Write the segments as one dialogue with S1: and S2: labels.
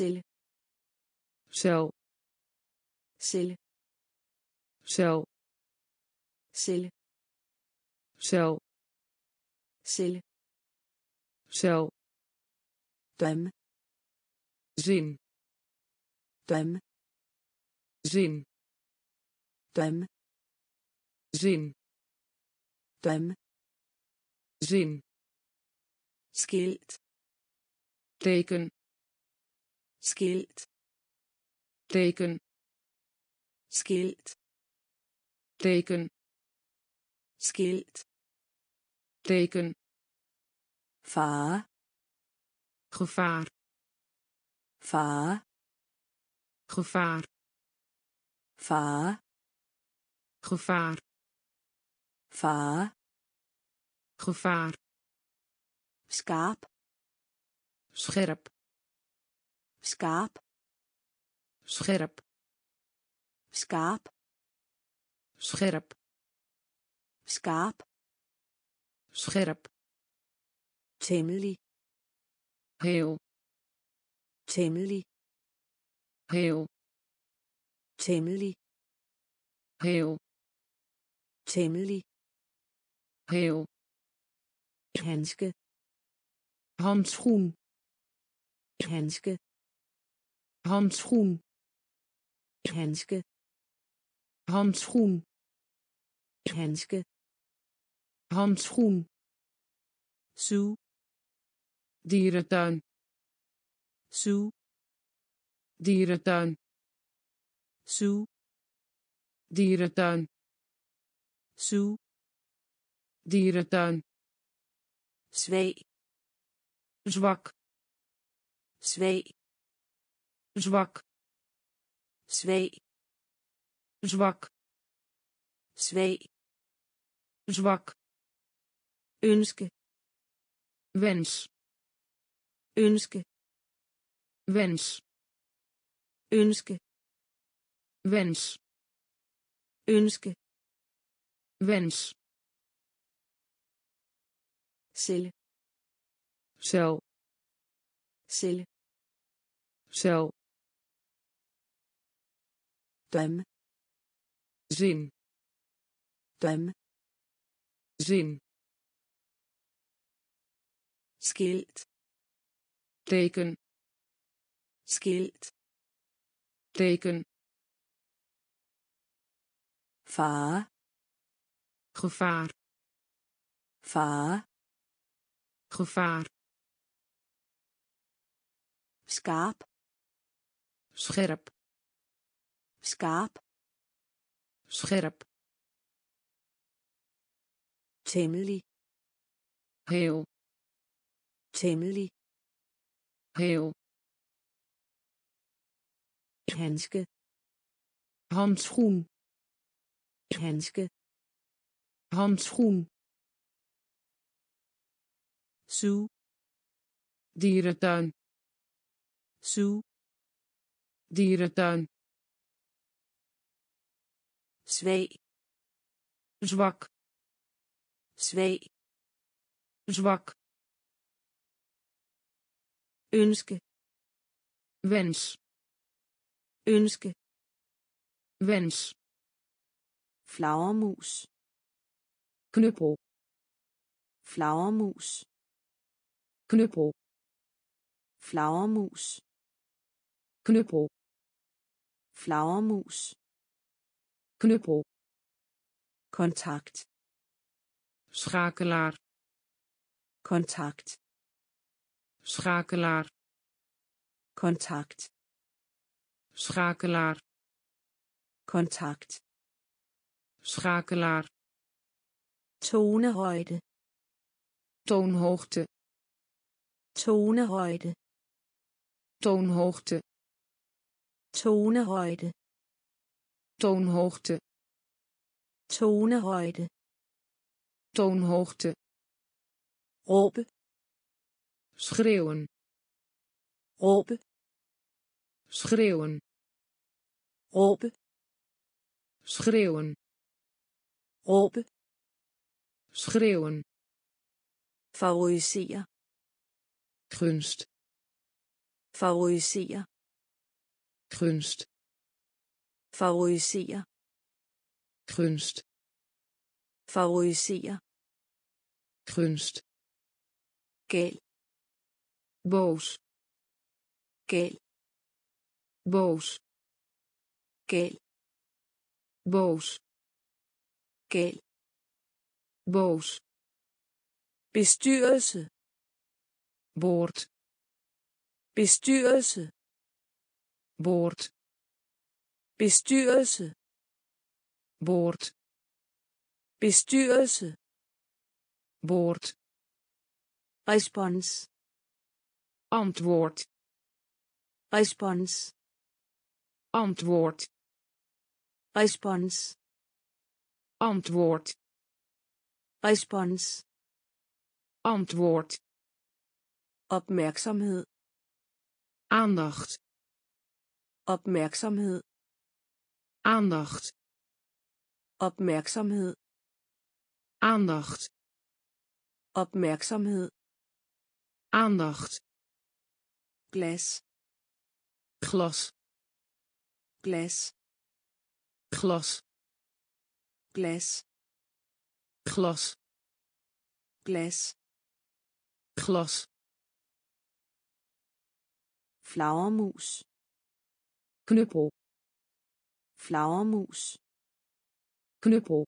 S1: celle
S2: cel
S1: celle
S2: cel
S1: celle
S2: cel
S1: celle
S2: cel
S1: drøm.
S2: Zin.
S1: Drøm.
S2: Zin.
S1: Drøm.
S2: Zin.
S1: Drøm.
S2: Zin.
S1: Skilt.
S2: Teken
S1: skilt.
S2: Teken.
S1: Skilt.
S2: Teken.
S1: Skilt.
S2: Teken.
S1: Fare
S2: gevaar.
S1: Fare
S2: gevaar.
S1: Fare
S2: gevaar.
S1: Fare
S2: gevaar.
S1: Skarp
S2: scherp
S1: skarp.
S2: Scherp.
S1: Skarp.
S2: Scherp.
S1: Skarp.
S2: Scherp.
S1: Temmelig.
S2: Heel.
S1: Temmelig.
S2: Heel.
S1: Temmelig.
S2: Heel.
S1: Temmelig.
S2: Heel.
S1: Handske.
S2: Handschoen.
S1: Handske
S2: handschoen
S1: handske
S2: handschoen
S1: handske
S2: handschoen
S1: zoo
S2: dierentuin
S1: zoo
S2: dierentuin
S1: zoo
S2: dierentuin
S1: zoo
S2: dierentuin
S1: zwee.
S2: zwak
S1: zwee
S2: zwak.
S1: Zwee.
S2: Zwak.
S1: Zwee.
S2: Zwak.
S1: Ønske.
S2: Wens.
S1: Ønske.
S2: Wens.
S1: Ønske.
S2: Wens.
S1: Ønske.
S2: Wens.
S1: Celle.
S2: Cel.
S1: Celle.
S2: Cel
S1: drøm
S2: zin.
S1: Drøm
S2: zin.
S1: Skilt.
S2: Teken.
S1: Skilt.
S2: Teken.
S1: Fare
S2: gevaar.
S1: Fare
S2: gevaar.
S1: Skarp
S2: scherp
S1: skarp
S2: scherp.
S1: Temmelig.
S2: Heel.
S1: Temmelig.
S2: Heel.
S1: Handske.
S2: Handschoen.
S1: Handske.
S2: Handschoen.
S1: Zoo
S2: dierentuin.
S1: Zoo
S2: dierentuin
S1: zwee
S2: zwak.
S1: Zwee
S2: zwak.
S1: Ønske.
S2: Wens
S1: ønske.
S2: Wens
S1: flagermus.
S2: Knuppel
S1: flagermus.
S2: Knuppel
S1: flagermus.
S2: Knuppel
S1: flagermus
S2: knuppel.
S1: Kontakt
S2: schakelaar.
S1: Kontakt
S2: schakelaar.
S1: Kontakt
S2: schakelaar.
S1: Kontakt
S2: schakelaar.
S1: Tonehøjde.
S2: Toonhoogte.
S1: Tonehøjde.
S2: Toonhoogte.
S1: Tonehøjde
S2: toonhoogte.
S1: Tonehøjde.
S2: Toonhoogte.
S1: Råbe
S2: schreeuwen.
S1: Råbe
S2: schreeuwen.
S1: Råbe
S2: schreeuwen.
S1: Råbe
S2: schreeuwen.
S1: Favorisere
S2: gunst.
S1: Favorisere
S2: gunst
S1: favorisere
S2: kunst
S1: favorisere
S2: kunst
S1: gal
S2: bogs
S1: gal
S2: bogs
S1: gal
S2: bogs
S1: gal
S2: bogs
S1: bestyrelse.
S2: Board
S1: bestyrelse.
S2: Board
S1: bestyrelse
S2: boord
S1: bestyrelse
S2: boord
S1: respons.
S2: Antwoord.
S1: Respons.
S2: Antwoord.
S1: Respons.
S2: Antwoord.
S1: Respons.
S2: Antwoord.
S1: Opmærksomhed.
S2: Aandacht.
S1: Opmærksomhed
S2: aandacht.
S1: Opmærksomhed.
S2: Aandacht.
S1: Opmærksomhed.
S2: Aandacht.
S1: Glas.
S2: Glas.
S1: Glas.
S2: Glas.
S1: Glas.
S2: Glas.
S1: Glas.
S2: Glas.
S1: Flagermus.
S2: Knuppel
S1: flagermus.
S2: Knuppel.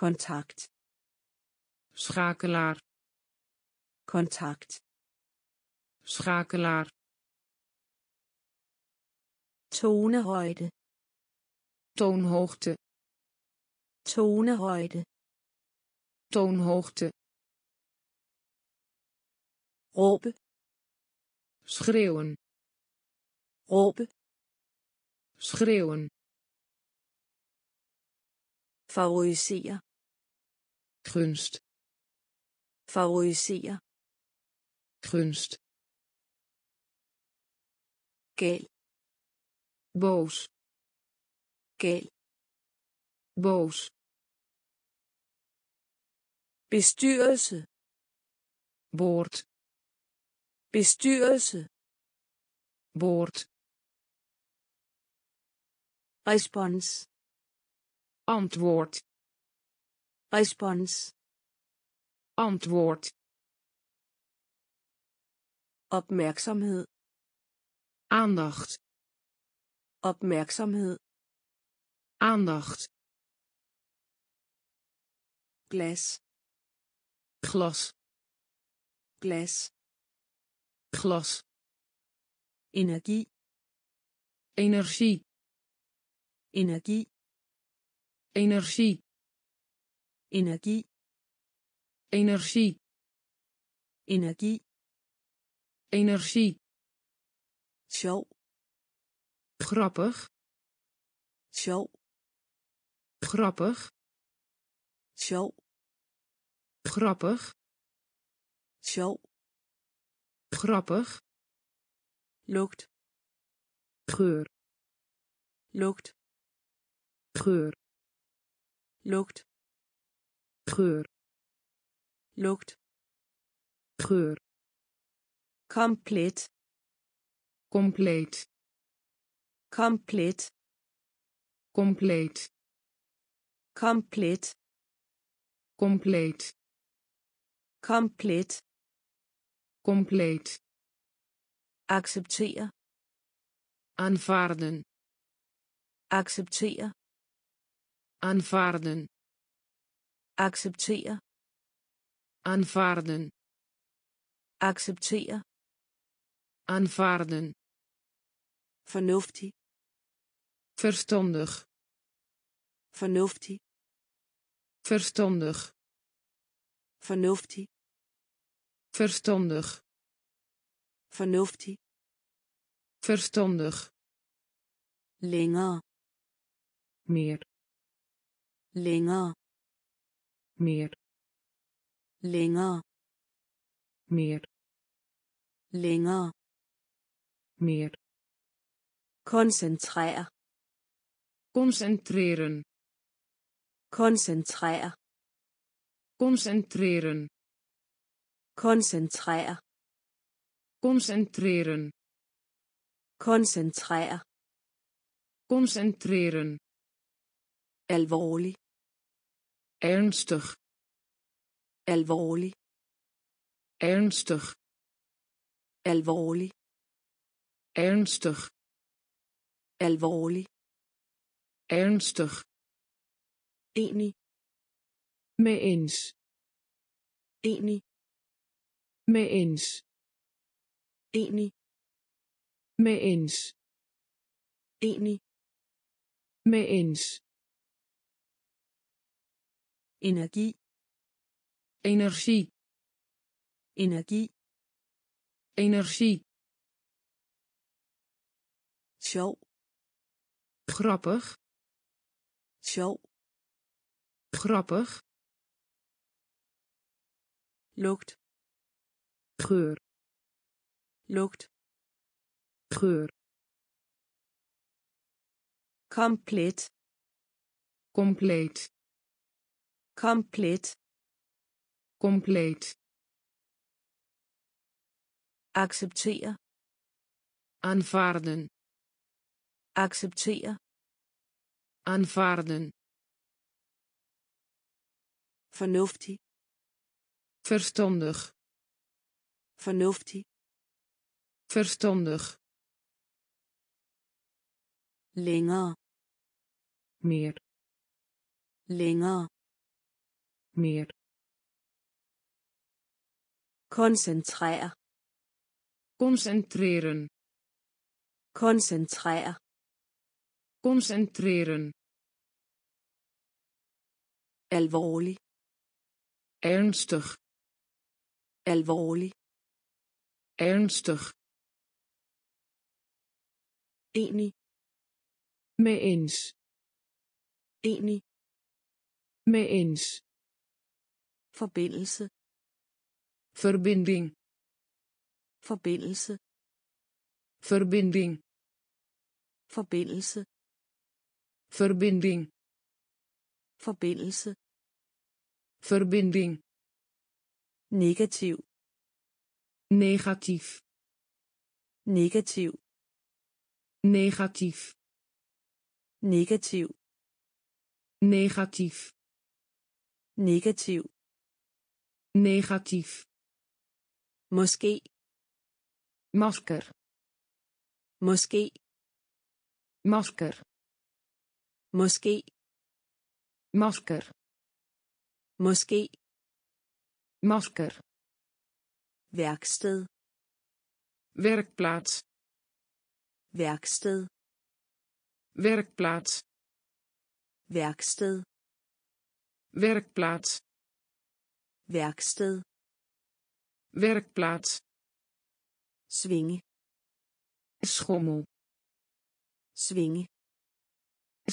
S1: Kontakt.
S2: Schakelaar.
S1: Kontakt.
S2: Schakelaar.
S1: Tonehøjde.
S2: Toonhoogte.
S1: Tonehøjde.
S2: Toonhoogte.
S1: Råbe.
S2: Schreeuwen.
S1: Råbe
S2: schreeuwen.
S1: Favorisere.
S2: Gunst.
S1: Favorisere.
S2: Gunst.
S1: Gal
S2: boos.
S1: Gal
S2: boos.
S1: Bestyrelse.
S2: Boord.
S1: Bestyrelse.
S2: Boord
S1: respons
S2: antwoord.
S1: Respons
S2: antwoord.
S1: Opmærksomhed.
S2: Aandacht.
S1: Opmærksomhed.
S2: Aandacht.
S1: Glas.
S2: Glas.
S1: Glas.
S2: Glas.
S1: Energi.
S2: Energie
S1: energie.
S2: Energie.
S1: Energie.
S2: Energie.
S1: Energie.
S2: Energie.
S1: Zo
S2: grappig.
S1: Zo
S2: grappig.
S1: Zo
S2: grappig.
S1: Zo
S2: grappig.
S1: Lukt,
S2: geur.
S1: Lukt
S2: geur.
S1: Lugt
S2: geur.
S1: Lugt
S2: geur.
S1: Komplet
S2: compleet.
S1: Komplet
S2: compleet.
S1: Komplet
S2: compleet.
S1: Komplet
S2: compleet.
S1: Acceptere
S2: aanvaarden.
S1: Acceptere
S2: aanvaarden.
S1: Acceptere
S2: aanvaarden.
S1: Acceptere
S2: aanvaarden.
S1: Fornuftig
S2: verstandig.
S1: Fornuftig
S2: verstandig.
S1: Fornuftig
S2: verstandig.
S1: Fornuftig
S2: verstandig.
S1: Længere
S2: meer
S1: længere.
S2: Mere.
S1: Længere.
S2: Mere.
S1: Længere.
S2: Mere.
S1: Koncentrere.
S2: Koncentreren.
S1: Koncentrere.
S2: Koncentreren.
S1: Koncentrere.
S2: Koncentreren.
S1: Koncentrere.
S2: Koncentreren.
S1: Alvorlig.
S2: Ernstig.
S1: Alvorlig.
S2: Ernstig.
S1: Alvorlig.
S2: Ernstig.
S1: Alvorlig.
S2: Ernstig.
S1: Enig.
S2: Mee eens.
S1: Enig.
S2: Mee eens.
S1: Enig.
S2: Mee eens.
S1: Enig.
S2: Mee eens
S1: energi
S2: energie.
S1: Energi
S2: energie.
S1: Sjov
S2: grappig.
S1: Sjov
S2: grappig.
S1: Lugt
S2: geur.
S1: Lugt
S2: geur.
S1: Komplet
S2: compleet
S1: komplet
S2: compleet
S1: acceptere.
S2: Aanvaarden.
S1: Acceptere.
S2: Aanvaarden.
S1: Fornuftig.
S2: Verstandig.
S1: Fornuftig.
S2: Verstandig.
S1: Længere.
S2: Meer.
S1: Længere
S2: meer.
S1: Koncentrere
S2: concentreren.
S1: Koncentrere
S2: concentreren.
S1: Alvorlig.
S2: Ernstig.
S1: Alvorlig.
S2: Ernstig.
S1: Enig.
S2: Mee eens.
S1: Enig.
S2: Mee eens
S1: forbindelse.
S2: Verbinding.
S1: Forbindelse.
S2: Verbinding.
S1: Forbindelse.
S2: Verbinding.
S1: Forbindelse. Negativ.
S2: Negatief.
S1: Negativ.
S2: Negatief.
S1: Negativ.
S2: Negatief.
S1: Negativ
S2: negatief.
S1: Måske
S2: masker.
S1: Måske
S2: masker.
S1: Måske
S2: masker.
S1: Måske
S2: masker.
S1: Værksted
S2: werkplaats.
S1: Værksted
S2: werkplaats.
S1: Værksted
S2: werkplaats
S1: værksted
S2: werkplaats.
S1: Svinge
S2: schommel.
S1: Svinge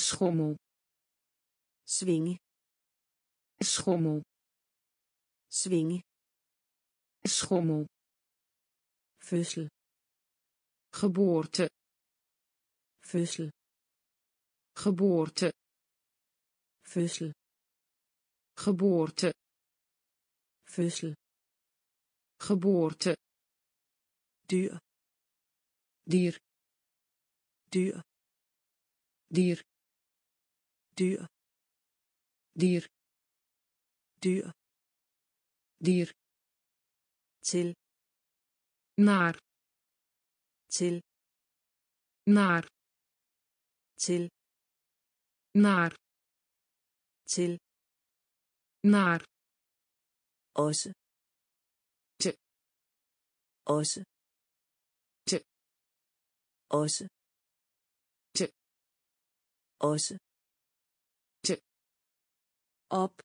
S2: schommel.
S1: Svinge
S2: schommel.
S1: Svinge
S2: schommel.
S1: Fødsel.
S2: Geboorte.
S1: Fødsel.
S2: Geboorte.
S1: Fødsel.
S2: Geboorte
S1: fødsel.
S2: Geboorte.
S1: Dyr
S2: dier.
S1: Dyr
S2: dier.
S1: Dyr
S2: dier.
S1: Dyr
S2: dier.
S1: Til.
S2: Naar.
S1: Til.
S2: Naar.
S1: Til.
S2: Naar.
S1: Til.
S2: Naar
S1: også.
S2: Til.
S1: også.
S2: Til.
S1: også.
S2: Til.
S1: også.
S2: Til.
S1: op.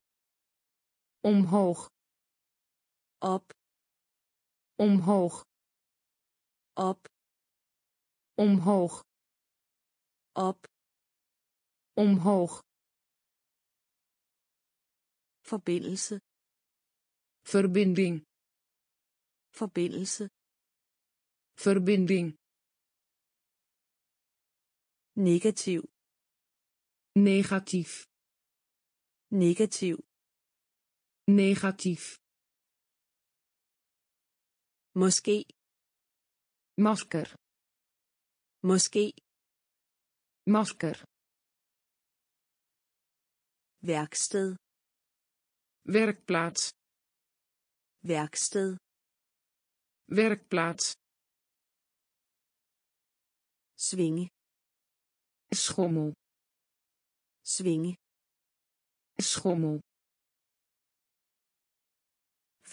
S2: Omhoog.
S1: Op.
S2: Omhoog.
S1: Op.
S2: Omhoog.
S1: Op.
S2: Omhoog.
S1: Forbindelse
S2: verbinding.
S1: Forbindelse.
S2: Verbinding.
S1: Negativ.
S2: Negatief.
S1: Negativ.
S2: Negatief.
S1: Måske.
S2: Masker.
S1: Måske.
S2: Masker.
S1: Værksted.
S2: Werkplaats.
S1: Værksted.
S2: Werkplaats.
S1: Svinge.
S2: Schommel.
S1: Svinge.
S2: Schommel.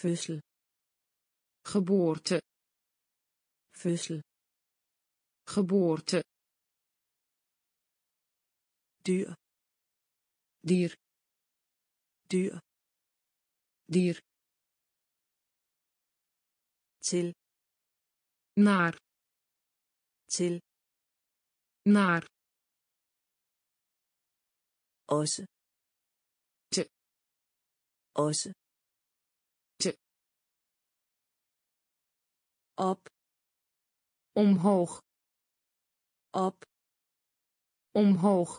S1: Fødsel.
S2: Geboorte.
S1: Fødsel.
S2: Geboorte.
S1: Dyr.
S2: Dier.
S1: Dyr.
S2: Dier.
S1: Til.
S2: Naar.
S1: Til.
S2: Naar.
S1: Også.
S2: Til.
S1: Også.
S2: Til.
S1: Op.
S2: Omhoog.
S1: Op.
S2: Omhoog.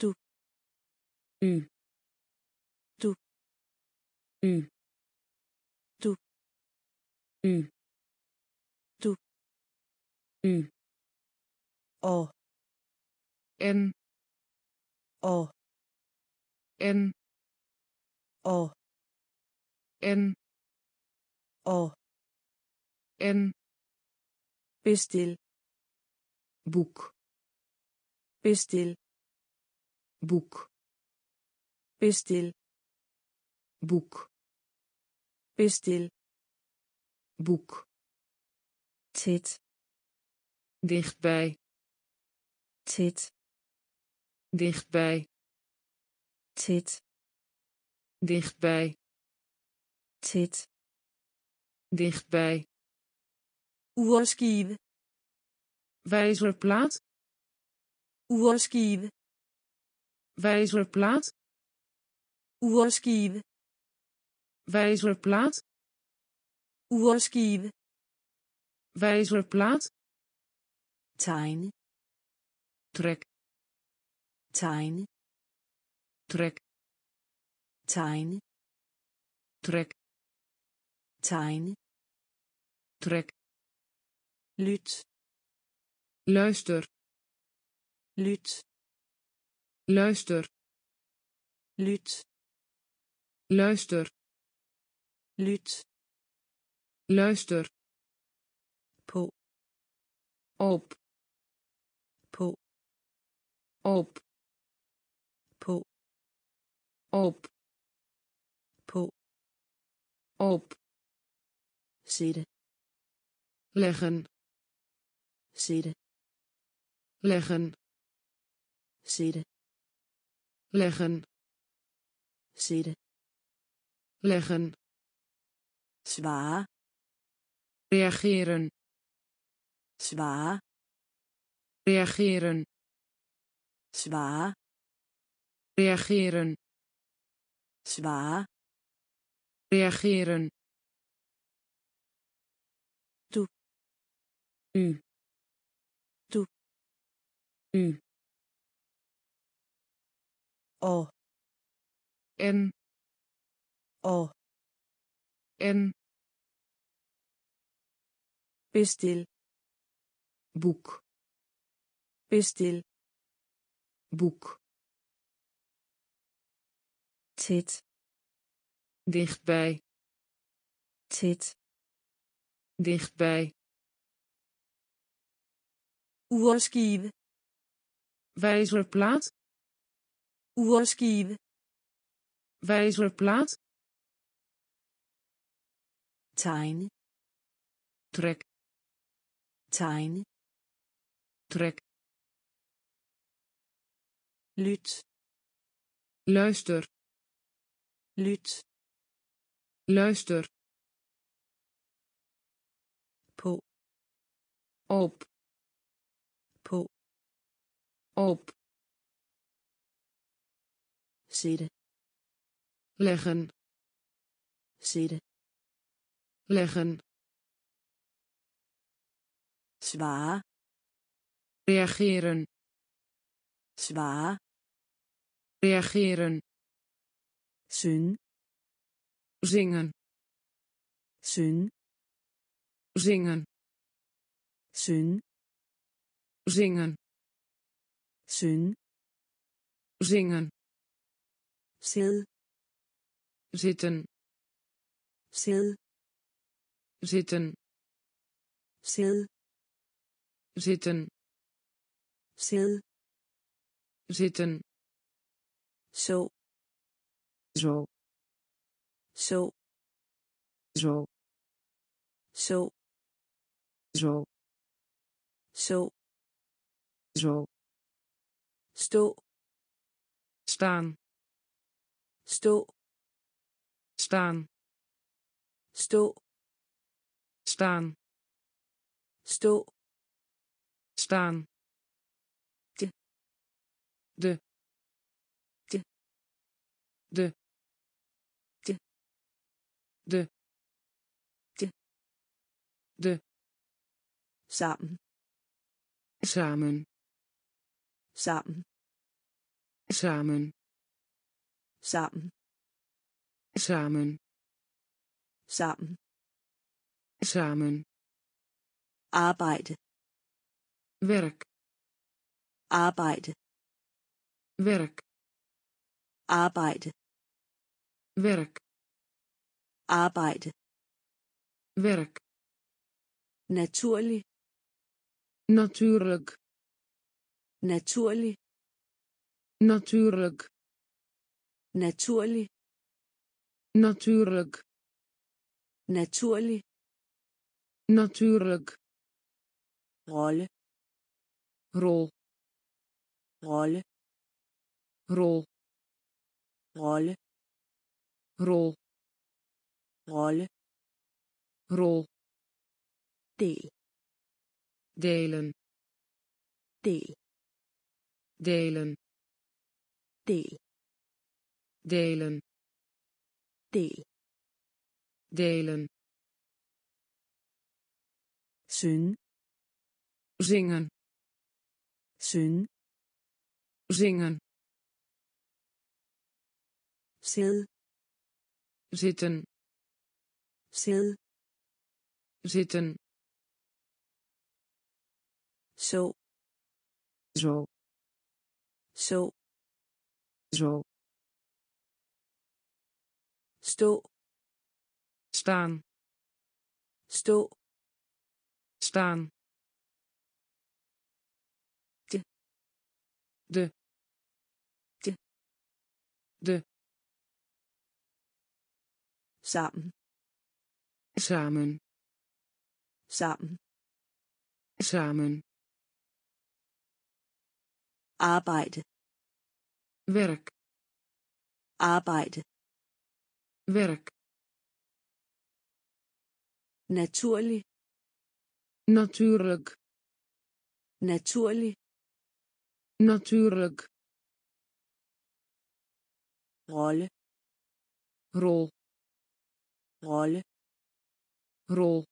S1: Du.
S2: U.
S1: Du.
S2: U.
S1: Du.
S2: U.
S1: Du.
S2: U.
S1: Og.
S2: En.
S1: Og.
S2: En.
S1: Og.
S2: En.
S1: Og.
S2: En.
S1: Bestil.
S2: Boek.
S1: Bestil.
S2: Boek.
S1: Bestil.
S2: Boek.
S1: Bestil.
S2: Boek. Dichtbij.
S1: Tæt.
S2: Dichtbij.
S1: Tæt.
S2: Dichtbij.
S1: Tæt.
S2: Dichtbij.
S1: Urskive.
S2: Wijzerplaat.
S1: Urskive.
S2: Wijzerplaat.
S1: Urskive.
S2: Wijzerplaat.
S1: Urskive.
S2: Wijzerplaat.
S1: Tegne.
S2: Trek.
S1: Tegne.
S2: Trek.
S1: Tegne.
S2: Trek.
S1: Tegne.
S2: Trek.
S1: Lyt.
S2: Luister.
S1: Lyt.
S2: Luister.
S1: Lyt.
S2: Luister.
S1: Lyt.
S2: Luister.
S1: På.
S2: Op.
S1: På.
S2: Op.
S1: På.
S2: Op.
S1: På.
S2: Op.
S1: Sætte.
S2: Leggen.
S1: Sætte.
S2: Leggen.
S1: Sætte.
S2: Leggen.
S1: Sætte.
S2: Leggen.
S1: Svare.
S2: Reageren.
S1: Svare.
S2: Reageren.
S1: Svare.
S2: Reageren.
S1: Svare.
S2: Reageren.
S1: Du.
S2: U.
S1: Du.
S2: U.
S1: Og.
S2: En.
S1: Og.
S2: En.
S1: Bestil.
S2: Boek.
S1: Bestil.
S2: Boek.
S1: Tæt.
S2: Dichtbij.
S1: Tæt.
S2: Dichtbij.
S1: Urskive.
S2: Wijzerplaat.
S1: Urskive.
S2: Wijzerplaat.
S1: Tegne.
S2: Trek.
S1: Tegne.
S2: Trek.
S1: Lyt.
S2: Luister.
S1: Lyt.
S2: Luister.
S1: På.
S2: Op.
S1: På.
S2: Op.
S1: Sætte.
S2: Leggen.
S1: Sætte.
S2: Leggen.
S1: Zwa.
S2: reageren.
S1: Zwa.
S2: reageren.
S1: Zun
S2: zingen.
S1: Zun
S2: zingen.
S1: Zun
S2: zingen.
S1: Zun
S2: zingen.
S1: Zil.
S2: Zitten.
S1: Zil.
S2: Zitten.
S1: Zil
S2: zitten
S1: sidde
S2: zitten
S1: så
S2: zo
S1: så
S2: zo
S1: så
S2: zo
S1: så
S2: zo.
S1: Stå
S2: staan.
S1: Stå
S2: staan.
S1: Stå
S2: staan.
S1: Stå
S2: staan
S1: de
S2: de
S1: de
S2: de
S1: de
S2: de
S1: de
S2: de
S1: sammen
S2: samen.
S1: Sammen
S2: samen.
S1: Sammen
S2: samen.
S1: Sammen
S2: samen.
S1: Arbejde
S2: werk.
S1: Arbejde
S2: werk.
S1: Arbejde
S2: werk.
S1: Arbejde
S2: werk.
S1: Naturlig.
S2: Natuurlijk.
S1: Naturlig.
S2: Natuurlijk.
S1: Naturlig.
S2: Natuurlijk.
S1: Naturlig.
S2: Natuurlijk.
S1: Rolle
S2: rol.
S1: Rolle
S2: rol.
S1: Rolle
S2: rol.
S1: Rolle
S2: rol.
S1: Del
S2: delen.
S1: Del
S2: delen.
S1: Del
S2: delen.
S1: Del
S2: delen. Zingen zingen.
S1: Sidde
S2: zitten. Zitten.
S1: Så
S2: zo.
S1: Så
S2: zo.
S1: Stå
S2: staan.
S1: Stå
S2: staan
S1: de
S2: de
S1: de sammen
S2: samen
S1: sammen
S2: samen
S1: arbejde
S2: werk
S1: arbejde
S2: werk
S1: naturlig.
S2: natuurlijk
S1: naturlig
S2: natuurlijk.
S1: Rolle
S2: rol.
S1: Rolle
S2: rol.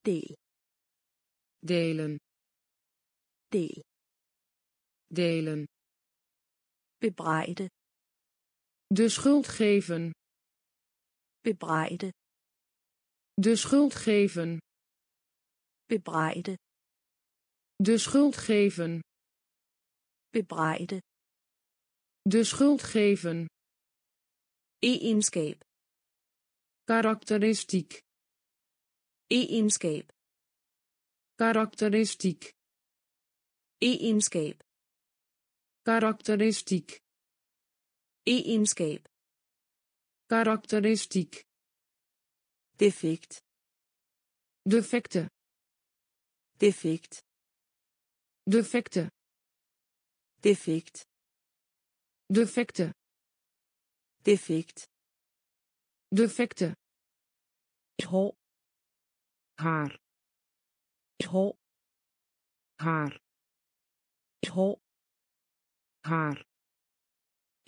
S1: Del
S2: delen.
S1: Del
S2: delen.
S1: Bebrejde.
S2: De schuld geven.
S1: Bebrejde.
S2: De schuld geven.
S1: Bebrejde
S2: de schuld geven.
S1: Bebrejde.
S2: De schuld geven.
S1: Egenskab
S2: karakteristiek.
S1: Egenskab
S2: karakteristiek.
S1: Egenskab
S2: karakteristiek.
S1: Egenskab
S2: karakteristiek.
S1: Defect.
S2: Defecte.
S1: Defect
S2: defecte.
S1: Defect.
S2: Defecte.
S1: Defect.
S2: Defecte.
S1: Hår
S2: haar.
S1: Hår
S2: haar.
S1: Hår
S2: haar.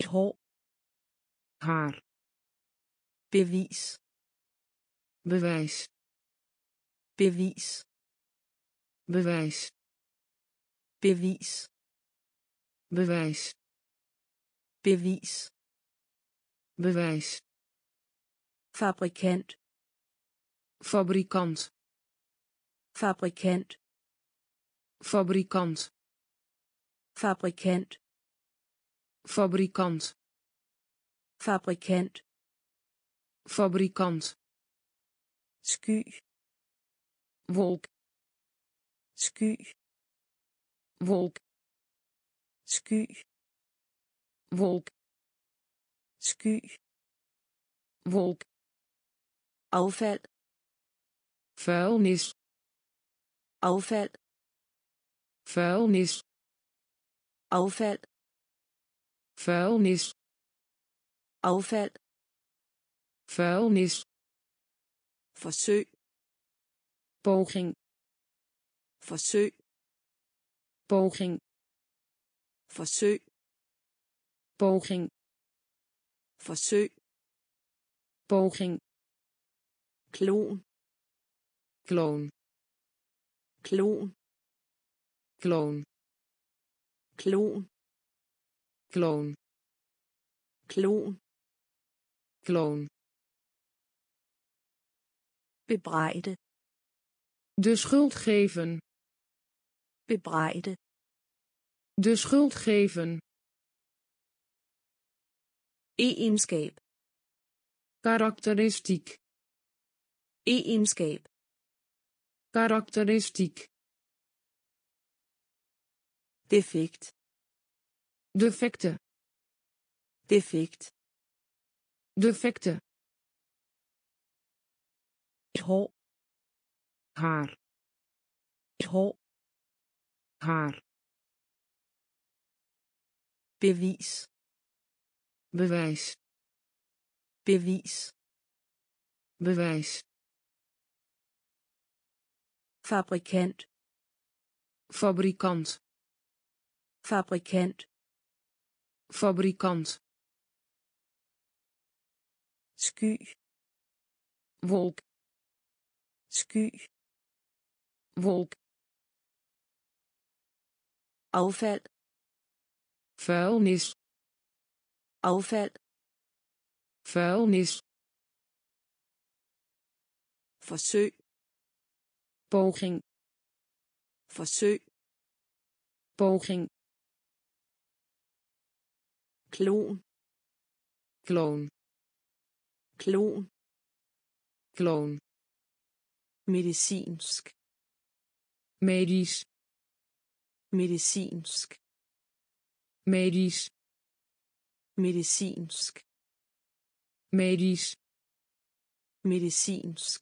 S1: Hår
S2: haar.
S1: Bevis
S2: bewijs.
S1: Bevis
S2: bewijs
S1: bevis
S2: bewijs.
S1: Bevis
S2: bewijs.
S1: Fabrikant.
S2: Fabrikant.
S1: Fabrikant.
S2: Fabrikant.
S1: Fabrikant.
S2: Fabrikant.
S1: Fabrikant.
S2: Fabrikant.
S1: Sky
S2: wolk wolk.
S1: Sky
S2: wolk.
S1: Sky
S2: wolk.
S1: Affald
S2: vuilnis.
S1: Affald
S2: vuilnis.
S1: Affald
S2: vuilnis.
S1: Affald
S2: vuilnis.
S1: Forsøg.
S2: Poging.
S1: Forsøg
S2: poging.
S1: Forsøg.
S2: Poging.
S1: Forsøg.
S2: Poging.
S1: Klon. Klon.
S2: Kloon
S1: klon.
S2: Kloon
S1: klon.
S2: Kloon
S1: bebrejde.
S2: De schuld geven.
S1: Bebrejde
S2: de schuld geven.
S1: Egenskab
S2: karakteristiek.
S1: Egenskab
S2: karakteristiek.
S1: Defekt
S2: defecte.
S1: Defekt
S2: defecte.
S1: Hår
S2: haar.
S1: Hår
S2: haar
S1: bevis
S2: bewijs.
S1: Bevis
S2: bewijs.
S1: Fabrikant.
S2: Fabrikant.
S1: Fabrikant.
S2: Fabrikant.
S1: Sky
S2: wolk.
S1: Sky
S2: wolk.
S1: Affald
S2: vuilnis
S1: affald.
S2: Vuilnis
S1: forsøg.
S2: Poging
S1: forsøg.
S2: Poging
S1: klon.
S2: Kloon
S1: klon.
S2: Kloon
S1: medicinsk.
S2: Medisch
S1: medicinsk
S2: medisch.
S1: Medicinsk.
S2: Medisch.
S1: Medicinsk.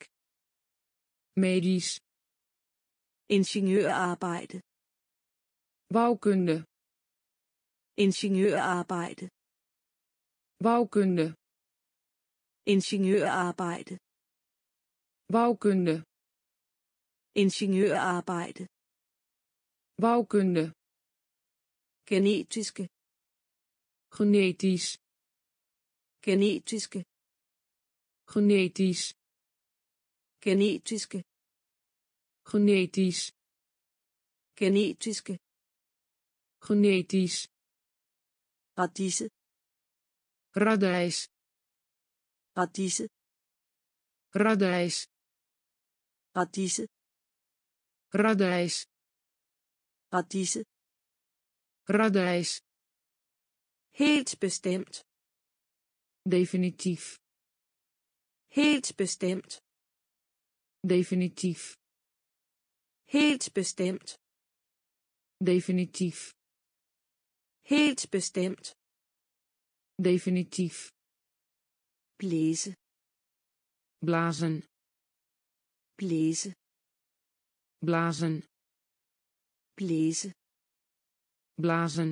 S2: Medisch.
S1: Ingeniørarbejde
S2: bouwkunde.
S1: Ingeniørarbejde
S2: bouwkunde.
S1: Ingeniørarbejde
S2: bouwkunde.
S1: Ingeniørarbejde
S2: bouwkunde
S1: genetiske.
S2: Genetisch.
S1: Genetiske.
S2: Genetisch.
S1: Genetiske.
S2: Genetisch.
S1: Genetiske.
S2: Genetisch.
S1: Radise.
S2: Radijs.
S1: Radise.
S2: Radijs.
S1: Radise.
S2: Radijs.
S1: Radise
S2: radijs
S1: helt bestemt.
S2: Definitief.
S1: Helt bestemt.
S2: Definitief.
S1: Helt bestemt.
S2: Definitief.
S1: Helt bestemt.
S2: Definitief.
S1: Blæse
S2: blazen.
S1: Blæse
S2: blazen.
S1: Blæse
S2: blazen.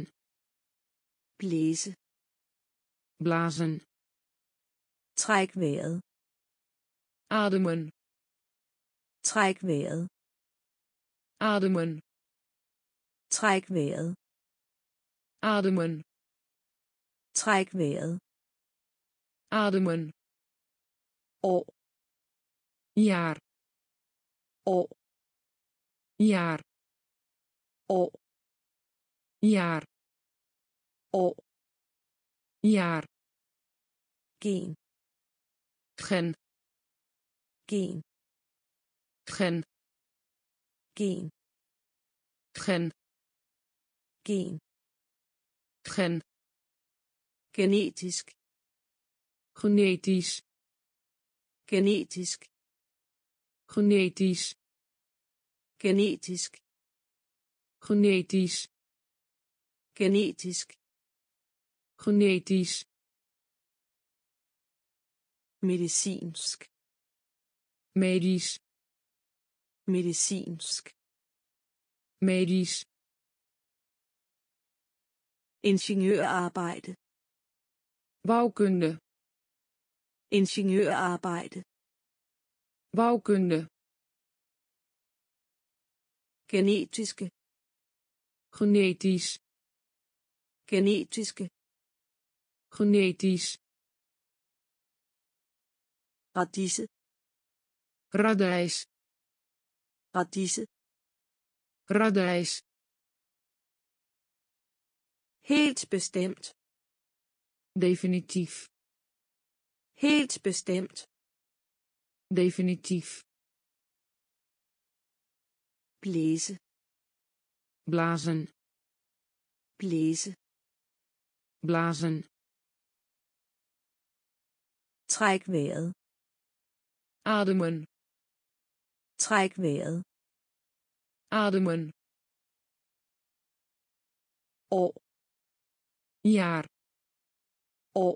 S1: Blæse.
S2: Blazen.
S1: Træk vejret.
S2: Ademen.
S1: Træk vejret.
S2: Ademen.
S1: Træk vejret.
S2: Ademen.
S1: Træk vejret.
S2: Ademen.
S1: År
S2: jaar.
S1: År
S2: jaar.
S1: År
S2: jaar.
S1: O.
S2: Jaar.
S1: Geen.
S2: Gen.
S1: Geen.
S2: Gen.
S1: Geen.
S2: Gen. Geen.
S1: Genetisch
S2: genetisch.
S1: Genetisch
S2: genetisch.
S1: Genetisch
S2: genetisch
S1: genetisk.
S2: Genetisch.
S1: Medicinsk.
S2: Medisch.
S1: Medicinsk.
S2: Medisch.
S1: Ingeniørarbejde.
S2: Bouwkunde
S1: ingeniørarbejde.
S2: Bouwkunde
S1: genetiske.
S2: Genetisch
S1: genetiske
S2: genetisch
S1: radise
S2: radijs
S1: radise
S2: radijs.
S1: Helt bestemt
S2: definitief.
S1: Helt bestemt
S2: definitief.
S1: Blæse
S2: blazen.
S1: Blæse
S2: blazen.
S1: Træk vejret.
S2: Ademen.
S1: Træk vejret.
S2: Ademen.
S1: År
S2: jaar.
S1: År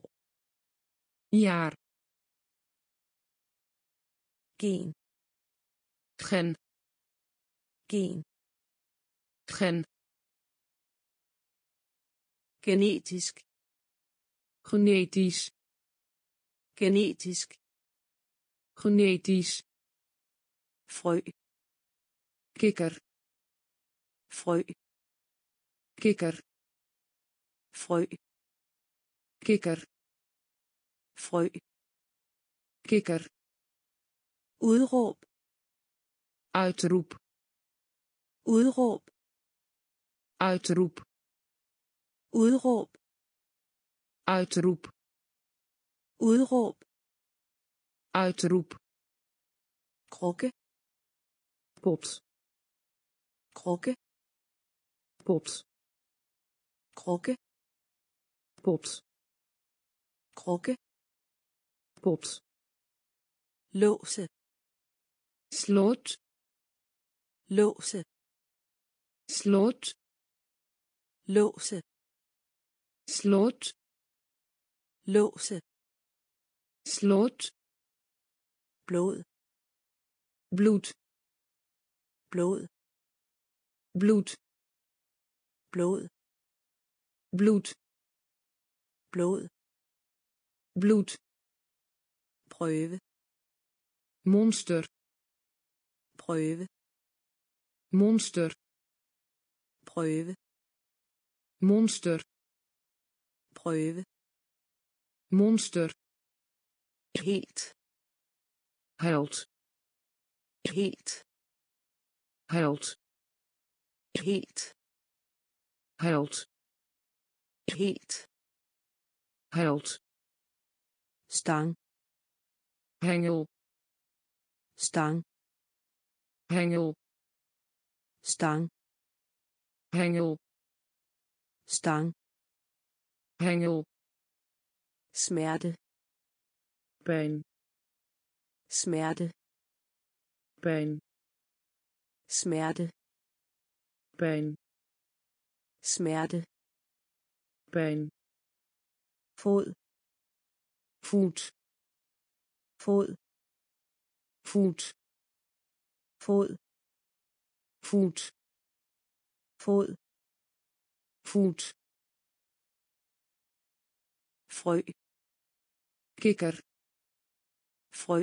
S2: jaar.
S1: Gen.
S2: Gen.
S1: Gen genetisk.
S2: Genetisch
S1: genetisk.
S2: Genetisch
S1: frø.
S2: Kikker.
S1: Frø.
S2: Kikker.
S1: Frø.
S2: Kikker.
S1: Frø.
S2: Kikker.
S1: Udråb.
S2: Uitroep.
S1: Udråb.
S2: Uitroep
S1: udråb.
S2: Uitroep.
S1: Udråb.
S2: Uitroep.
S1: Krukke.
S2: Pot.
S1: Krukke.
S2: Pot.
S1: Krukke.
S2: Pot.
S1: Krukke.
S2: Pot.
S1: Låse.
S2: Sloot
S1: låse.
S2: Sloot
S1: låse
S2: sloot
S1: låse.
S2: Sloot
S1: blod.
S2: Bloed
S1: blod.
S2: Bloed
S1: blod.
S2: Bloed
S1: blod.
S2: Bloed
S1: prøve.
S2: Monster.
S1: Prøve.
S2: Monster.
S1: Prøve.
S2: Monster
S1: prøve.
S2: Monster.
S1: Helt.
S2: Held.
S1: Helt.
S2: Held.
S1: Helt.
S2: Held.
S1: Helt.
S2: Held.
S1: Stang.
S2: Hengel.
S1: Stang.
S2: Hengel.
S1: Stang.
S2: Hengel.
S1: Stang
S2: hengel
S1: smerte.
S2: Pijn
S1: smerte.
S2: Pijn
S1: smerte.
S2: Pijn
S1: smerte.
S2: Pijn
S1: fod.
S2: Voet
S1: fod.
S2: Voet
S1: fod.
S2: Voet
S1: fod.
S2: Voet
S1: frø
S2: kikker.
S1: Frø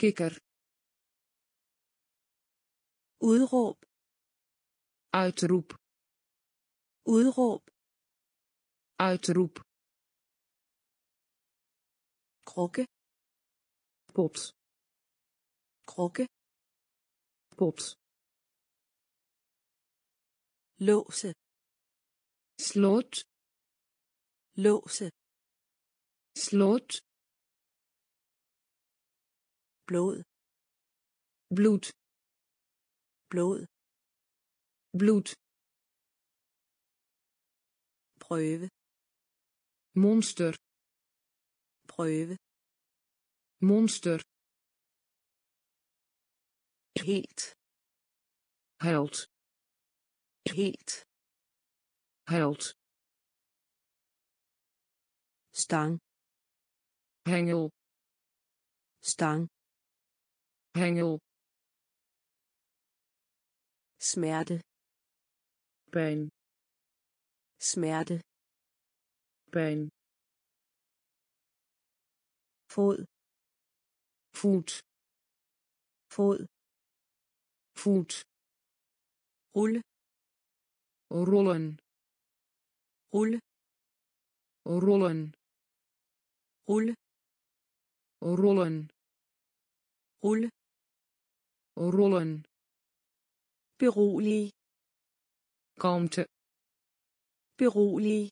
S2: kikker.
S1: Udråb.
S2: Uitroep.
S1: Udråb.
S2: Uitroep.
S1: Krukke.
S2: Pot
S1: krukke.
S2: Pot
S1: låse.
S2: Sloot
S1: låse.
S2: Sloot
S1: blod.
S2: Bloed
S1: blod.
S2: Bloed
S1: prøve.
S2: Monster.
S1: Prøve.
S2: Monster.
S1: Helt.
S2: Held
S1: helt.
S2: Held
S1: stang.
S2: Hengel
S1: stang.
S2: Hengel
S1: smerte.
S2: Pijn
S1: smerte.
S2: Pijn
S1: fod.
S2: Voet
S1: fod.
S2: Voet
S1: rulle.
S2: Rollen
S1: rulle.
S2: Rollen
S1: Roel.
S2: Rollen.
S1: Roel.
S2: Rollen.
S1: Peroli.
S2: Kalmte.
S1: Peroli.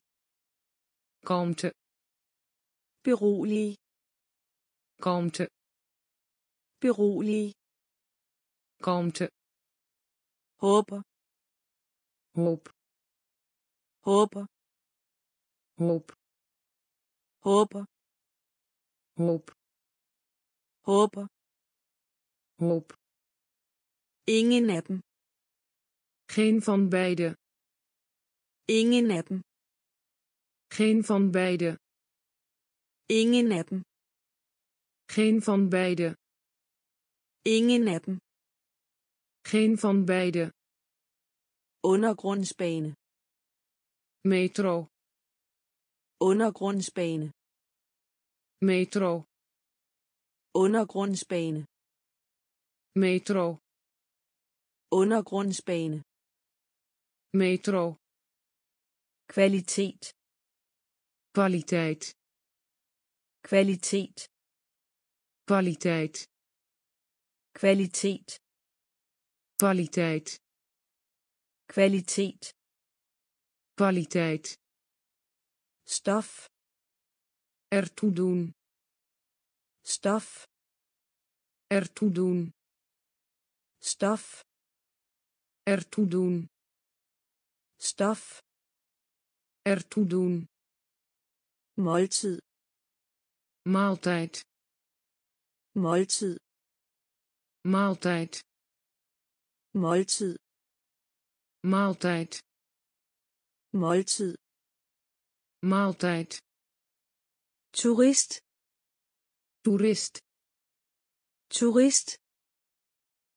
S2: Kalmte.
S1: Peroli.
S2: Kalmte.
S1: Peroli.
S2: Kalmte.
S1: Håber.
S2: Håb.
S1: Håber.
S2: Håb.
S1: Håber
S2: hoop
S1: håber
S2: hoop
S1: ingen af dem
S2: geen van beide.
S1: Ingen af dem
S2: geen van beide.
S1: Ingen af dem
S2: geen van beide.
S1: Ingen af dem
S2: geen van beide.
S1: Undergrundsbane
S2: metro.
S1: Undergrundsbane
S2: metro.
S1: Undergrundsbane.
S2: Metro.
S1: Undergrundsbane.
S2: Metro.
S1: Kvalitet.
S2: Kwaliteit
S1: kvalitet.
S2: Kwaliteit
S1: kvalitet.
S2: Kwaliteit
S1: kvalitet.
S2: Kwaliteit
S1: stof
S2: ertoe doen.
S1: Stof
S2: ertoe doen.
S1: Stof
S2: ertoe doen.
S1: Stof
S2: ertoe doen.
S1: Måltid.
S2: Maaltijd.
S1: Måltid.
S2: Maaltijd.
S1: Måltid.
S2: Maaltijd.
S1: Måltid.
S2: Maaltijd
S1: toerist.
S2: Toerist.
S1: Toerist.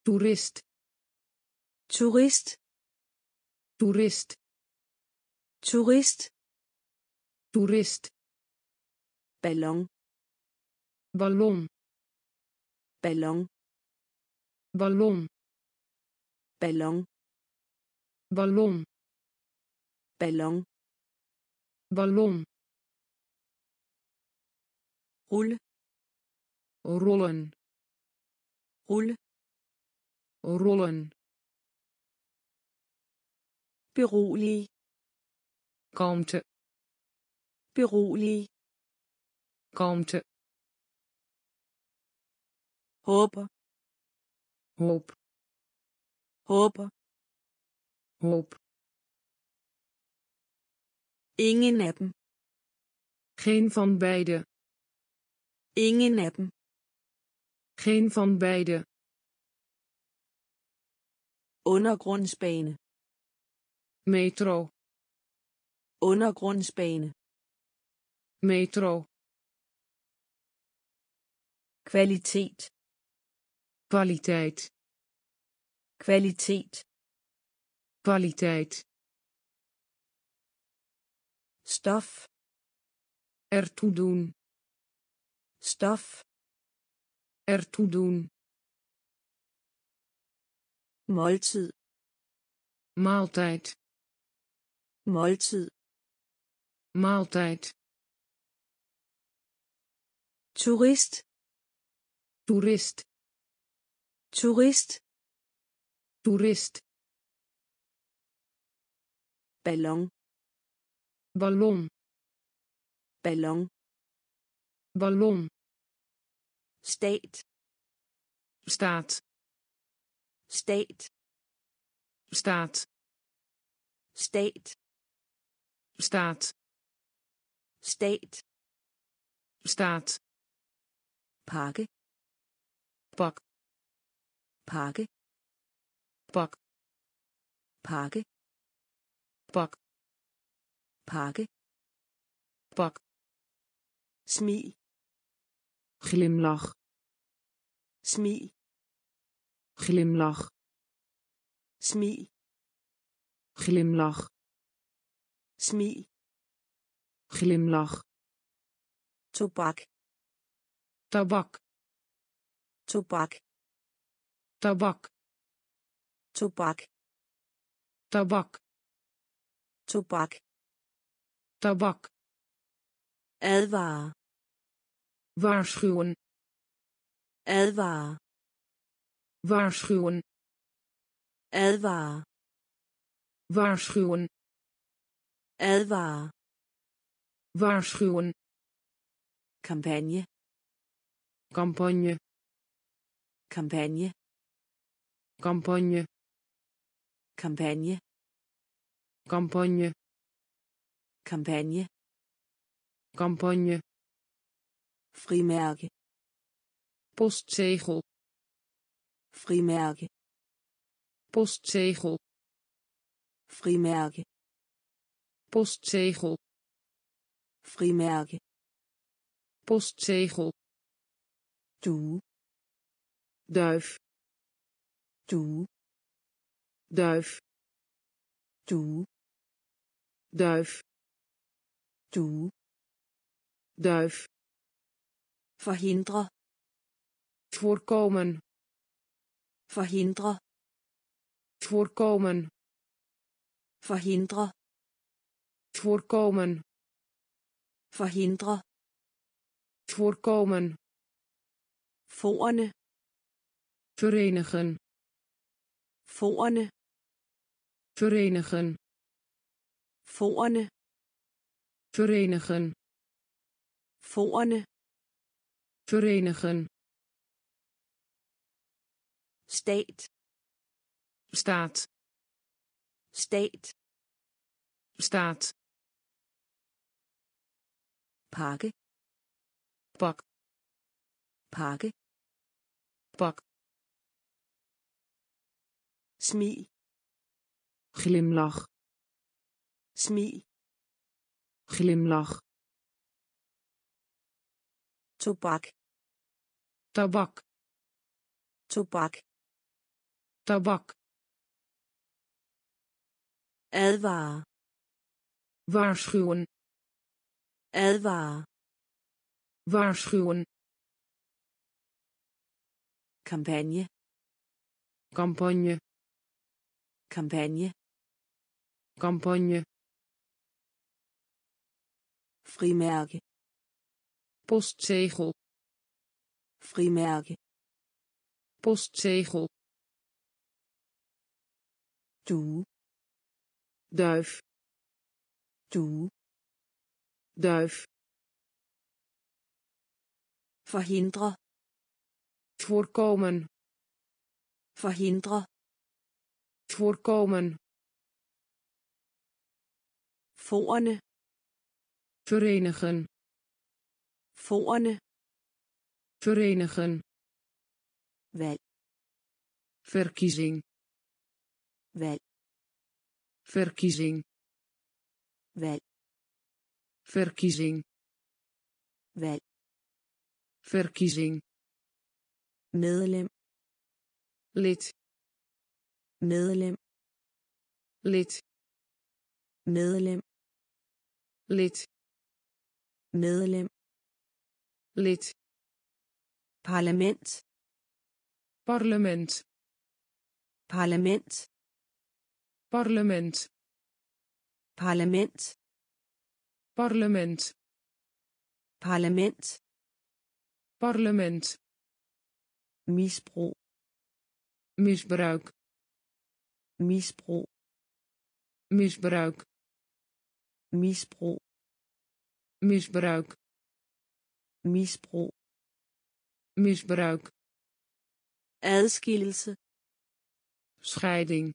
S2: Toerist.
S1: Toerist.
S2: Toerist.
S1: Toerist.
S2: Toerist.
S1: Ballon.
S2: Ballon.
S1: Ballon.
S2: Ballon.
S1: Ballon.
S2: Ballon.
S1: Ballon.
S2: Ballon
S1: rulle
S2: rollen.
S1: Rulle
S2: rollen.
S1: Berolige
S2: kalmte.
S1: Berolige
S2: kalmte.
S1: Håber
S2: hoop.
S1: Håber
S2: hoop.
S1: Ingen af dem
S2: geen van beide
S1: ingen af dem.
S2: Geen van beide.
S1: Undergrundsbane.
S2: Metro.
S1: Undergrundsbane.
S2: Metro.
S1: Kvalitet.
S2: Kwaliteit.
S1: Kvalitet.
S2: Kwaliteit.
S1: Stof.
S2: Ertoe doen
S1: stof
S2: ertoe doen.
S1: Måltid.
S2: Maaltijd.
S1: Måltid.
S2: Maaltijd.
S1: Toerist
S2: toerist.
S1: Toerist
S2: toerist.
S1: Ballon.
S2: Ballon.
S1: Ballon
S2: ballon.
S1: Stat
S2: staat.
S1: Stat
S2: staat.
S1: Stat
S2: staat.
S1: Stat
S2: staat.
S1: Pakke.
S2: Pak.
S1: Pakke.
S2: Pak.
S1: Pakke.
S2: Pak.
S1: Pakke.
S2: Pak.
S1: Smil
S2: glimlach
S1: smil
S2: glimlach
S1: smil
S2: glimlach
S1: smil
S2: glimlach
S1: tobak
S2: tabak.
S1: Tobak
S2: tabak.
S1: Tobak
S2: tabak.
S1: Tobak
S2: tabak.
S1: Advare
S2: waarschuwen.
S1: Advare
S2: waarschuwen.
S1: Advare
S2: waarschuwen.
S1: Advare
S2: waarschuwen.
S1: Kampagne.
S2: Campagne
S1: kampagne.
S2: Campagne
S1: kampagne.
S2: Campagne
S1: kampagne.
S2: Campagne
S1: frimærke.
S2: Postzegel
S1: frimærke.
S2: Postzegel
S1: frimærke.
S2: Postzegel
S1: frimærke.
S2: Postzegel
S1: due.
S2: Duif.
S1: Due.
S2: Duif.
S1: Due.
S2: Duif.
S1: Due.
S2: Duif
S1: forhindre
S2: voorkomen
S1: forhindre
S2: voorkomen
S1: forhindre
S2: voorkomen
S1: forhindre
S2: voorkomen
S1: forerne
S2: verenigen
S1: forerne
S2: verenigen
S1: forerne
S2: verenigen
S1: forerne
S2: verenigen.
S1: Stat
S2: staat.
S1: Stat
S2: staat.
S1: Pakke.
S2: Pak.
S1: Pakke.
S2: Pak.
S1: Smil.
S2: Glimlach.
S1: Smil.
S2: Glimlach.
S1: Tobak
S2: tabak
S1: tobak.
S2: tabak
S1: advare
S2: waarschuwen
S1: advare
S2: waarschuwen
S1: kampagne
S2: campagne
S1: kampagne
S2: campagne
S1: frimærke
S2: postzegel
S1: frimærke.
S2: Postzegel.
S1: Due.
S2: Duif.
S1: Due.
S2: Duif.
S1: Forhindre.
S2: Voorkomen.
S1: Forhindre.
S2: Voorkomen.
S1: Forerne
S2: verenigen.
S1: Forerne
S2: verenigen.
S1: Valg
S2: verkiezing.
S1: Valg
S2: verkiezing.
S1: Valg
S2: verkiezing.
S1: Valg
S2: verkiezing.
S1: Medlem.
S2: Lid.
S1: Medlem.
S2: Lid.
S1: Medlem.
S2: Lid.
S1: Medlem.
S2: Lid
S1: parlament
S2: parlement.
S1: Parlament
S2: parlement.
S1: Parlament
S2: parlement.
S1: Parlament
S2: parlement.
S1: Misbrug
S2: misbruik.
S1: Misbrug
S2: misbruik.
S1: Misbrug
S2: misbruik.
S1: Misbrug
S2: misbruik
S1: adskillelse.
S2: scheiding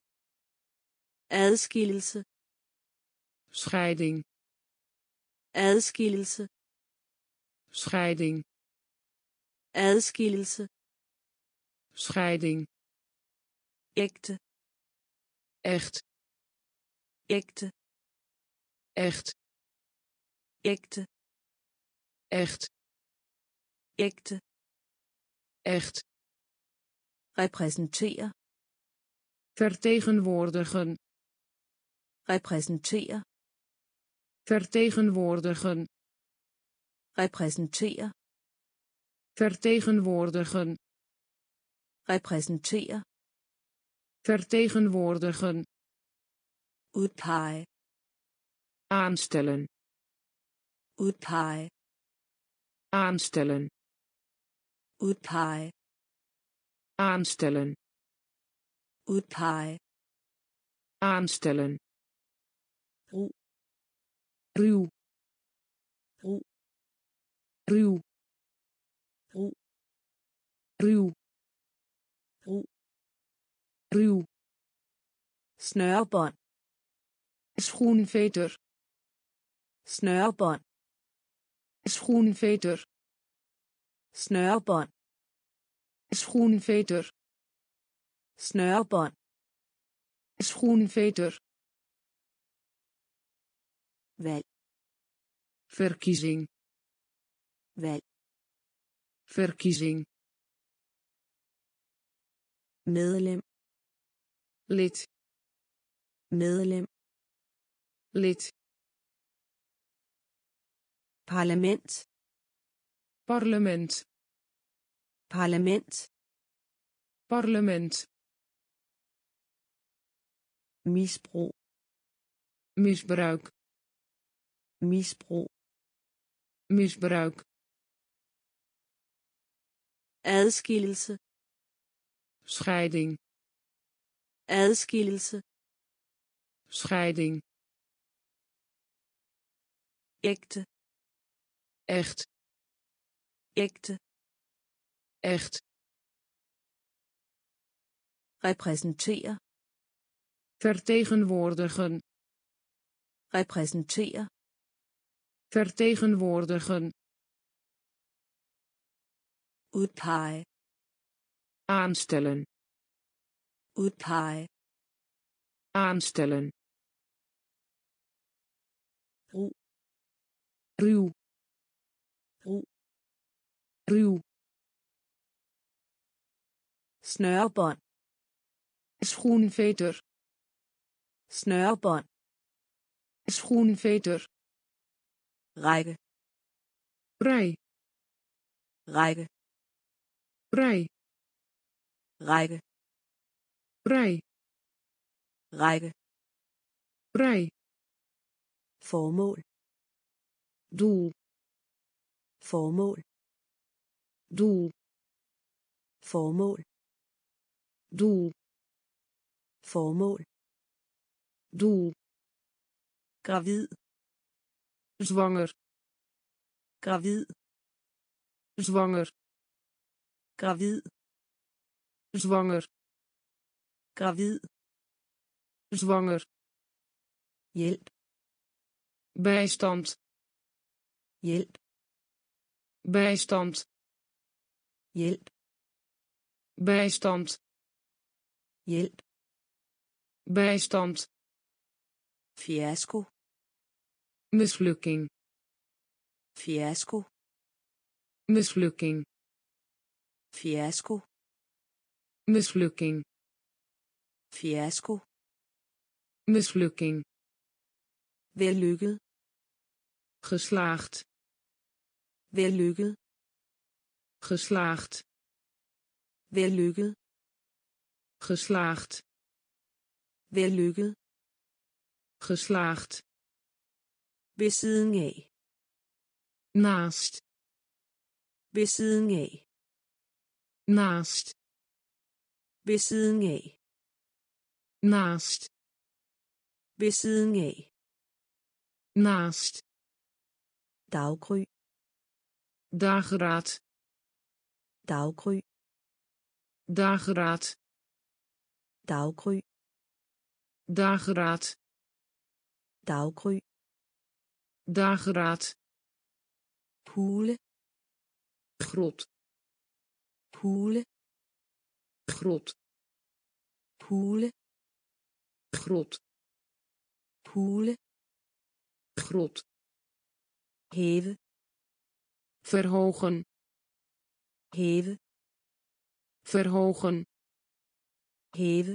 S1: adskillelse.
S2: scheiding
S1: adskillelse.
S2: scheiding
S1: adskillelse.
S2: scheiding
S1: ægte
S2: echt
S1: ægte
S2: echt
S1: ægte
S2: echt.
S1: Ægte
S2: echt
S1: repræsentere.
S2: Vertegenwoordigen.
S1: Repræsentere.
S2: Vertegenwoordigen.
S1: Repræsentere.
S2: Vertegenwoordigen.
S1: Repræsentere.
S2: Vertegenwoordigen.
S1: Udpege.
S2: Aanstellen.
S1: Udpege.
S2: Aanstellen
S1: udpege.
S2: Aanstellen.
S1: Udpege.
S2: Aanstellen.
S1: Ruw
S2: ruw.
S1: Ruw
S2: ruw.
S1: Ruw
S2: ruw.
S1: Ruw
S2: ruw.
S1: Snørebånd
S2: schoenveter.
S1: Snørebånd
S2: schoenveter
S1: snørebånd
S2: schoenveter
S1: snørebånd
S2: schoenveter
S1: valg.
S2: Verkiezing.
S1: Valg.
S2: Verkiezing.
S1: Medlem.
S2: Lid.
S1: Medlem.
S2: Lid.
S1: Parlament
S2: parlement.
S1: Parlament
S2: parlement.
S1: Misbrug
S2: misbruik.
S1: Misbrug
S2: misbruik.
S1: Adskillelse.
S2: Scheiding.
S1: Adskillelse.
S2: Scheiding.
S1: Ægte.
S2: Echt
S1: ægte
S2: echt
S1: repræsentere.
S2: Vertegenwoordigen.
S1: Repræsentere.
S2: Vertegenwoordigen.
S1: Udpege.
S2: Aanstellen.
S1: Udpege.
S2: Aanstellen.
S1: Ruw
S2: ruw
S1: ruw. Snørebånd
S2: schoenveter.
S1: Snørebånd
S2: schoenveter.
S1: Række.
S2: Rij.
S1: Række.
S2: Rij.
S1: Række.
S2: Rij.
S1: Række.
S2: Rij.
S1: Formål.
S2: Doel.
S1: Formål
S2: du.
S1: Formål.
S2: Du.
S1: Formål.
S2: Du.
S1: Gravid.
S2: Zwanger.
S1: Gravid.
S2: Zwanger.
S1: Gravid.
S2: Zwanger.
S1: Gravid.
S2: Zwanger.
S1: Hjælp.
S2: Bijstand.
S1: Hjælp.
S2: Bijstand.
S1: Hjælp.
S2: Bijstand.
S1: Hjælp.
S2: Bijstand.
S1: Fiasko.
S2: Mislukking.
S1: Fiasko.
S2: Mislukking.
S1: Fiasko.
S2: Mislukking.
S1: Fiasko.
S2: Mislukking.
S1: Vellykket.
S2: Geslaagd.
S1: Vellykket
S2: geslaagd.
S1: Vellykket
S2: geslaagd.
S1: Vellykket
S2: geslaagd.
S1: Ved siden af.
S2: Naast.
S1: Ved siden af.
S2: Naast.
S1: Ved siden af.
S2: Naast.
S1: Ved siden af.
S2: Naast.
S1: Daggry.
S2: Dageraad
S1: Daggroei.
S2: Dageraad.
S1: Daggroei.
S2: Dageraad.
S1: Daggroei.
S2: Dageraad.
S1: poole,
S2: Grot.
S1: poole,
S2: Grot.
S1: poole,
S2: Grot.
S1: poole,
S2: Grot.
S1: Heven.
S2: Verhogen
S1: hæve
S2: verhogen.
S1: Hæve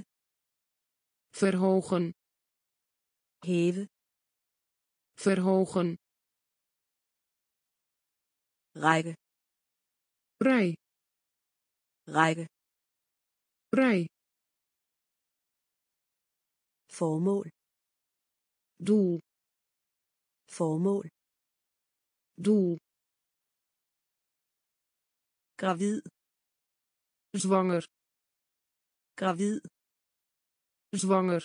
S2: verhogen.
S1: Hæve
S2: verhogen.
S1: Række
S2: rij.
S1: Række
S2: rij.
S1: Formål
S2: doel.
S1: Formål
S2: doel
S1: gravid.
S2: Zwanger.
S1: Gravid.
S2: Zwanger.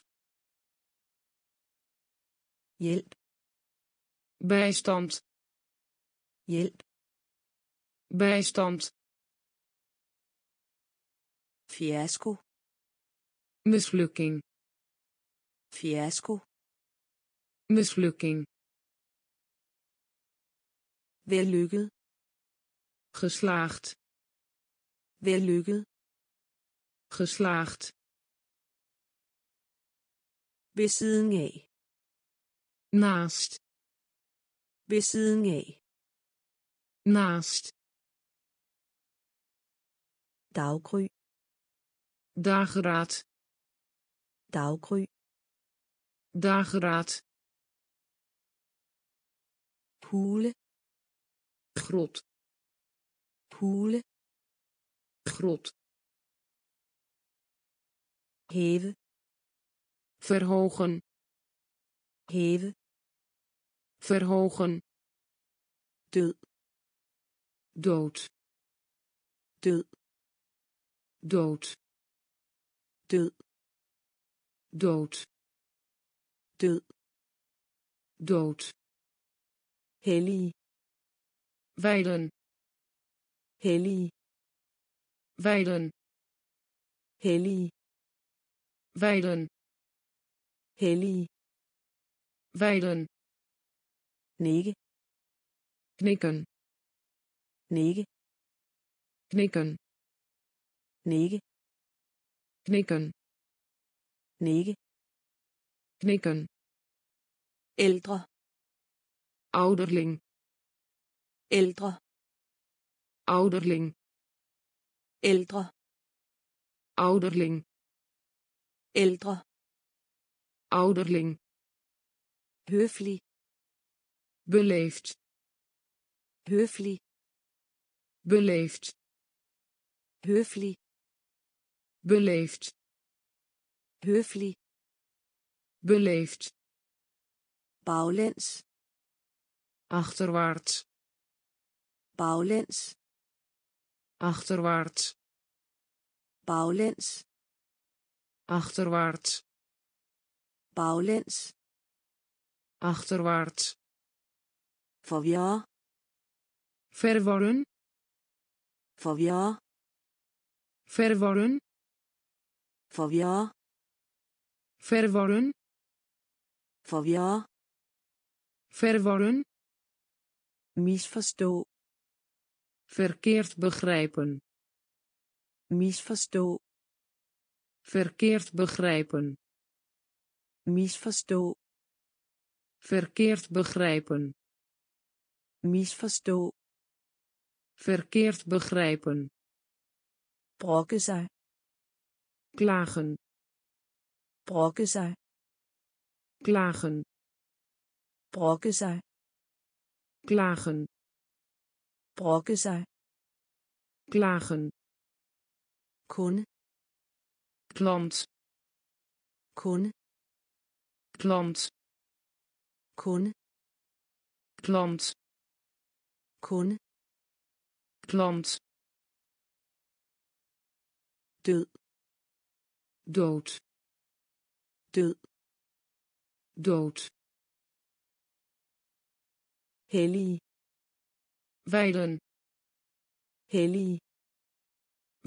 S1: Hjælp.
S2: Bijstand.
S1: Hjælp.
S2: Bijstand.
S1: Fiasko.
S2: Mislukking
S1: fiasko.
S2: Mislukking
S1: vellykket.
S2: Geslaagd
S1: vellykket
S2: geslaagd.
S1: Ved siden af.
S2: Naast.
S1: Ved siden af.
S2: Naast.
S1: Daggry.
S2: Dageraad.
S1: Daggry.
S2: Dageraad.
S1: Hule
S2: grot.
S1: Hule
S2: grot.
S1: Hæve
S2: verhogen.
S1: Hæve
S2: verhogen.
S1: Død.
S2: Dood.
S1: Død.
S2: Dood.
S1: Død.
S2: Dood.
S1: Død.
S2: Dood.
S1: Hellig
S2: wijlen
S1: hellig
S2: wijlen
S1: hellig.
S2: Wijlen
S1: hellig.
S2: Wijlen
S1: nikke
S2: knikken.
S1: Nikke
S2: knikken.
S1: Nikke
S2: knikken.
S1: Nikke
S2: knikken.
S1: Ældre.
S2: Ouderling.
S1: Ældre.
S2: Ouderling
S1: ældre.
S2: Ouderling.
S1: Ældre.
S2: Ouderling.
S1: Høflig.
S2: Beleefd.
S1: Høflig.
S2: Beleefd.
S1: Høflig.
S2: Beleefd.
S1: Høflig.
S2: Beleefd.
S1: Baglæns.
S2: Achterwaarts.
S1: Baglæns.
S2: Achterwaarts
S1: baglæns
S2: achterwaarts.
S1: Baglæns
S2: achterwaarts.
S1: Forvirre
S2: verworren
S1: forvirre
S2: verworren
S1: forvirre
S2: verworren
S1: forvirre
S2: verworren
S1: misforstå
S2: verkeerd begrijpen
S1: misforstå
S2: verkeerd begrijpen.
S1: misforstå
S2: verkeerd begrijpen.
S1: misforstå
S2: verkeerd begrijpen.
S1: Brokke sig.
S2: Klagen.
S1: Brokke sig.
S2: Klagen.
S1: Brokke sig.
S2: Klagen.
S1: Brokke sig.
S2: Klagen
S1: kunde
S2: klant
S1: kunde
S2: klant
S1: kunde
S2: klant
S1: kunde
S2: klant
S1: død
S2: dood.
S1: Død
S2: dood.
S1: Hellig.
S2: Wijlen
S1: hellig.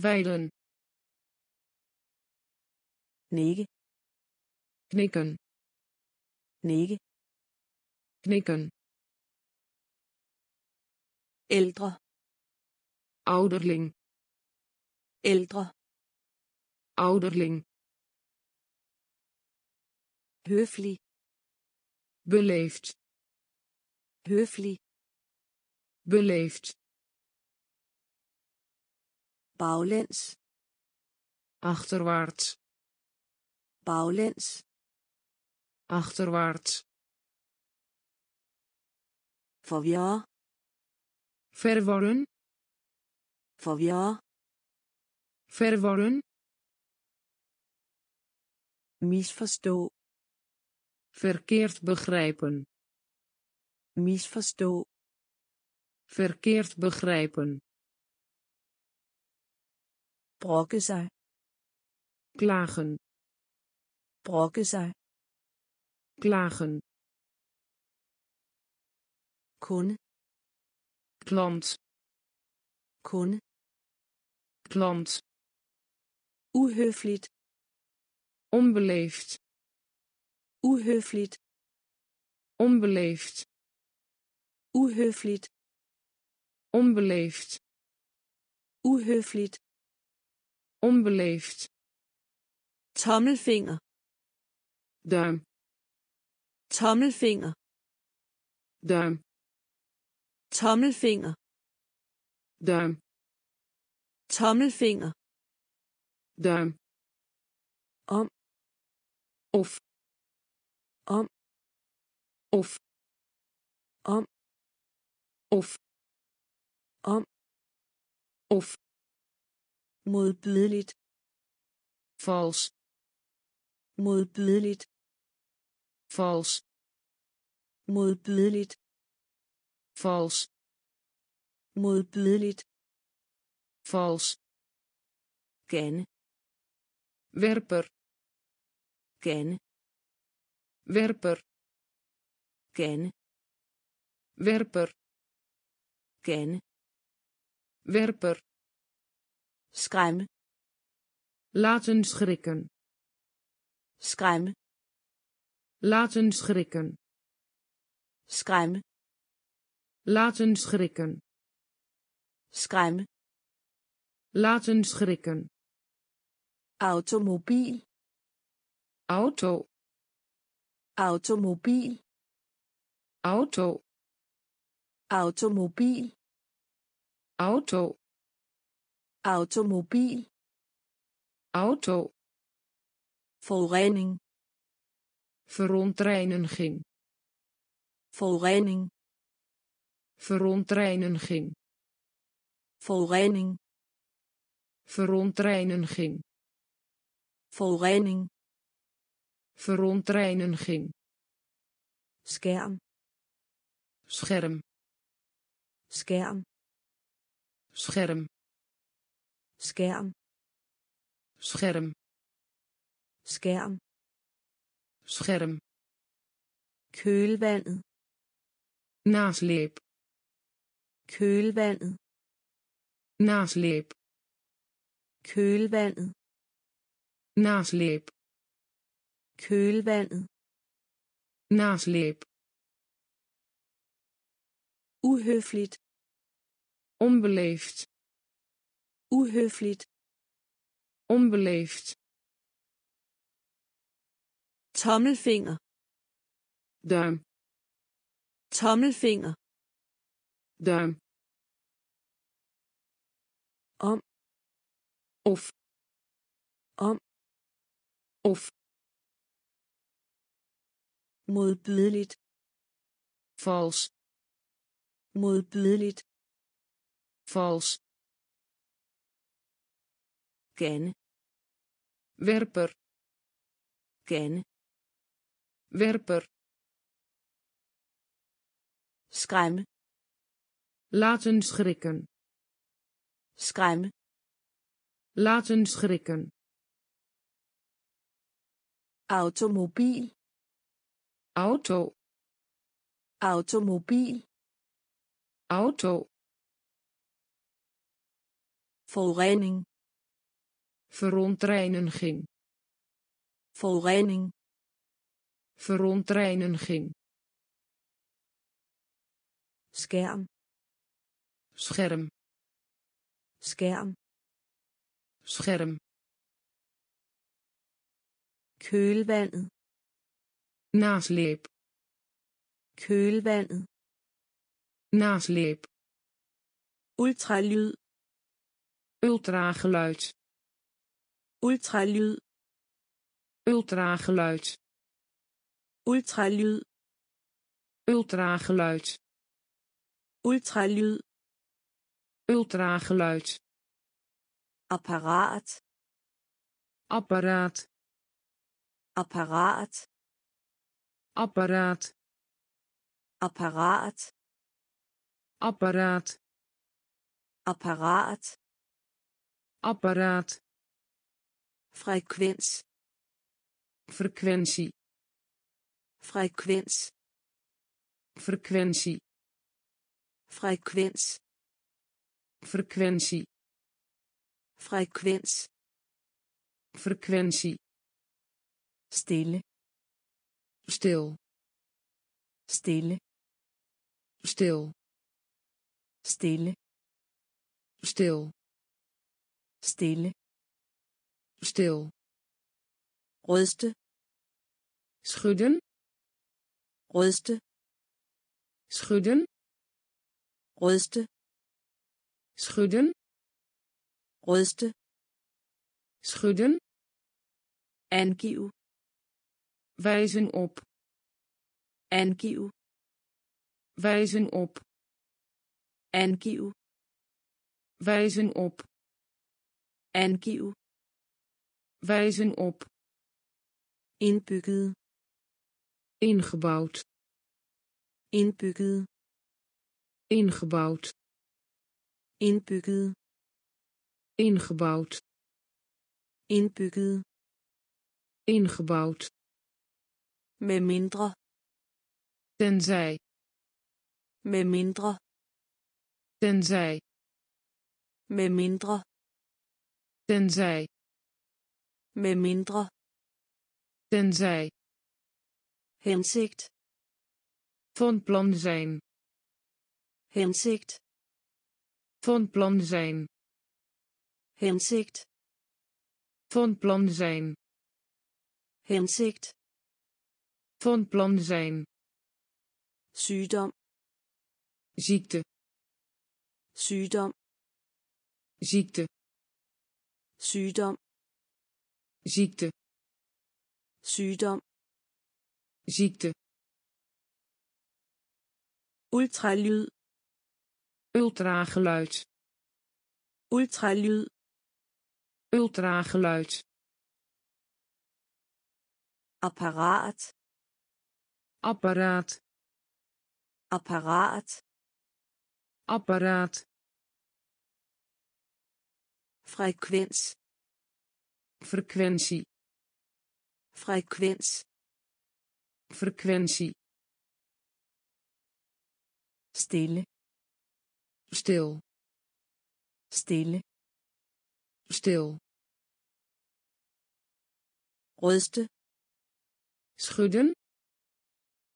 S2: Wijlen
S1: nikke
S2: knikken.
S1: Nikke
S2: knikken.
S1: Ældre.
S2: Ouderling.
S1: Ældre.
S2: Ouderling.
S1: Høflig.
S2: Beleefd.
S1: Høflig.
S2: Beleefd.
S1: Baglæns.
S2: Achterwaarts
S1: baglæns
S2: achterwaarts.
S1: Forvirre
S2: verworren
S1: forvirre
S2: verworren
S1: misforstå
S2: verkeerd begrijpen.
S1: Misforstå
S2: verkeerd begrijpen.
S1: Brokke sig
S2: klagen
S1: sig
S2: klagen.
S1: Kunde
S2: klant
S1: kunde
S2: klant
S1: uhøfligt
S2: onbeleefd.
S1: Uhøfligt
S2: onbeleefd.
S1: Uhøfligt
S2: onbeleefd.
S1: Uhøfligt
S2: onbeleefd.
S1: Tommelfinger
S2: duim
S1: tommelfinger.
S2: Duim
S1: tommelfinger.
S2: Duim
S1: tommelfinger.
S2: Duim
S1: om.
S2: Of
S1: om.
S2: Of
S1: om.
S2: Of
S1: om.
S2: Of
S1: modbydeligt.
S2: Vals
S1: modbydeligt
S2: vals.
S1: Modbydeligt.
S2: Vals.
S1: Modbydeligt.
S2: Vals.
S1: Gerne
S2: werper.
S1: Gerne
S2: werper.
S1: Gerne
S2: werper.
S1: Gerne
S2: werper.
S1: Skræmme
S2: laten schrikken.
S1: Skræmme
S2: laten schrikken.
S1: Skræmme.
S2: Laten schrikken.
S1: Skræmme.
S2: Laten schrikken.
S1: Automobil.
S2: Auto.
S1: Automobil.
S2: Auto.
S1: Automobil.
S2: Auto.
S1: Automobil.
S2: Auto.
S1: Forurening
S2: verontreiniging
S1: forurening
S2: verontreiniging
S1: forurening
S2: verontreiniging
S1: forurening
S2: verontreiniging
S1: skærm
S2: scherm.
S1: Skærm
S2: scherm.
S1: Skærm
S2: scherm.
S1: Skærm
S2: scherm.
S1: Kølvandet.
S2: Nasleep.
S1: Kølvandet.
S2: Nasleep.
S1: Kølvandet.
S2: Nasleep.
S1: Kølvandet.
S2: Nasleep.
S1: Uhøfligt.
S2: Onbeleefd.
S1: Uhøfligt.
S2: Onbeleefd
S1: tommelfinger.
S2: Duim
S1: tommelfinger.
S2: Duim
S1: om.
S2: Of
S1: om.
S2: Of
S1: modbydeligt.
S2: Vals
S1: modbydeligt.
S2: Vals
S1: gerne.
S2: Werper.
S1: Gerne
S2: werper.
S1: Skræmme
S2: laten schrikken.
S1: Skræmme
S2: laten schrikken.
S1: Automobil
S2: auto.
S1: Automobil
S2: auto. Verontreiniging.
S1: Forurening
S2: verontreiniging
S1: skærm.
S2: Scherm.
S1: Skærm.
S2: Scherm.
S1: Kølvandet.
S2: Nasleep.
S1: Kølvandet.
S2: Nasleep.
S1: Ultralyd.
S2: Ultrageluid.
S1: Ultralyd.
S2: Ultrageluid
S1: ultralyd.
S2: Ultrageluid.
S1: Ultralyd.
S2: Ultrageluid.
S1: Apparaat,
S2: apparaat.
S1: Apparaat.
S2: Apparaat.
S1: Apparaat.
S2: Apparaat.
S1: Apparaat.
S2: Apparaat.
S1: Frequentie
S2: frequentie
S1: frequens
S2: frequentie
S1: frequens
S2: frequentie
S1: frequens
S2: frequentie
S1: stille.
S2: Stil.
S1: Stille.
S2: Stil.
S1: Stille.
S2: Stil.
S1: Stille.
S2: Stil.
S1: Ryste
S2: schudden
S1: ryste
S2: schudden
S1: ryste
S2: schudden
S1: ryste
S2: schudden
S1: angiv.
S2: Wijzen op.
S1: Angiv.
S2: Wijzen op.
S1: Angiv.
S2: Wijzen op.
S1: Angiv.
S2: Wijzen op.
S1: Indbygget
S2: ingebouwd.
S1: Indbygget.
S2: Ingebouwd.
S1: Indbygget.
S2: Ingebouwd.
S1: Indbygget.
S2: Ingebouwd.
S1: Med mindre.
S2: Tenzij.
S1: Med mindre.
S2: Tenzij.
S1: Med mindre.
S2: Tenzij.
S1: Med mindre.
S2: Tenzij
S1: hensigt
S2: van plan zijn.
S1: Hensigt
S2: van plan zijn.
S1: Hensigt
S2: van plan zijn.
S1: Hensigt
S2: van plan zijn.
S1: Sygdom
S2: ziekte.
S1: Sygdom
S2: ziekte.
S1: Sygdom
S2: ziekte.
S1: Sygdom
S2: ziekte.
S1: Ultralyd.
S2: Ultrageluid.
S1: Ultralyd.
S2: Ultrageluid.
S1: Apparat
S2: apparaat.
S1: Apparat
S2: apparaat.
S1: Frequens
S2: frequentie
S1: frequens
S2: frequentie.
S1: Stille.
S2: Stil.
S1: Stille.
S2: Stil.
S1: Ryste
S2: schudden.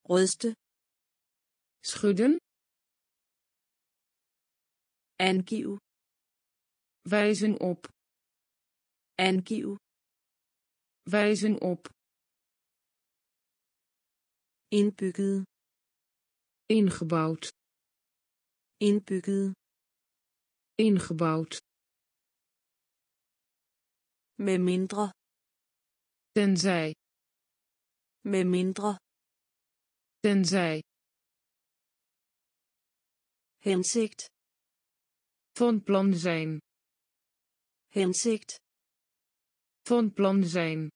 S1: Ryste
S2: schudden.
S1: Angiv
S2: wijzen op.
S1: Angiv
S2: wijzen op
S1: indbygget
S2: ingebouwd
S1: indbygget
S2: ingebouwd
S1: med mindre
S2: tenzij
S1: med mindre
S2: tenzij
S1: hensigt
S2: van plan zijn
S1: hensigt
S2: van plan zijn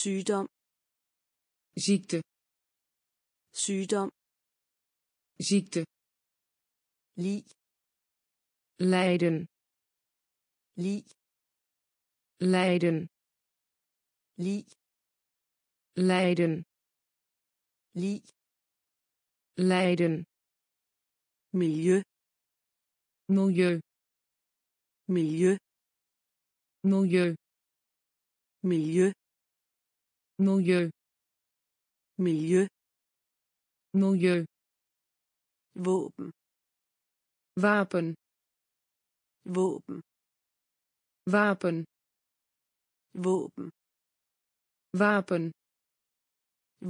S1: sygdom
S2: ziekte.
S1: Sygdom.
S2: Ziekte.
S1: Li
S2: lijden.
S1: Li
S2: lijden.
S1: Li
S2: lijden.
S1: Li
S2: lijden.
S1: Milieu.
S2: Milieu.
S1: Milieu.
S2: Milieu.
S1: Milieu.
S2: Milieu
S1: miljø
S2: milieu.
S1: Våben.
S2: Wapen.
S1: Våben.
S2: Wapen.
S1: Våben.
S2: Wapen.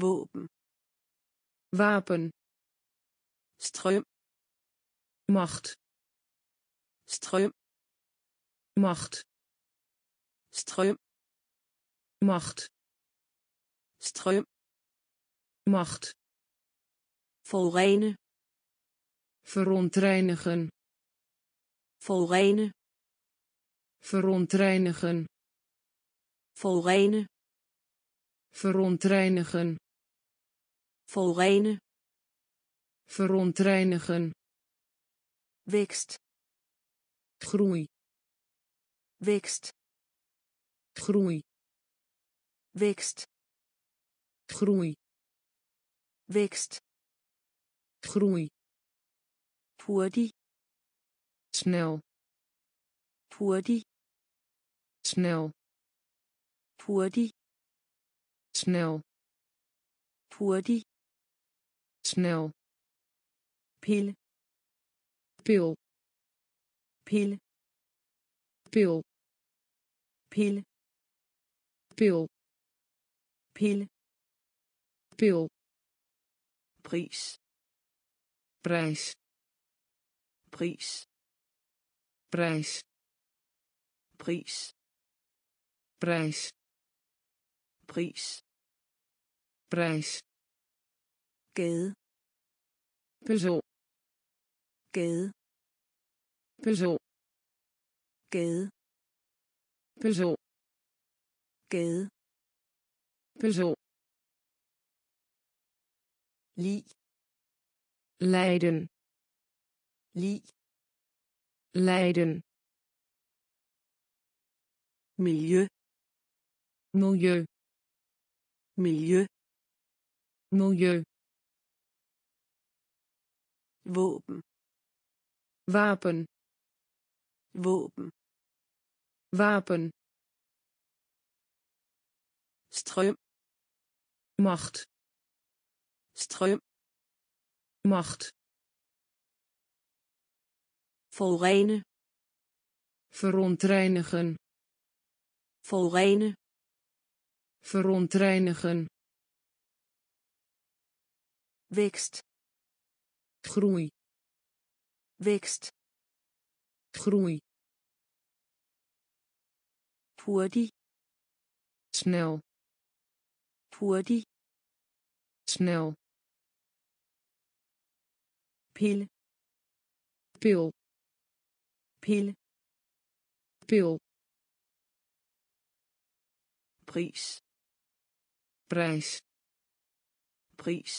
S1: Våben.
S2: Wapen.
S1: Strøm.
S2: Macht.
S1: Strøm.
S2: Macht.
S1: Strøm.
S2: Macht.
S1: Strøm
S2: macht.
S1: Volrenen
S2: verontreinigen.
S1: Volrenen
S2: verontreinigen.
S1: Volrenen
S2: verontreinigen.
S1: Volrenen
S2: verontreinigen.
S1: Wächst
S2: groei.
S1: Wächst
S2: groei.
S1: Wächst
S2: groei
S1: wächst
S2: groei.
S1: Hurtig.
S2: Snel.
S1: Hurtig.
S2: Snel.
S1: Hurtig.
S2: Snel.
S1: Hurtig.
S2: Snel.
S1: Pille
S2: pil.
S1: Pille
S2: pil.
S1: Pille
S2: pil.
S1: Pille
S2: pil
S1: pris
S2: prijs.
S1: Pris
S2: prijs.
S1: Pris
S2: prijs.
S1: Pris
S2: prijs.
S1: Gade.
S2: Puzzel
S1: gade.
S2: Puzzel
S1: gade.
S2: Puzzel
S1: gade.
S2: Puzzel
S1: Li.
S2: Leiden.
S1: Li.
S2: Leiden.
S1: Milieu.
S2: Milieu.
S1: Milieu.
S2: Milieu.
S1: Wapen.
S2: Wapen.
S1: Wapen.
S2: Wapen.
S1: Ström.
S2: Macht
S1: strøm.
S2: Macht.
S1: Volrenen
S2: verontreinigen.
S1: Volrenen
S2: verontreinigen.
S1: Wächst
S2: groei.
S1: Wächst
S2: groei.
S1: Hurtig.
S2: Snel.
S1: Hurtig.
S2: Snel
S1: pille
S2: pil
S1: pille
S2: pil
S1: pris
S2: prijs
S1: pris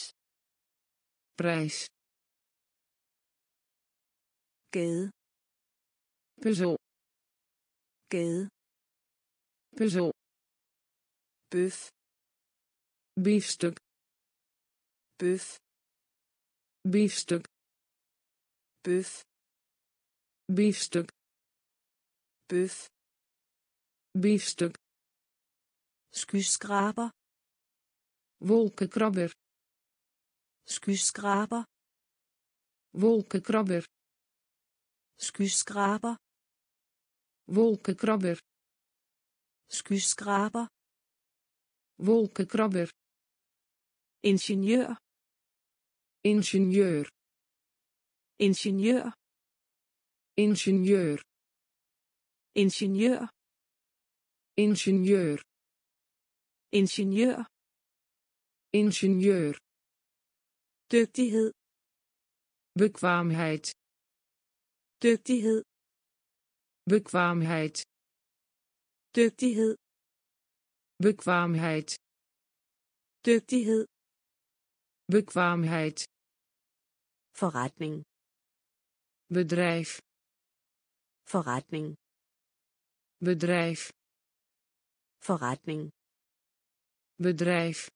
S2: prijs
S1: gade
S2: puzzel
S1: gade
S2: puzzel
S1: bøf
S2: biefstuk
S1: bøf
S2: biefstuk
S1: bøf
S2: biefstuk.
S1: Bøf
S2: biefstuk.
S1: Skyskraber
S2: wolkenkrabber.
S1: Skyskraber
S2: wolkenkrabber.
S1: Skyskraber
S2: wolkenkrabber.
S1: Skyskraber
S2: wolkenkrabber.
S1: Ingenieur.
S2: Ingenieur
S1: ingenieur.
S2: Ingenieur.
S1: Ingenieur.
S2: Ingenieur.
S1: Ingenieur.
S2: Ingenieur.
S1: Dygtighed.
S2: Bekwaamheid.
S1: Dygtighed.
S2: Bekwaamheid.
S1: Dygtighed.
S2: Bekwaamheid.
S1: Dygtighed.
S2: Bekwaamheid.
S1: Forretning
S2: bedrijf.
S1: Verretning
S2: bedrijf.
S1: Verretning
S2: bedrijf.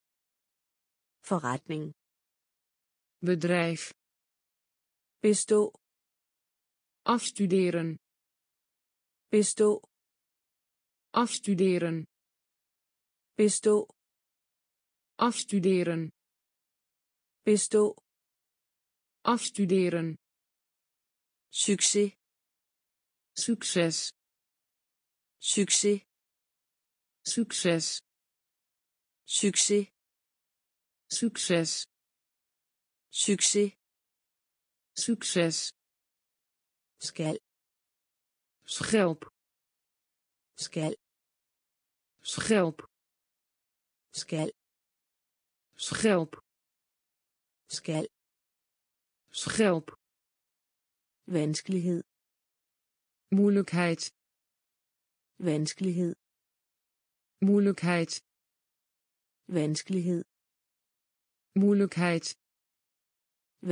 S1: Verretning
S2: bedrijf.
S1: Pisto.
S2: afstuderen.
S1: Pisto.
S2: afstuderen.
S1: Pisto.
S2: afstuderen.
S1: Pisto.
S2: afstuderen.
S1: Succès.
S2: Success.
S1: Succès.
S2: Success.
S1: Succès.
S2: Success.
S1: Succès.
S2: Success.
S1: Skal.
S2: Schelp.
S1: Skal.
S2: Schelp.
S1: Skal.
S2: Schelp.
S1: Skal.
S2: Schelp.
S1: Vanskelighed.
S2: Moeilijkheid
S1: vanskelighed.
S2: Moeilijkheid
S1: vanskelighed.
S2: Moeilijkheid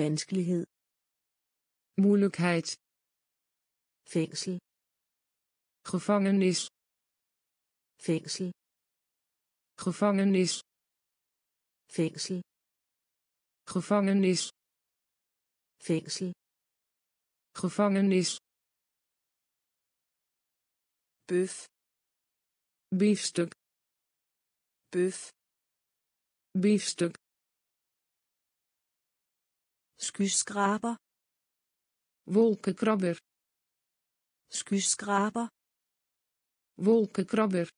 S1: vanskelighed.
S2: Moeilijkheid
S1: fængsel.
S2: Gevangenis
S1: fængsel.
S2: Gevangenis
S1: fængsel.
S2: Gevangenis
S1: fængsel
S2: gevangenis.
S1: Bøf
S2: biefstuk.
S1: Bøf
S2: biefstuk.
S1: Skyskraber
S2: wolkenkrabber.
S1: Skyskraber
S2: wolkenkrabber.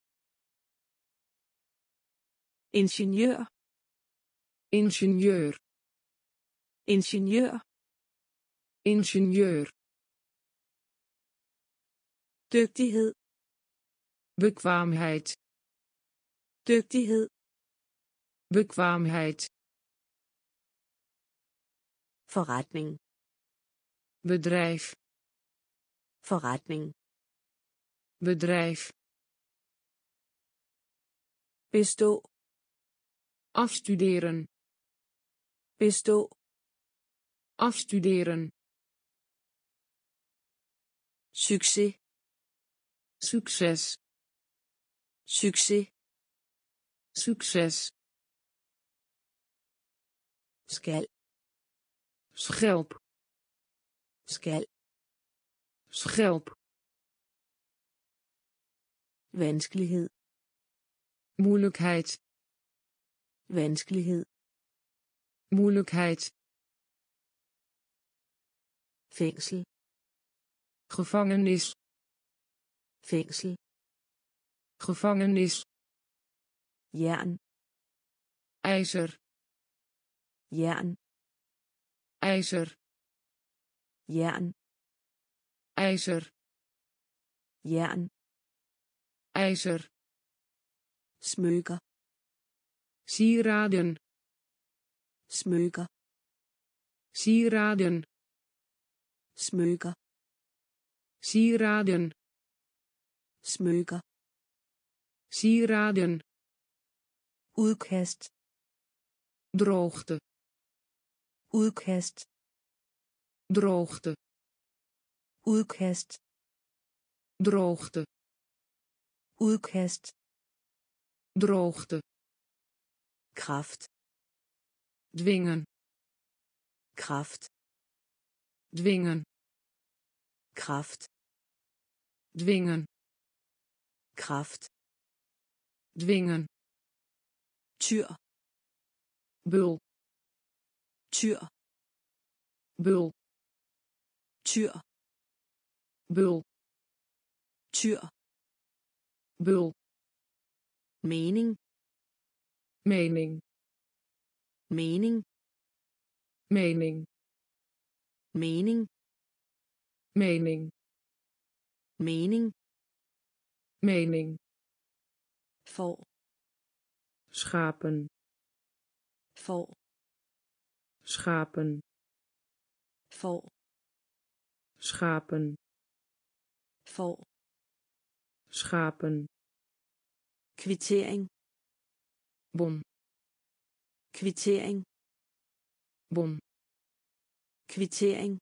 S1: Ingenieur
S2: ingenieur.
S1: Ingenieur
S2: ingenieur.
S1: Dygtighed.
S2: Bekwaamheid.
S1: Dygtighed.
S2: Bekwaamheid.
S1: Forretning.
S2: Bedrijf.
S1: Forretning.
S2: Bedrijf.
S1: Bestå
S2: afstuderen.
S1: Bestå
S2: afstuderen
S1: succes.
S2: Succes.
S1: Succes.
S2: Succes.
S1: Skal.
S2: Schelp.
S1: Skal.
S2: Schelp.
S1: Vanskelighed.
S2: Moeilijkheid.
S1: Vanskelighed.
S2: Moeilijkheid.
S1: Fængsel
S2: gevangenis.
S1: Fængsel.
S2: Gevangenis.
S1: Jern.
S2: Ijzer.
S1: Jern.
S2: Ijzer.
S1: Jern.
S2: Ijzer.
S1: Jern.
S2: Ijzer.
S1: Smykker.
S2: Sieraden.
S1: Smykker.
S2: Sieraden.
S1: Smykker
S2: sieraden.
S1: Smykker
S2: sieraden.
S1: Udkast.
S2: Droogte.
S1: Udkast.
S2: Droogte.
S1: Udkast.
S2: Droogte.
S1: Udkast.
S2: Droogte.
S1: Kraft.
S2: Dwingen.
S1: Kraft.
S2: Dwingen
S1: kraft
S2: dwingen.
S1: Kraft
S2: dwingen.
S1: Tyr
S2: bul.
S1: Tyr
S2: bul.
S1: Tyr
S2: bul.
S1: Tyr
S2: bul.
S1: Mening.
S2: Mening.
S1: Mening.
S2: Mening.
S1: Mening
S2: mening.
S1: Mening.
S2: Mening.
S1: Vol.
S2: Schapen.
S1: Vol.
S2: Schapen.
S1: Vol.
S2: Schapen.
S1: Vol.
S2: Schapen.
S1: Kvittering
S2: bon
S1: kvittering
S2: bon
S1: kvittering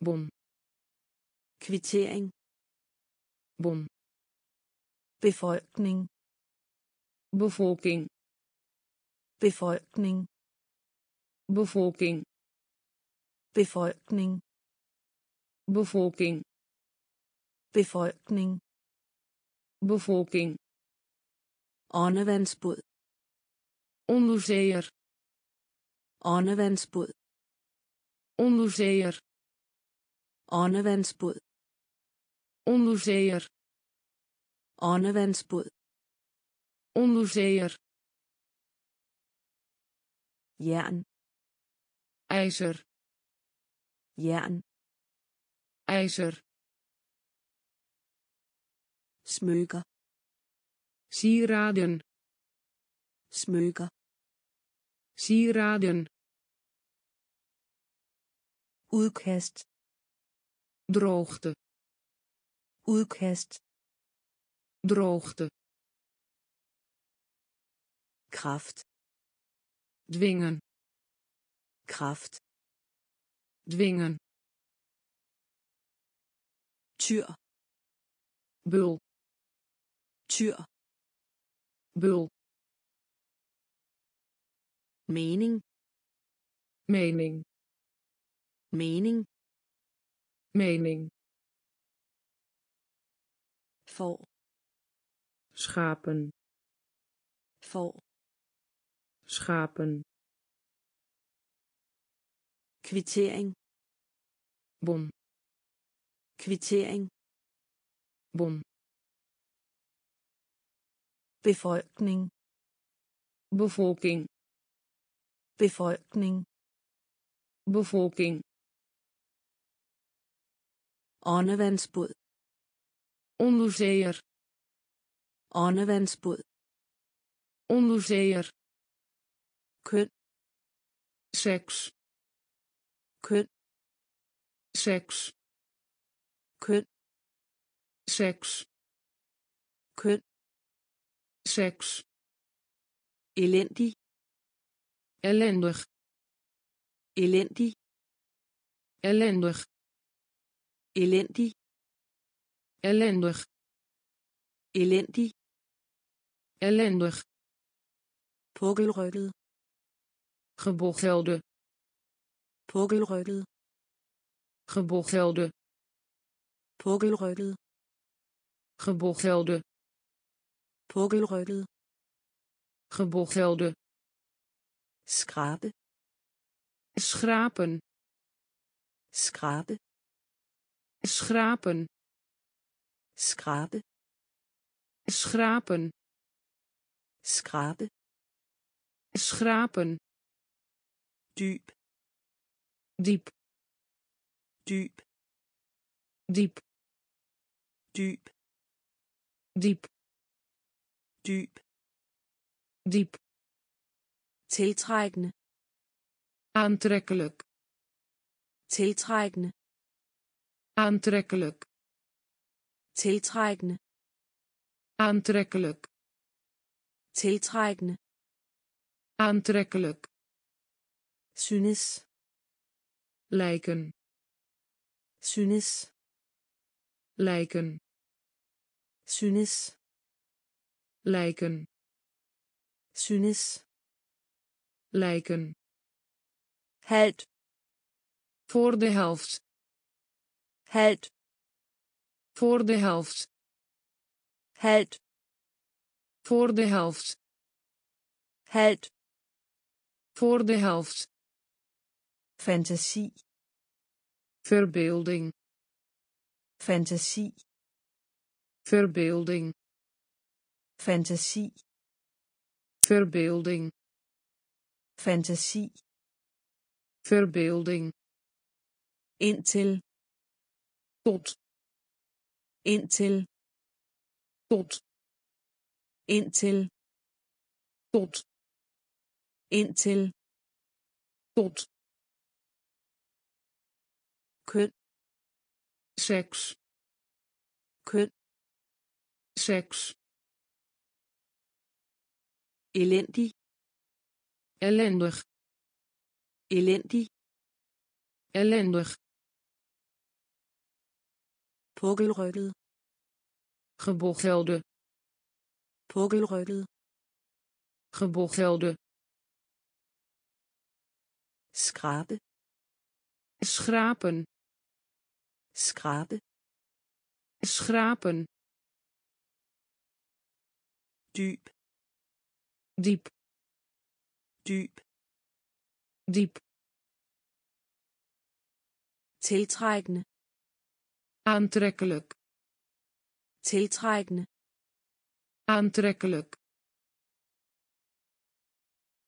S2: bon
S1: kvittering.
S2: Bon
S1: befolkning.
S2: Bevolking.
S1: Befolkning.
S2: Bevolking.
S1: Befolkning.
S2: Bevolking.
S1: Befolkning.
S2: Bevolking.
S1: Åndevandsbåd
S2: onderzeeër.
S1: Åndevandsbåd.
S2: onderzeeër.
S1: Åndevandsbåd.
S2: Onderzeeër
S1: Åndevandsbåd.
S2: onderzeeër
S1: Jern.
S2: ijzer
S1: Jern.
S2: ijzer
S1: Smykker.
S2: sieraden
S1: Smykker.
S2: sieraden
S1: Udkast.
S2: droogte
S1: Udkast.
S2: droogte
S1: Kraft.
S2: dwingen
S1: Kraft.
S2: dwingen
S1: Tyr.
S2: bul
S1: Tyr.
S2: bul
S1: Mening.
S2: mening
S1: Mening.
S2: mening
S1: vol
S2: schapen
S1: vol
S2: schapen
S1: kvittering.
S2: Bon
S1: kvittering.
S2: Bon
S1: befolkning.
S2: Befolkning
S1: befolkning.
S2: Befolkning
S1: åndevandsbåd
S2: onderzeeër
S1: Åndevandsbåd.
S2: onderzeeër
S1: Køn.
S2: seks
S1: Køn.
S2: seks
S1: Køn.
S2: seks
S1: Køn.
S2: seks
S1: Elendig.
S2: ellendig
S1: Elendig.
S2: ellendig
S1: Elendig.
S2: Ellendig
S1: Elendig.
S2: ellendig
S1: Pukkelrykket.
S2: gebochelde
S1: Pukkelrykket.
S2: gebochelde
S1: Pukkelrykket.
S2: gebochelde
S1: Pukkelrykket.
S2: gebochelde
S1: Skrabe.
S2: schrapen
S1: Skrabe.
S2: schrapen
S1: Skrabe.
S2: schrapen
S1: Skrabe.
S2: schrapen
S1: Dyb.
S2: diep
S1: Dyb.
S2: diep
S1: Dyb.
S2: diep
S1: Dyb.
S2: diep
S1: Tiltrækkende.
S2: aantrekkelijk
S1: Tiltrækkende.
S2: aantrekkelijk
S1: Tiltrækkende.
S2: aantrekkelijk
S1: Tiltrækkende.
S2: aantrekkelijk
S1: Synes.
S2: lijken
S1: Synes.
S2: lijken
S1: Synes.
S2: lijken
S1: Synes.
S2: lijken
S1: Halt.
S2: voor de helft
S1: Halt.
S2: Voor de helft
S1: Halt.
S2: voor de helft
S1: Halt.
S2: voor de helft
S1: Fantasie.
S2: verbeelding
S1: Fantasie.
S2: verbeelding
S1: Fantasie.
S2: verbeelding
S1: Fantasie.
S2: verbeelding
S1: Indtil.
S2: tot
S1: Indtil.
S2: tot
S1: Indtil.
S2: tot
S1: Indtil.
S2: tot
S1: Køn.
S2: seks
S1: Køn.
S2: seks
S1: Elendig.
S2: ellendig
S1: Elendig.
S2: ellendig
S1: Pukkelrykket.
S2: gebochelde
S1: Pukkelrykket.
S2: gebochelde
S1: Skrabe.
S2: schrapen
S1: Skrabe.
S2: schrapen
S1: Dyb.
S2: diep
S1: Dyb.
S2: diep
S1: tiltrækkende
S2: aantrekkelijk.
S1: Tiltrækkende.
S2: Aantrekkelijk.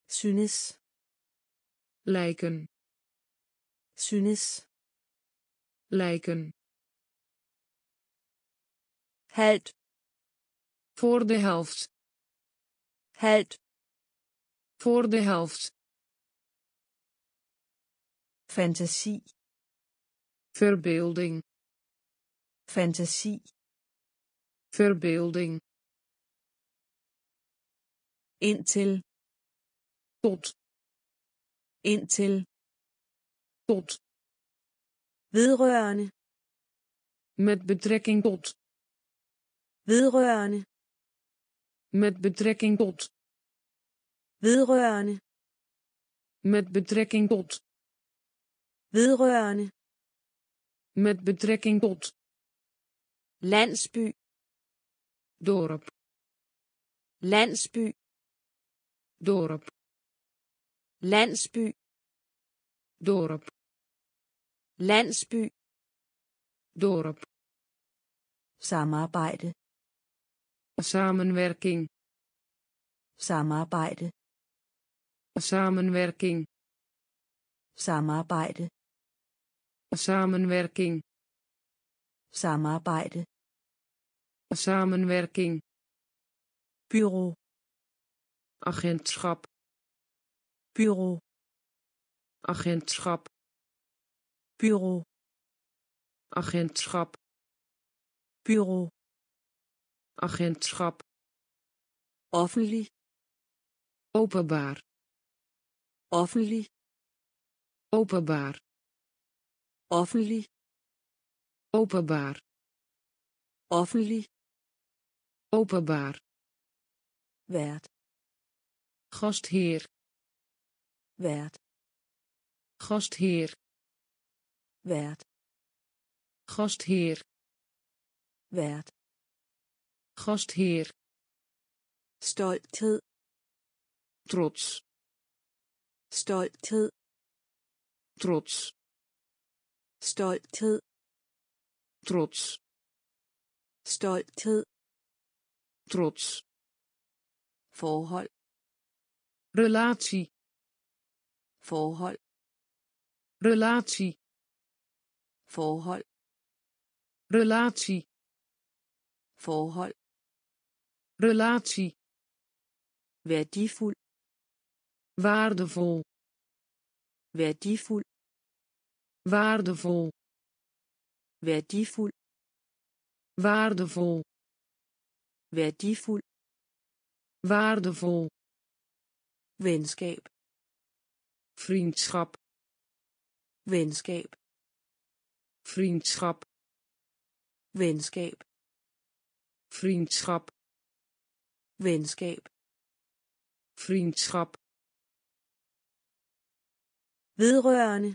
S1: Synes.
S2: Lijken.
S1: Synes.
S2: Lijken.
S1: Halvt
S2: voor de helft.
S1: Halvt
S2: voor de helft.
S1: Fantasie.
S2: Verbeelding
S1: fantasie.
S2: Verbeelding.
S1: Indtil.
S2: Tot.
S1: Indtil.
S2: Tot.
S1: Vedrørende.
S2: Met betrekking tot.
S1: Vedrørende.
S2: Met betrekking tot.
S1: Vedrørende.
S2: Met betrekking tot.
S1: Vedrørende.
S2: Met betrekking tot
S1: landsby.
S2: Dorp.
S1: Landsby.
S2: Dorp.
S1: Landsby.
S2: Dorp.
S1: Landsby.
S2: Dorp.
S1: Samarbejde.
S2: Samenwerking.
S1: Samarbejde.
S2: Samenwerking.
S1: Samarbejde.
S2: Samenwerking
S1: samarbejde
S2: samenwerking
S1: bureau
S2: agentschap
S1: bureau
S2: agentschap
S1: bureau
S2: agentschap
S1: bureau
S2: agentschap
S1: offentlig
S2: openbaar
S1: offentlig
S2: openbaar
S1: offentlig
S2: openbaar.
S1: Offentlig.
S2: Openbaar.
S1: Vært
S2: gastheer.
S1: Vært
S2: gastheer.
S1: Vært
S2: gastheer.
S1: Vært
S2: gastheer.
S1: Stolthed.
S2: Trots.
S1: Stolthed.
S2: Trots.
S1: Stolthed
S2: trots.
S1: Stolthed.
S2: Trots.
S1: Forhold.
S2: Relatie.
S1: Forhold.
S2: Relatie.
S1: Forhold.
S2: Relatie.
S1: Forhold.
S2: Relatie.
S1: Værdifuld.
S2: Waardevol.
S1: Værdifuld.
S2: Waardevol waardevol
S1: værdifuld.
S2: Waardevol
S1: venskab.
S2: Vriendschap.
S1: Venskab.
S2: Vriendschap. Vriendschap. Vriendschap.
S1: Vedrørende.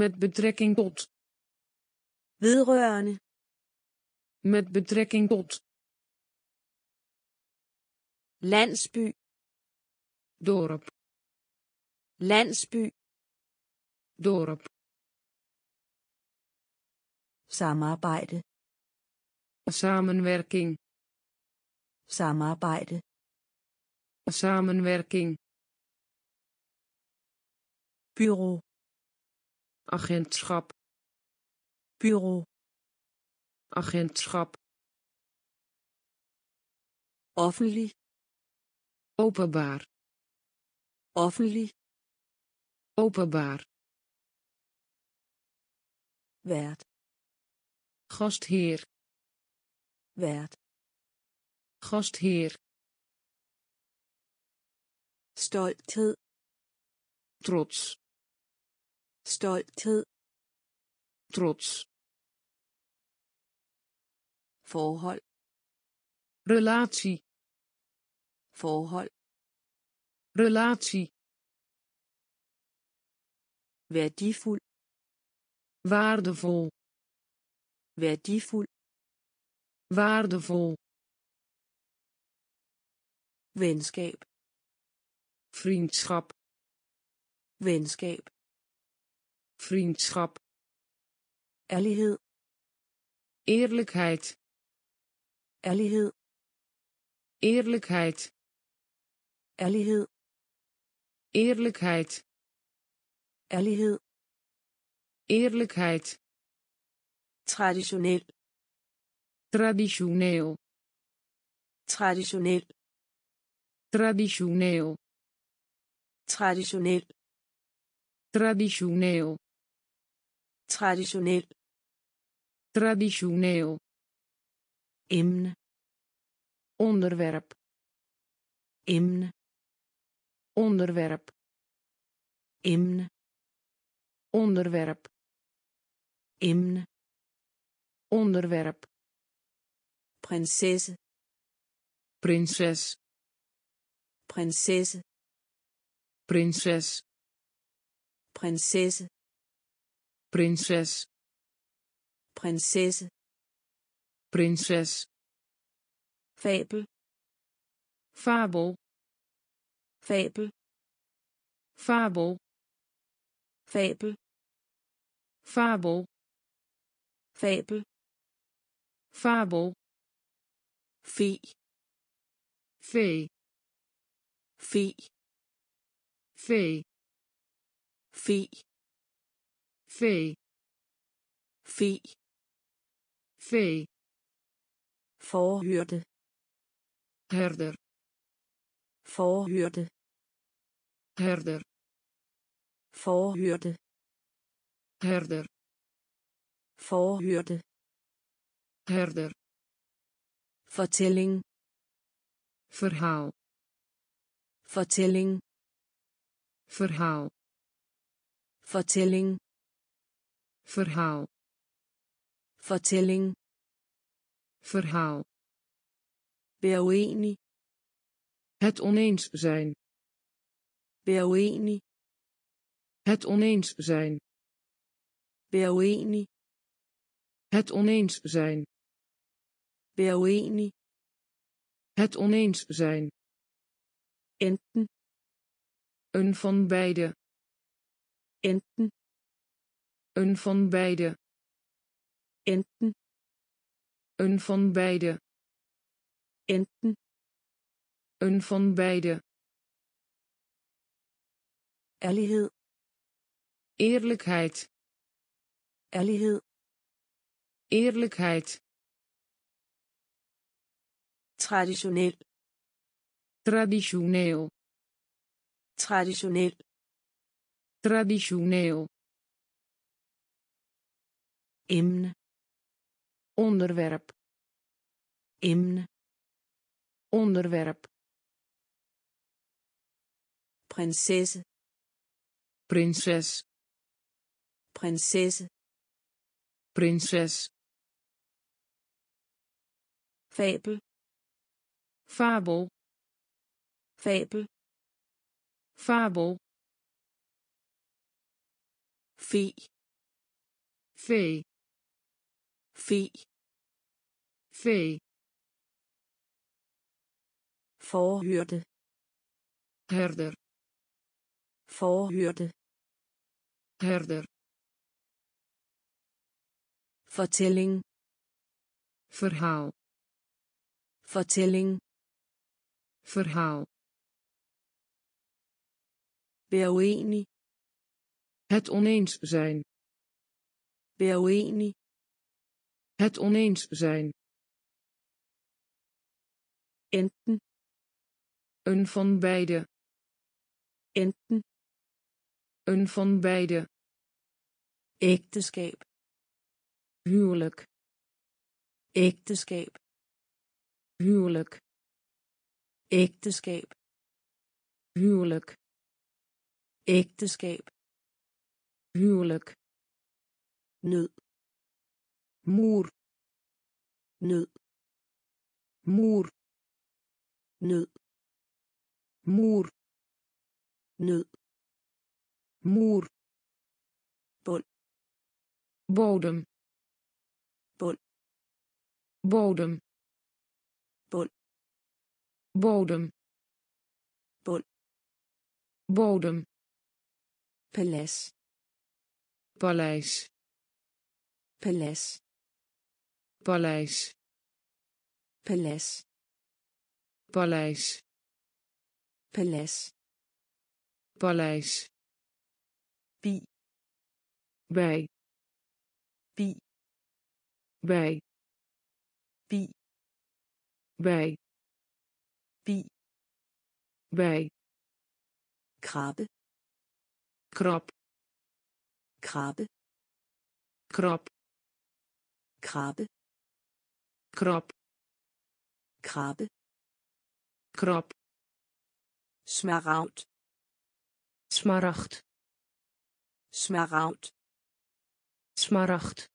S2: Met betrekking tot
S1: vedrørende.
S2: Met betrekking tot
S1: landsby.
S2: dorp.
S1: Landsby.
S2: Dorp.
S1: Samarbejde.
S2: Samenwerking.
S1: Samarbejde.
S2: Samenwerking.
S1: Bureau.
S2: Agentschap
S1: bureau.
S2: Agentschap.
S1: Offentlig.
S2: Openbaar.
S1: Offentlig.
S2: Openbaar.
S1: Vært
S2: gastheer.
S1: Vært
S2: gastheer.
S1: Stolthed.
S2: Trots.
S1: Stolthed.
S2: Trots
S1: forhold.
S2: Relatie.
S1: Forhold.
S2: Relatie.
S1: Værdifuld.
S2: Waardevol.
S1: Værdifuld.
S2: Waardevol.
S1: Venskab.
S2: Vriendschap.
S1: Venskab.
S2: Vriendschap.
S1: Ærlighed.
S2: Eerlijkheid
S1: ærlighed.
S2: Eerlijkheid.
S1: Ærlighed.
S2: Eerlijkheid.
S1: Ærlighed.
S2: Eerlijkheid.
S1: Traditionel.
S2: Traditioneel.
S1: Traditionel.
S2: Traditioneel.
S1: Traditionel.
S2: Traditioneel.
S1: Traditionel.
S2: Traditioneel
S1: Imne.
S2: Onderwerp.
S1: Imne.
S2: Onderwerp.
S1: Imne.
S2: Onderwerp.
S1: Imne.
S2: Onderwerp.
S1: Prinses.
S2: Prinses.
S1: Prinses.
S2: Prinses.
S1: Prinses.
S2: Prinses.
S1: Prinses
S2: prinses.
S1: Fabel.
S2: Fabel.
S1: Fabel.
S2: Fabel.
S1: Fabel.
S2: Fabel.
S1: Fabel.
S2: Fabel. Vee
S1: fi
S2: vee
S1: fi
S2: vee
S1: fi
S2: vee
S1: Voorhuurde.
S2: Herder.
S1: Voorhuurde.
S2: Herder.
S1: Voorhuurde.
S2: Herder.
S1: Voorhuurde.
S2: Herder.
S1: Vertelling.
S2: Verhaal.
S1: Vertelling.
S2: Verhaal.
S1: Vertelling.
S2: Verhaal.
S1: Vertelling
S2: verhaal
S1: uenig.
S2: het oneens zijn
S1: Vær uenig.
S2: het oneens zijn
S1: Vær uenig.
S2: het oneens zijn
S1: Vær uenig.
S2: het oneens zijn
S1: Enten.
S2: een van beide
S1: Enten.
S2: een van beide
S1: Enten.
S2: Een van beide
S1: Enten.
S2: een van beide
S1: Ærlighed.
S2: eerlijkheid
S1: Ærlighed.
S2: eerlijkheid
S1: Traditionel.
S2: traditioneel
S1: Traditionel.
S2: traditioneel
S1: Emne.
S2: Onderwerp
S1: Emne.
S2: onderwerp
S1: Prinsesse.
S2: prinses
S1: Prinsesse.
S2: prinses
S1: Fabel.
S2: fabel
S1: Fabel.
S2: fabel
S1: Fi.
S2: vee
S1: Fi.
S2: Vee
S1: Forhyrte.
S2: herder
S1: Forhyrte.
S2: herder
S1: Fortælling.
S2: verhaal
S1: Fortælling.
S2: verhaal
S1: Vær uenig.
S2: het oneens zijn
S1: Vær uenig.
S2: het oneens zijn
S1: Enten.
S2: een van beide
S1: Enten.
S2: een van beide
S1: Ægteskab.
S2: huwelijk
S1: Ægteskab.
S2: huwelijk
S1: Ægteskab.
S2: huwelijk
S1: Ægteskab.
S2: huwelijk
S1: Nød.
S2: moer
S1: Nød.
S2: moer
S1: Nød.
S2: moer
S1: Nød.
S2: moer
S1: Bund.
S2: bodem
S1: Bund.
S2: bodem
S1: Bund.
S2: bodem
S1: Bund.
S2: bodem
S1: palads
S2: paleis
S1: palads
S2: paleis
S1: palads
S2: paleis.
S1: Palads
S2: paleis.
S1: Bi
S2: bij.
S1: Bi
S2: bij.
S1: Bi
S2: bij.
S1: Bi
S2: bij.
S1: Krabbe.
S2: Krab.
S1: Krabbe.
S2: Krab.
S1: Krabbe.
S2: Krab.
S1: Krabbe
S2: krab
S1: smaragd
S2: smaragd.
S1: Smaragd
S2: smaragd.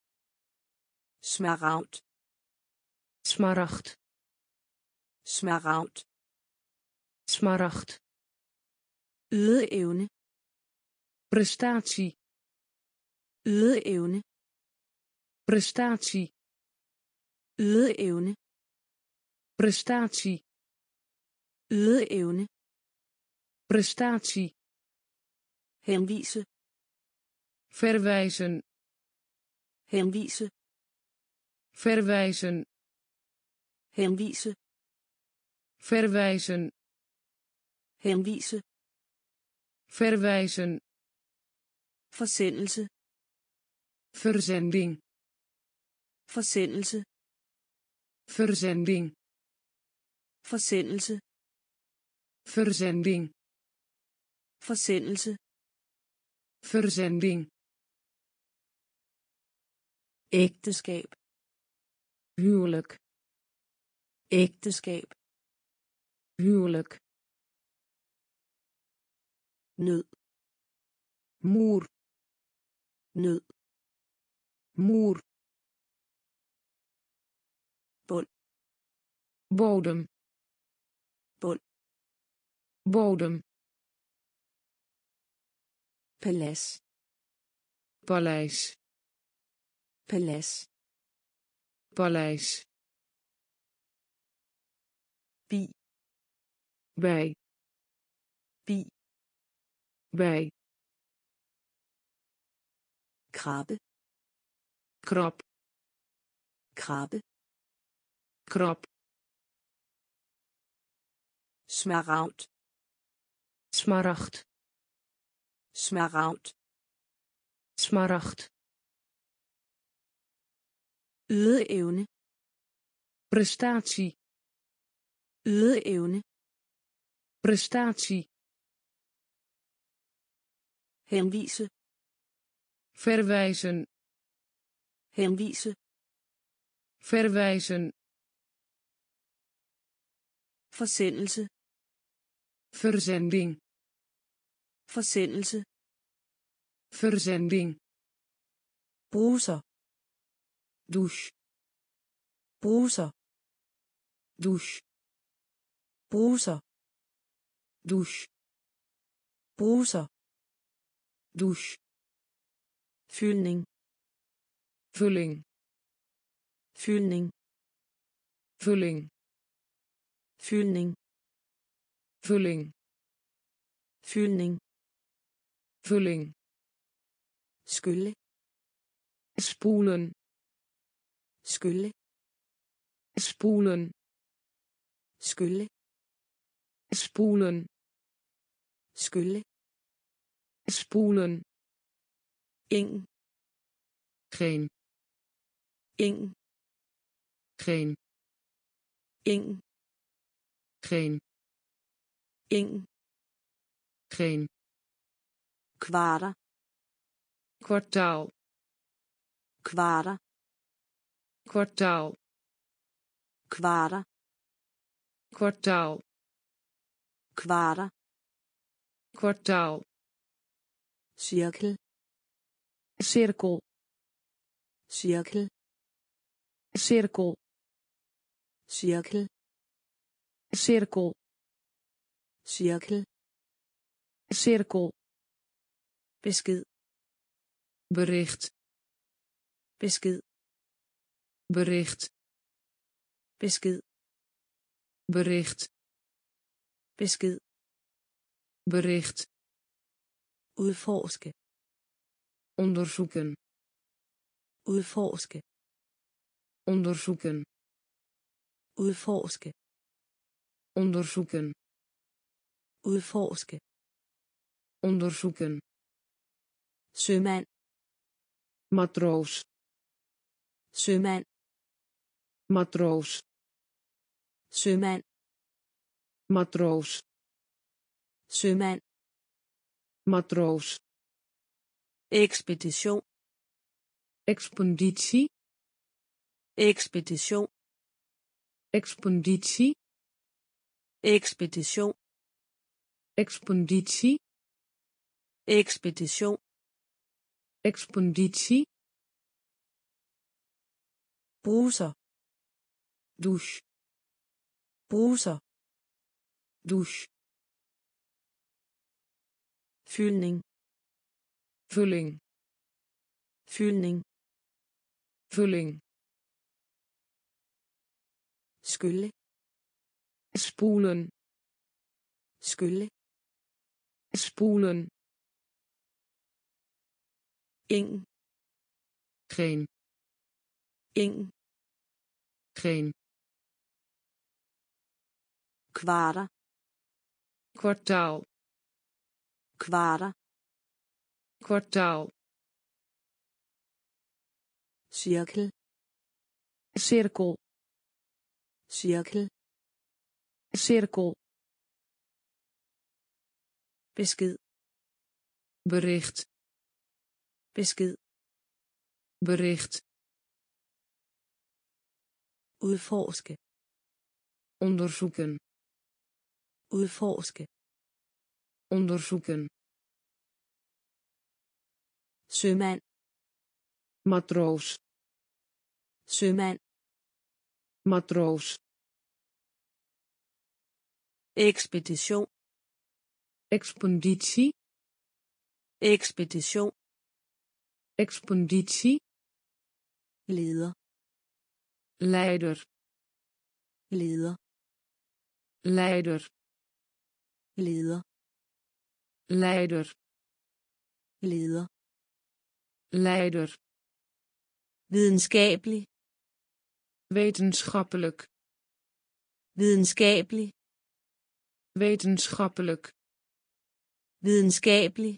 S1: Smaragd
S2: smaragd.
S1: Smaragd
S2: smaragd.
S1: Ydeevne.
S2: Prestatie.
S1: Ydeevne.
S2: Prestatie.
S1: Ydeevne.
S2: Prestatie
S1: ydeevne.
S2: Prestatie.
S1: Henvise.
S2: Verwijzen.
S1: Henvise.
S2: Verwijzen.
S1: Henvise.
S2: Verwijzen.
S1: Henvise.
S2: Verwijzen.
S1: Forsendelse
S2: verzending.
S1: Forsendelse
S2: verzending.
S1: Forsendelse
S2: verzending.
S1: Forsendelse
S2: verzending.
S1: Ægteskab
S2: huwelijk.
S1: Ægteskab
S2: huwelijk.
S1: Nød.
S2: Moer.
S1: Nød.
S2: Moer.
S1: Bund
S2: bodem bodem.
S1: Palads
S2: paleis.
S1: Palads
S2: paleis.
S1: Bi
S2: bij.
S1: Bi
S2: bij.
S1: Krabbe
S2: krab.
S1: Krabbe
S2: krab.
S1: Smaragd
S2: smaragd.
S1: Smaragd.
S2: Smaragd.
S1: Ydeevne.
S2: Prestatie.
S1: Ydeevne.
S2: Prestatie.
S1: Henvise.
S2: Verwijzen.
S1: Henvise.
S2: Verwijzen.
S1: Forsendelse
S2: verzending
S1: Forsendelse.
S2: Verzending.
S1: Bruser.
S2: Dusch.
S1: Bruser.
S2: Dusch.
S1: Bruser.
S2: Dusch.
S1: Bruser.
S2: Dusch.
S1: Fyldning.
S2: Fylling.
S1: Fyldning.
S2: Fylling.
S1: Fyldning.
S2: Fylling.
S1: Fyldning.
S2: vulling.
S1: Skulle
S2: spoelen.
S1: Skulle
S2: spoelen.
S1: Skulle
S2: spoelen.
S1: Skulle
S2: spoelen.
S1: Ing,
S2: geen.
S1: Ing,
S2: geen.
S1: Ing,
S2: geen.
S1: Ing,
S2: geen
S1: kvader
S2: kwartaal.
S1: Kvader
S2: kwartaal.
S1: Kvader
S2: kwartaal.
S1: Kvader
S2: kwartaal.
S1: Cirkel.
S2: Cirkel.
S1: Cirkel.
S2: Cirkel.
S1: Cirkel.
S2: Cirkel.
S1: Cirkel.
S2: Cirkel
S1: besked.
S2: Bericht.
S1: Besked.
S2: Bericht.
S1: Besked.
S2: Bericht.
S1: Besked.
S2: Bericht.
S1: Udforske.
S2: Onderzoeken.
S1: Udforske.
S2: Onderzoeken.
S1: Udforske.
S2: Onderzoeken.
S1: Udforske.
S2: Onderzoeken
S1: sømand.
S2: Matroos
S1: sømand.
S2: Matroos
S1: sømand.
S2: Matroos
S1: sømand.
S2: Matroos
S1: ekspedition.
S2: Expeditie
S1: ekspedition.
S2: Expeditie
S1: ekspedition.
S2: Expeditie expeditie.
S1: Bruser
S2: douche.
S1: Bruser
S2: douche.
S1: Fyldning.
S2: Vulling.
S1: Fyldning.
S2: Vulling.
S1: Skylle.
S2: Spoelen.
S1: Skylle.
S2: Spoelen
S1: ing
S2: geen.
S1: Ing
S2: geen.
S1: Kvarter
S2: kwartaal.
S1: Kvarter
S2: kwartaal.
S1: Cirkel.
S2: Cirkel.
S1: Cirkel.
S2: Cirkel.
S1: Besked.
S2: Bericht
S1: besked.
S2: Bericht.
S1: Udforske.
S2: Onderzoeken.
S1: Udforske.
S2: Onderzoeken.
S1: Sømand.
S2: Matroos.
S1: Sømand.
S2: Matroos.
S1: Ekspedition.
S2: Expeditie.
S1: Ekspedition
S2: expeditie
S1: leder.
S2: Leider.
S1: Leder.
S2: Leider.
S1: Leder.
S2: Leider.
S1: Leder.
S2: Leider.
S1: Videnskabelig.
S2: Wetenschappelijk.
S1: Videnskabelig.
S2: Wetenschappelijk.
S1: Videnskabelig.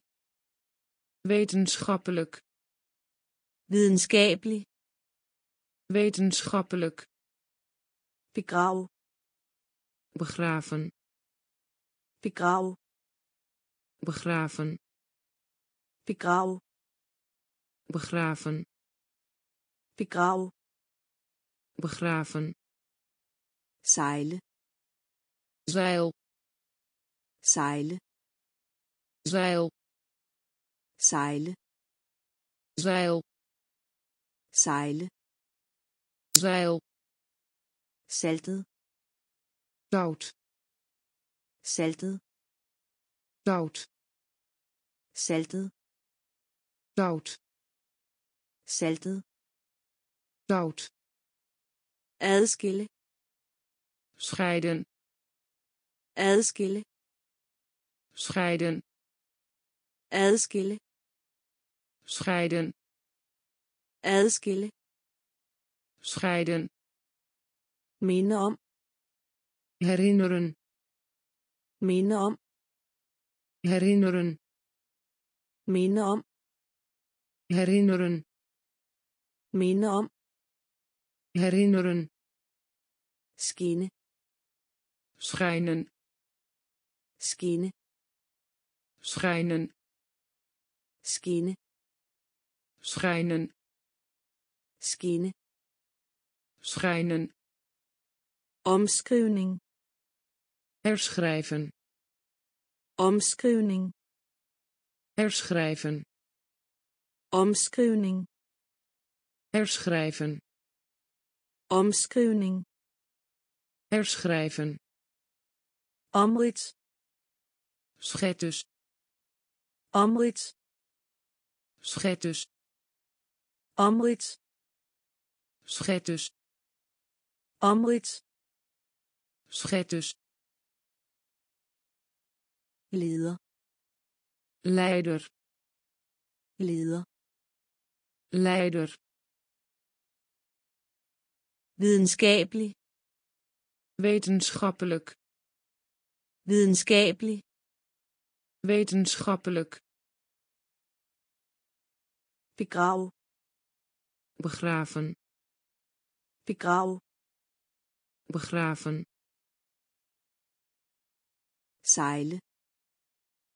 S2: Wetenschappelijk
S1: videnskabelig
S2: wetenschappelijk.
S1: begrav
S2: begraven.
S1: begrav
S2: begraven.
S1: begrav
S2: begraven.
S1: begrav
S2: begraven.
S1: zeile
S2: zeil.
S1: zeile
S2: zeil.
S1: zeile
S2: zeil
S1: zeile
S2: zeil
S1: saltet.
S2: Zout
S1: saltet.
S2: Zout
S1: saltet.
S2: Zout
S1: saltet.
S2: Zout
S1: adskille.
S2: Scheiden
S1: adskille.
S2: Scheiden
S1: adskille.
S2: Scheiden
S1: adskille
S2: scheiden.
S1: minde om
S2: herinneren.
S1: minde om
S2: herinneren.
S1: minde om
S2: herinneren.
S1: minde om
S2: herinneren.
S1: skinne
S2: schijnen.
S1: skinne
S2: schijnen.
S1: skinne
S2: schijnen
S1: skinne
S2: schijnen.
S1: Omskrivning.
S2: Herschrijven.
S1: Omskrivning.
S2: Herschrijven.
S1: Omskrivning.
S2: Herschrijven.
S1: Omskrivning.
S2: Herschrijven.
S1: Omrits.
S2: Schetus.
S1: Omrits.
S2: Schetus.
S1: Omrits
S2: schetus.
S1: Omrits
S2: schetus.
S1: Leder.
S2: Leider.
S1: Leder.
S2: Leider.
S1: Videnskabelig.
S2: Wetenschappelijk.
S1: Videnskabelig.
S2: Wetenschappelijk.
S1: Begrav
S2: begraven
S1: begrav
S2: begraven.
S1: Zeile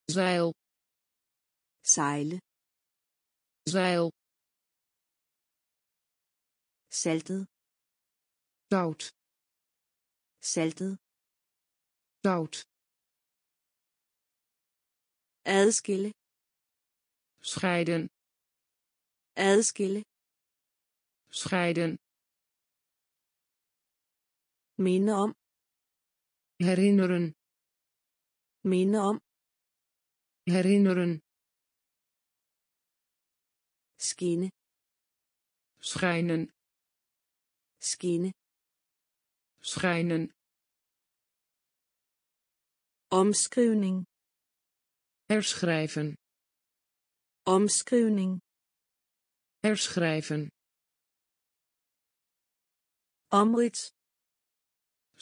S2: zeil.
S1: Zeile
S2: zeil.
S1: Saltet
S2: zout.
S1: Saltet
S2: zout.
S1: Adskille.
S2: Scheiden.
S1: Adskille.
S2: Scheiden
S1: minde om.
S2: Herinneren.
S1: Minde om.
S2: Herinneren.
S1: Skinne
S2: schijnen.
S1: Skinne
S2: schijnen.
S1: Omskrivning
S2: herschrijven.
S1: Omskrivning
S2: herschrijven.
S1: Omrits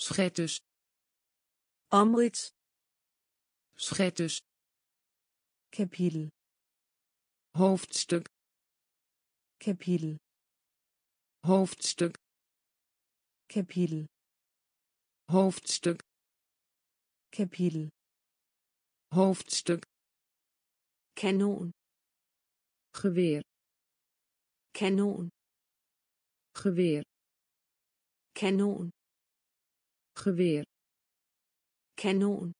S2: schetus
S1: omrits
S2: schetus
S1: kapitel.
S2: Hoofdstuk.
S1: Kapitel.
S2: Hoofdstuk.
S1: Kapitel.
S2: Hoofdstuk.
S1: Kapitel.
S2: Hoofdstuk.
S1: Kanon.
S2: Geweer.
S1: Kanon.
S2: Geweer.
S1: Kanon
S2: geweer.
S1: Kanon.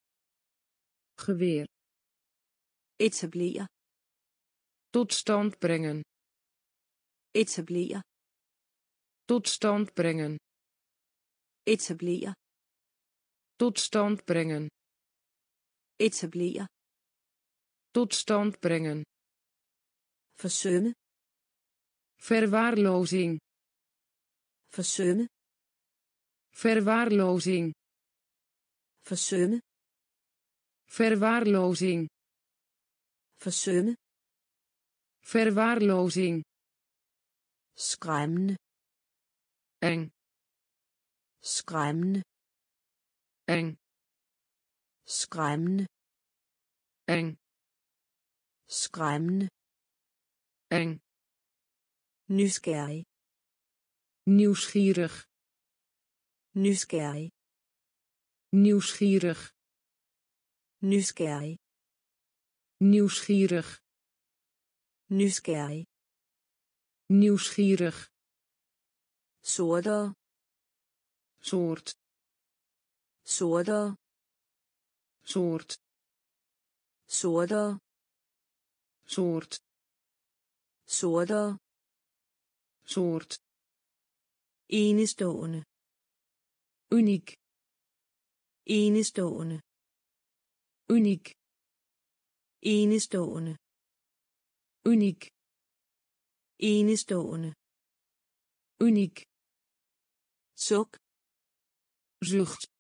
S2: Geweer.
S1: Etablere.
S2: Tot stand brengen.
S1: Etablere.
S2: Tot stand brengen.
S1: Etablere.
S2: Tot stand brengen.
S1: Etablere.
S2: Tot stand brengen.
S1: Forsømme
S2: verwaarlozing.
S1: Forsømme
S2: verwaarlozing.
S1: Forsømme
S2: verwaarlozing.
S1: Forsømme
S2: verwaarlozing.
S1: Skræmmende
S2: eng.
S1: Skræmmende
S2: eng.
S1: Skræmmende
S2: eng.
S1: Skræmmende
S2: eng.
S1: Nysgerrig
S2: nieuwsgierig
S1: nysgerrig.
S2: Nieuwsgierig.
S1: Nysgerrig.
S2: Nieuwsgierig.
S1: Nysgerrig.
S2: Nieuwsgierig.
S1: Sorter.
S2: Soort.
S1: Sorter.
S2: Soort.
S1: Sorter.
S2: Soort.
S1: Sorter.
S2: Soort.
S1: Enestående
S2: uniek.
S1: Enestående.
S2: Uniek.
S1: Enestående.
S2: Uniek.
S1: Enestående.
S2: Uniek.
S1: Suk
S2: zucht.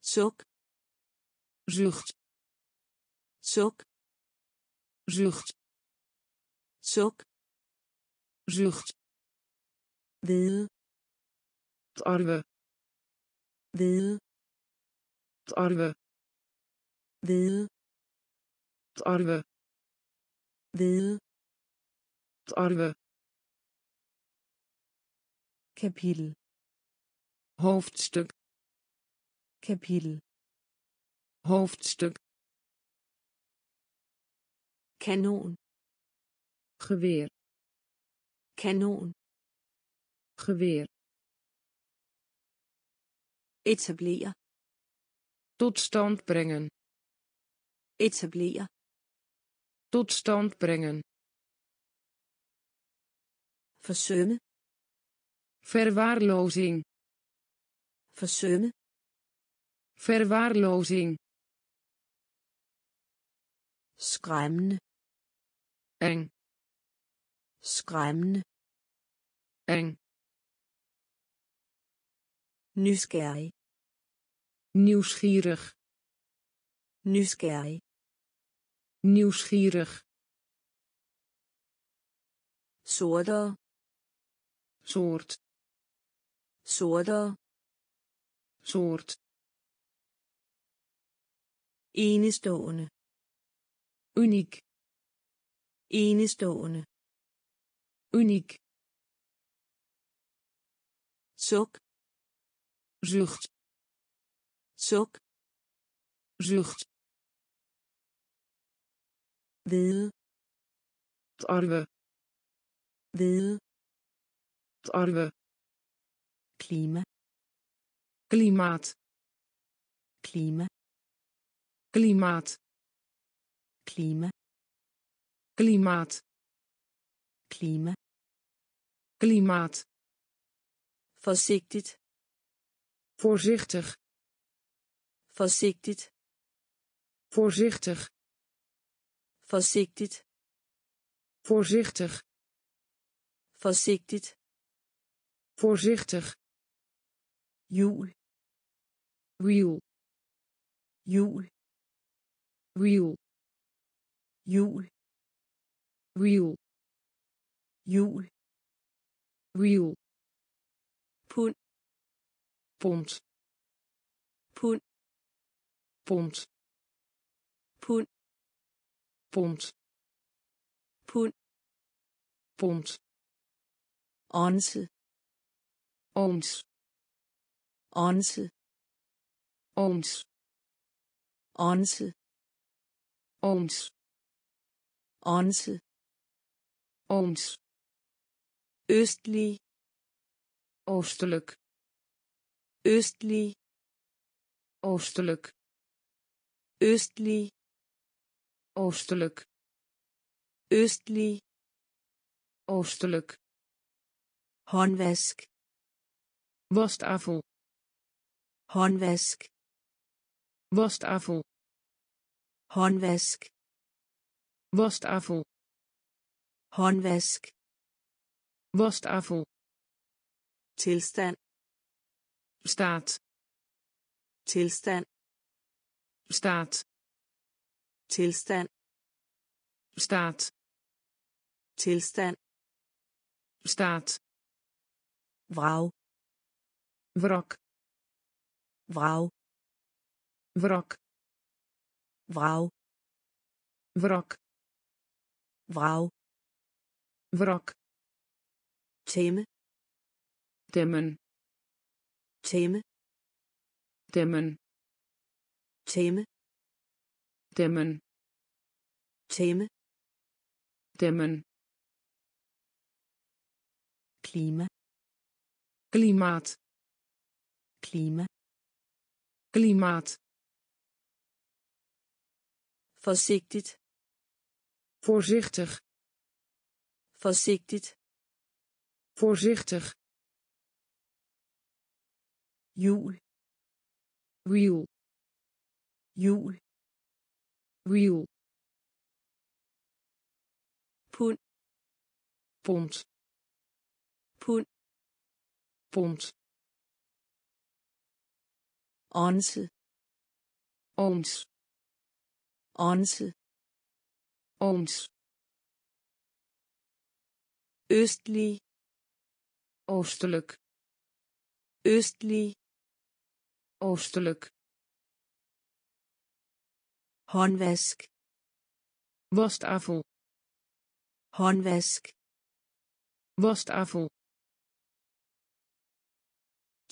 S1: Suk
S2: zucht.
S1: Suk
S2: zucht.
S1: Suk
S2: zucht.
S1: Vide
S2: tarwe
S1: vide.
S2: Tarwe
S1: vide.
S2: Tarwe
S1: vide.
S2: Tarwe
S1: kapitel.
S2: Hoofdstuk.
S1: Kapitel.
S2: Hoofdstuk.
S1: Kanon.
S2: Geweer.
S1: Kanon.
S2: Geweer
S1: etablere.
S2: Tot stand brengen.
S1: Etablere.
S2: Tot stand brengen.
S1: Forsømme
S2: verwaarlozing.
S1: Forsømme
S2: verwaarlozing.
S1: Skræmmende
S2: eng.
S1: Skræmmende
S2: eng.
S1: Nysgerrig
S2: nieuwsgierig.
S1: Nysgerrig
S2: nieuwsgierig.
S1: Sortere
S2: soort.
S1: Sortere
S2: soort.
S1: Enestående.
S2: Uniek.
S1: Enestående.
S2: Uniek.
S1: Suk.
S2: Zucht
S1: suk
S2: zucht
S1: vide
S2: tarwe
S1: vide
S2: tarwe
S1: klima.
S2: Klimaat.
S1: Klima.
S2: Klimaat.
S1: Klima.
S2: Klimaat.
S1: Klima.
S2: Klimaat.
S1: Forsigtigt
S2: voorzichtig
S1: forsigtigt
S2: voorzichtig.
S1: Forsigtigt
S2: voorzichtig.
S1: Forsigtigt
S2: voorzichtig.
S1: Hjul
S2: wiel
S1: hjul
S2: wiel
S1: hjul
S2: wiel
S1: hjul
S2: wiel
S1: pund
S2: pond pond.
S1: Pund.
S2: Pond.
S1: Pund.
S2: Pond.
S1: Onse.
S2: Ons.
S1: Onse.
S2: Ons.
S1: Onse.
S2: Ons.
S1: Onse.
S2: Ons.
S1: Østlig
S2: oostelijk.
S1: Østlig
S2: oostelijk
S1: østlig
S2: oostelijk
S1: østlig
S2: oostelijk
S1: håndvask
S2: wastafel
S1: håndvask
S2: wastafel
S1: håndvask
S2: wastafel
S1: håndvask
S2: wastafel
S1: tilstand
S2: staat
S1: tilstand
S2: staat.
S1: Tilstand.
S2: Staat.
S1: Tilstand.
S2: Staat.
S1: Vrag
S2: wrak
S1: vrag
S2: wrak
S1: vrag
S2: wrak
S1: vrag
S2: wrak
S1: tæmme
S2: temmen
S1: tæmme
S2: temmen
S1: tæmme
S2: temmen
S1: tæmme
S2: temmen
S1: klima.
S2: Klimaat.
S1: Klima.
S2: Klimaat.
S1: Forsigtigt.
S2: Voorzichtig.
S1: Forsigtigt.
S2: Voorzichtig.
S1: Hjul.
S2: Wiel
S1: jul
S2: real
S1: pund.
S2: Pond
S1: pund.
S2: Pond
S1: onse.
S2: Ons
S1: onse.
S2: Ons
S1: østlig.
S2: Oostelijk.
S1: Østlig.
S2: Oostelijk.
S1: Håndvask.
S2: Wastafel
S1: håndvask.
S2: Wastafel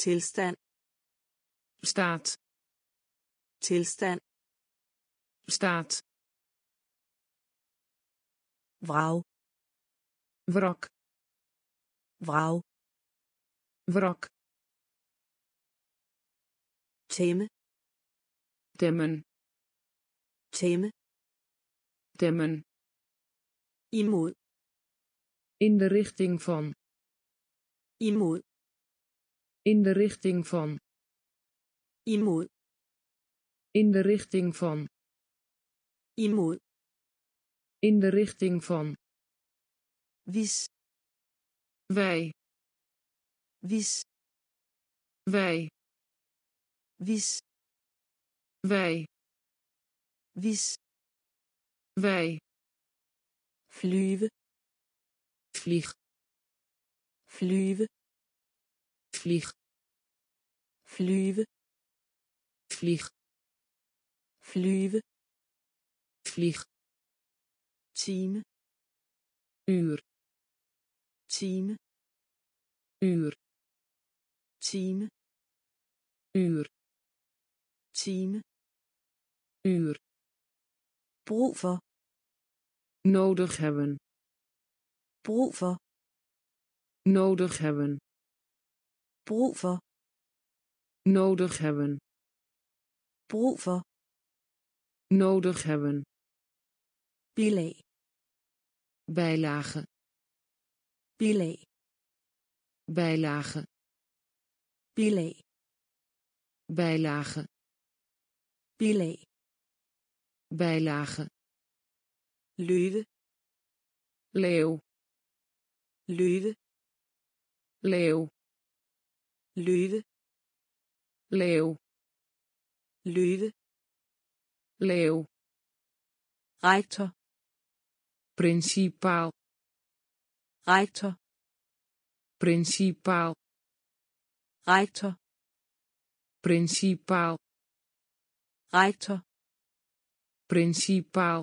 S1: tilstand.
S2: Staat.
S1: Tilstand.
S2: Staat.
S1: Vrag.
S2: Wrak
S1: vrag.
S2: Wrak
S1: tæmme
S2: temmen
S1: tæmme
S2: temmen.
S1: Imod.
S2: In de richting van.
S1: Imod.
S2: In de richting van.
S1: Imod.
S2: In de richting van.
S1: Imod.
S2: In de richting van.
S1: Vis
S2: wij.
S1: Vis
S2: wij.
S1: Vis
S2: wij
S1: vis.
S2: Wij
S1: flyve.
S2: Vlieg.
S1: Flyve.
S2: Vlieg.
S1: Flyve.
S2: Vlieg.
S1: Flyve.
S2: Vlieg.
S1: Time.
S2: Uur.
S1: Time.
S2: Uur.
S1: Time.
S2: Uur.
S1: Time.
S2: Uur
S1: brug for.
S2: Nodig hebben.
S1: Brug for.
S2: Nodig hebben.
S1: Brug for.
S2: Nodig hebben.
S1: Brug for.
S2: Nodig hebben.
S1: Bilag
S2: bijlage.
S1: Bilag
S2: bijlage.
S1: Bilag
S2: bijlage bijlage.
S1: Luwe
S2: leeuw.
S1: Luwe
S2: leeuw.
S1: Luwe
S2: leeuw.
S1: Luwe
S2: leeuw.
S1: Rector
S2: principaal.
S1: Rector
S2: principaal.
S1: Rector
S2: principaal.
S1: Rector
S2: principaal.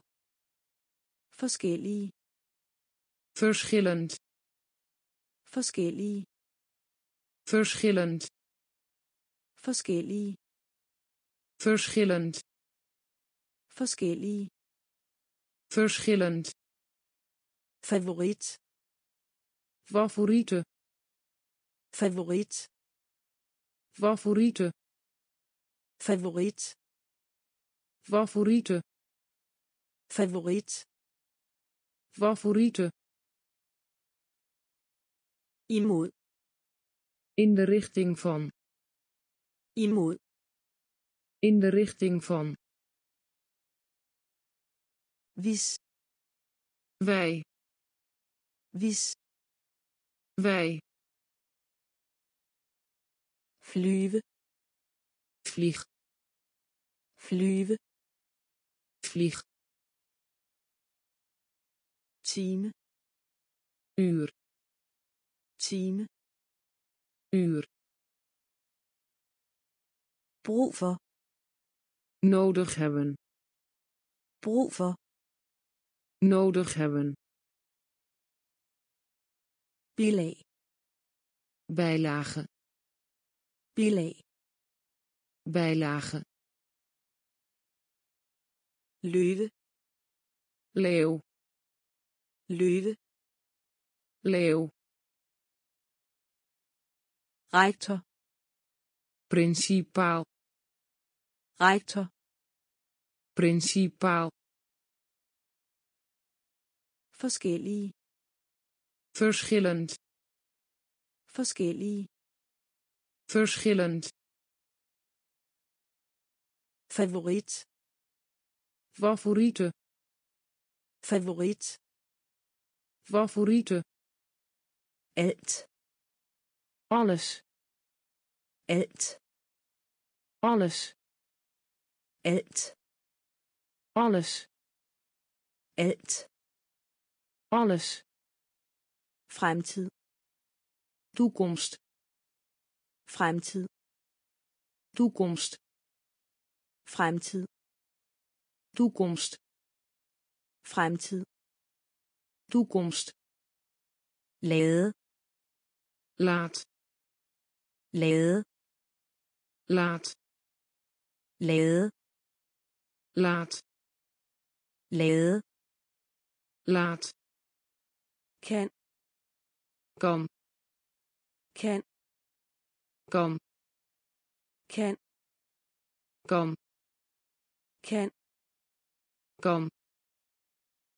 S1: Forskellige.
S2: Verschillend.
S1: Forskellige.
S2: Verschillend.
S1: Forskellige.
S2: Verschillend.
S1: Forskellige.
S2: Verschillend.
S1: Favorit.
S2: Favoriete.
S1: Favorit.
S2: Favoriete.
S1: Favorit.
S2: Favoriete
S1: favorit
S2: favoriete.
S1: Imod.
S2: In de richting van.
S1: Imod.
S2: In de richting van.
S1: Hvis
S2: wij.
S1: Hvis
S2: wij.
S1: Flyve
S2: vlieg.
S1: Flyve
S2: vlieg
S1: time
S2: uur.
S1: Time
S2: uur.
S1: Brug for
S2: nodig hebben.
S1: Brug for
S2: nodig hebben.
S1: Bilag
S2: bijlage.
S1: Bilag
S2: bijlage.
S1: Løve
S2: leeuw
S1: løve
S2: leeuw
S1: rektor.
S2: Principaal
S1: rektor.
S2: Principaal
S1: forskellige.
S2: Verschillend.
S1: Forskellige.
S2: Verschillend.
S1: Favorit.
S2: Favoriete.
S1: Favorit
S2: favoriete
S1: alt.
S2: Alles.
S1: Alt.
S2: Alles.
S1: Alt.
S2: Alles.
S1: Alt.
S2: Alles.
S1: Fremtid.
S2: Toekomst.
S1: Fremtid.
S2: Toekomst.
S1: Fremtid.
S2: Toekomst.
S1: Fremtid
S2: toekomst.
S1: Lade.
S2: Laat.
S1: Lade.
S2: Laat.
S1: Lade.
S2: Laat.
S1: Lade.
S2: Laat.
S1: Kan.
S2: Kom.
S1: Kan.
S2: Kom.
S1: Kan.
S2: Kom.
S1: Kan.
S2: Kom.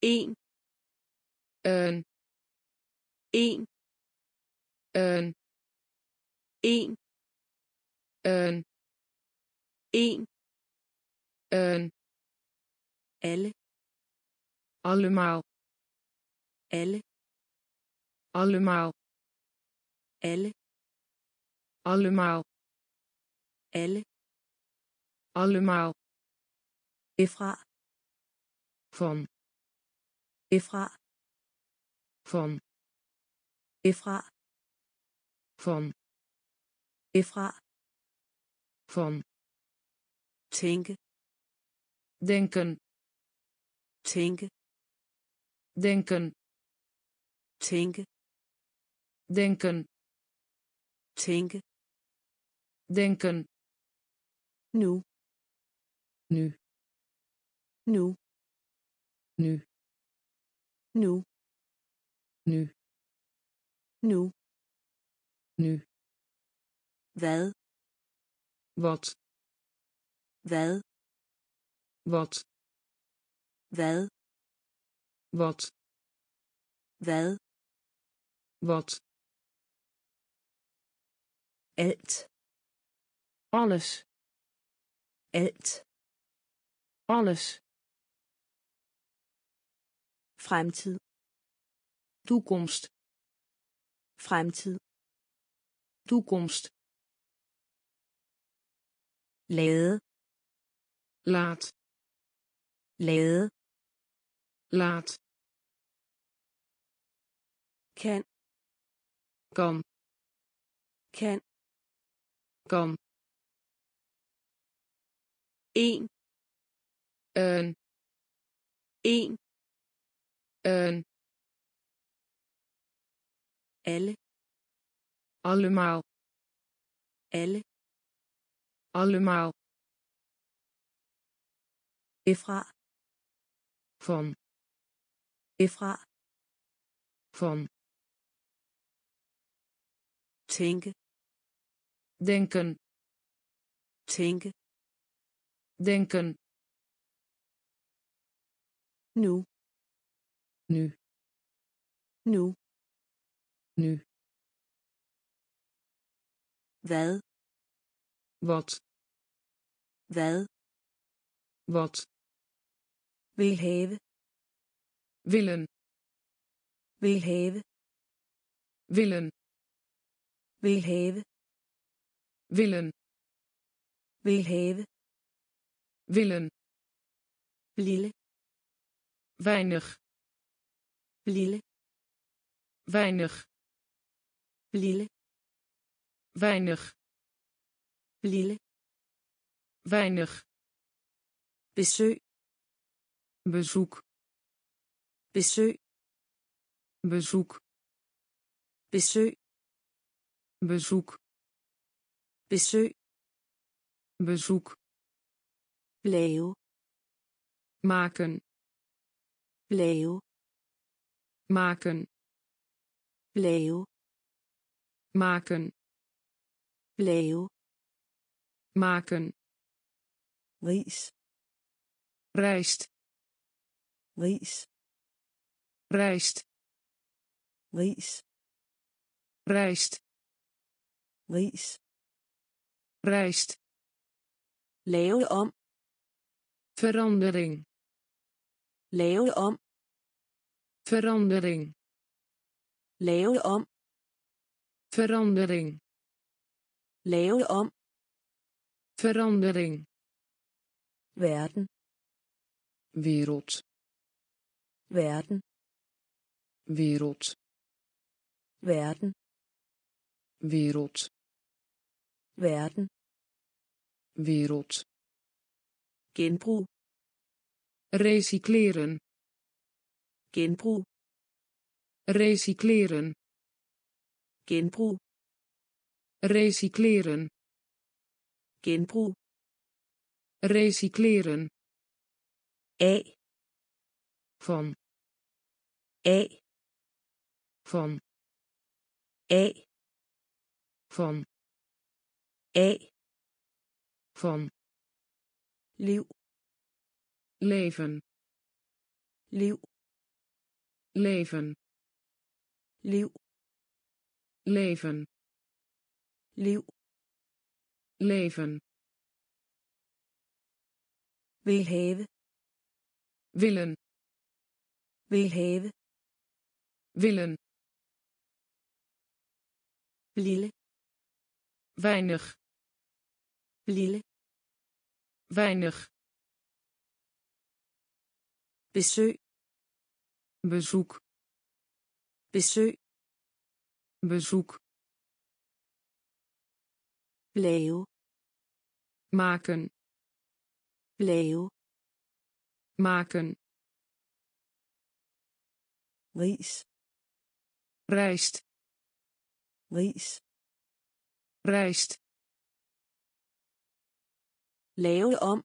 S1: En.
S2: Een
S1: en
S2: een
S1: en
S2: een
S1: en
S2: een.
S1: Alle
S2: allemaal.
S1: Alle
S2: allemaal.
S1: Alle
S2: allemaal.
S1: Alle
S2: allemaal.
S1: Ifra.
S2: Van.
S1: Ifra.
S2: Van
S1: Ifra.
S2: van
S1: Ifra.
S2: van
S1: Tænke.
S2: denken
S1: Tænke.
S2: denken
S1: Tænke.
S2: denken
S1: Tænke.
S2: denken
S1: Nu.
S2: nu
S1: Nu.
S2: nu
S1: Nu.
S2: Nu
S1: Nu.
S2: nu
S1: Hvad?
S2: wat
S1: Hvad?
S2: wat
S1: Hvad?
S2: wat
S1: Hvad?
S2: wat
S1: Alt.
S2: alles
S1: Alt.
S2: alles
S1: Fremtid.
S2: Toekomst
S1: Fremtid.
S2: toekomst
S1: Lade.
S2: laat
S1: Lade.
S2: laat
S1: Kan.
S2: kom
S1: Kan.
S2: kom
S1: En.
S2: een
S1: En.
S2: een
S1: Alle.
S2: allemaal
S1: Alle.
S2: allemaal
S1: Ifra.
S2: van
S1: Ifra.
S2: van
S1: Tænke.
S2: denken
S1: Tænke.
S2: denken
S1: Nu.
S2: nu
S1: Nu.
S2: Nu
S1: Hvad?
S2: wat
S1: Hvad?
S2: wat
S1: Vil have.
S2: willen
S1: Vil have.
S2: willen
S1: Vil have.
S2: willen
S1: Vil have.
S2: willen
S1: Lille.
S2: weinig
S1: Lille.
S2: weinig
S1: Lille.
S2: weinig
S1: Lille.
S2: weinig
S1: Besøg.
S2: bezoek
S1: Besøg.
S2: bezoek
S1: Besøg.
S2: bezoek
S1: Besøg.
S2: bezoek
S1: Lave.
S2: maken
S1: Lave.
S2: maken
S1: Lave.
S2: Maken
S1: Lave.
S2: maken
S1: Ris.
S2: rijst
S1: Ris.
S2: rijst
S1: Ris.
S2: rijst
S1: Ris.
S2: rijst
S1: Lave om.
S2: verandering
S1: Lave om.
S2: verandering
S1: Lave om.
S2: Verandering
S1: Lave om.
S2: verandering
S1: Verden.
S2: wereld
S1: Verden.
S2: wereld
S1: Verden.
S2: wereld
S1: Verden.
S2: wereld
S1: Genbrug.
S2: recycleren
S1: Genbrug.
S2: recycleren
S1: Genbrug.
S2: recycleren
S1: Genbrug.
S2: recycleren
S1: A.
S2: van
S1: A.
S2: van
S1: A.
S2: van
S1: A.
S2: van
S1: Liv.
S2: leven
S1: Liv.
S2: leven
S1: Liv.
S2: Leven
S1: Liv.
S2: leven
S1: Vil have.
S2: willen
S1: Vil have.
S2: willen
S1: Lille.
S2: weinig
S1: Lille.
S2: weinig
S1: Besøg.
S2: bezoek
S1: besøg
S2: bezoek.
S1: Lave
S2: maken.
S1: Lave
S2: maken.
S1: Ris
S2: rijst
S1: ris
S2: rijst
S1: lave om.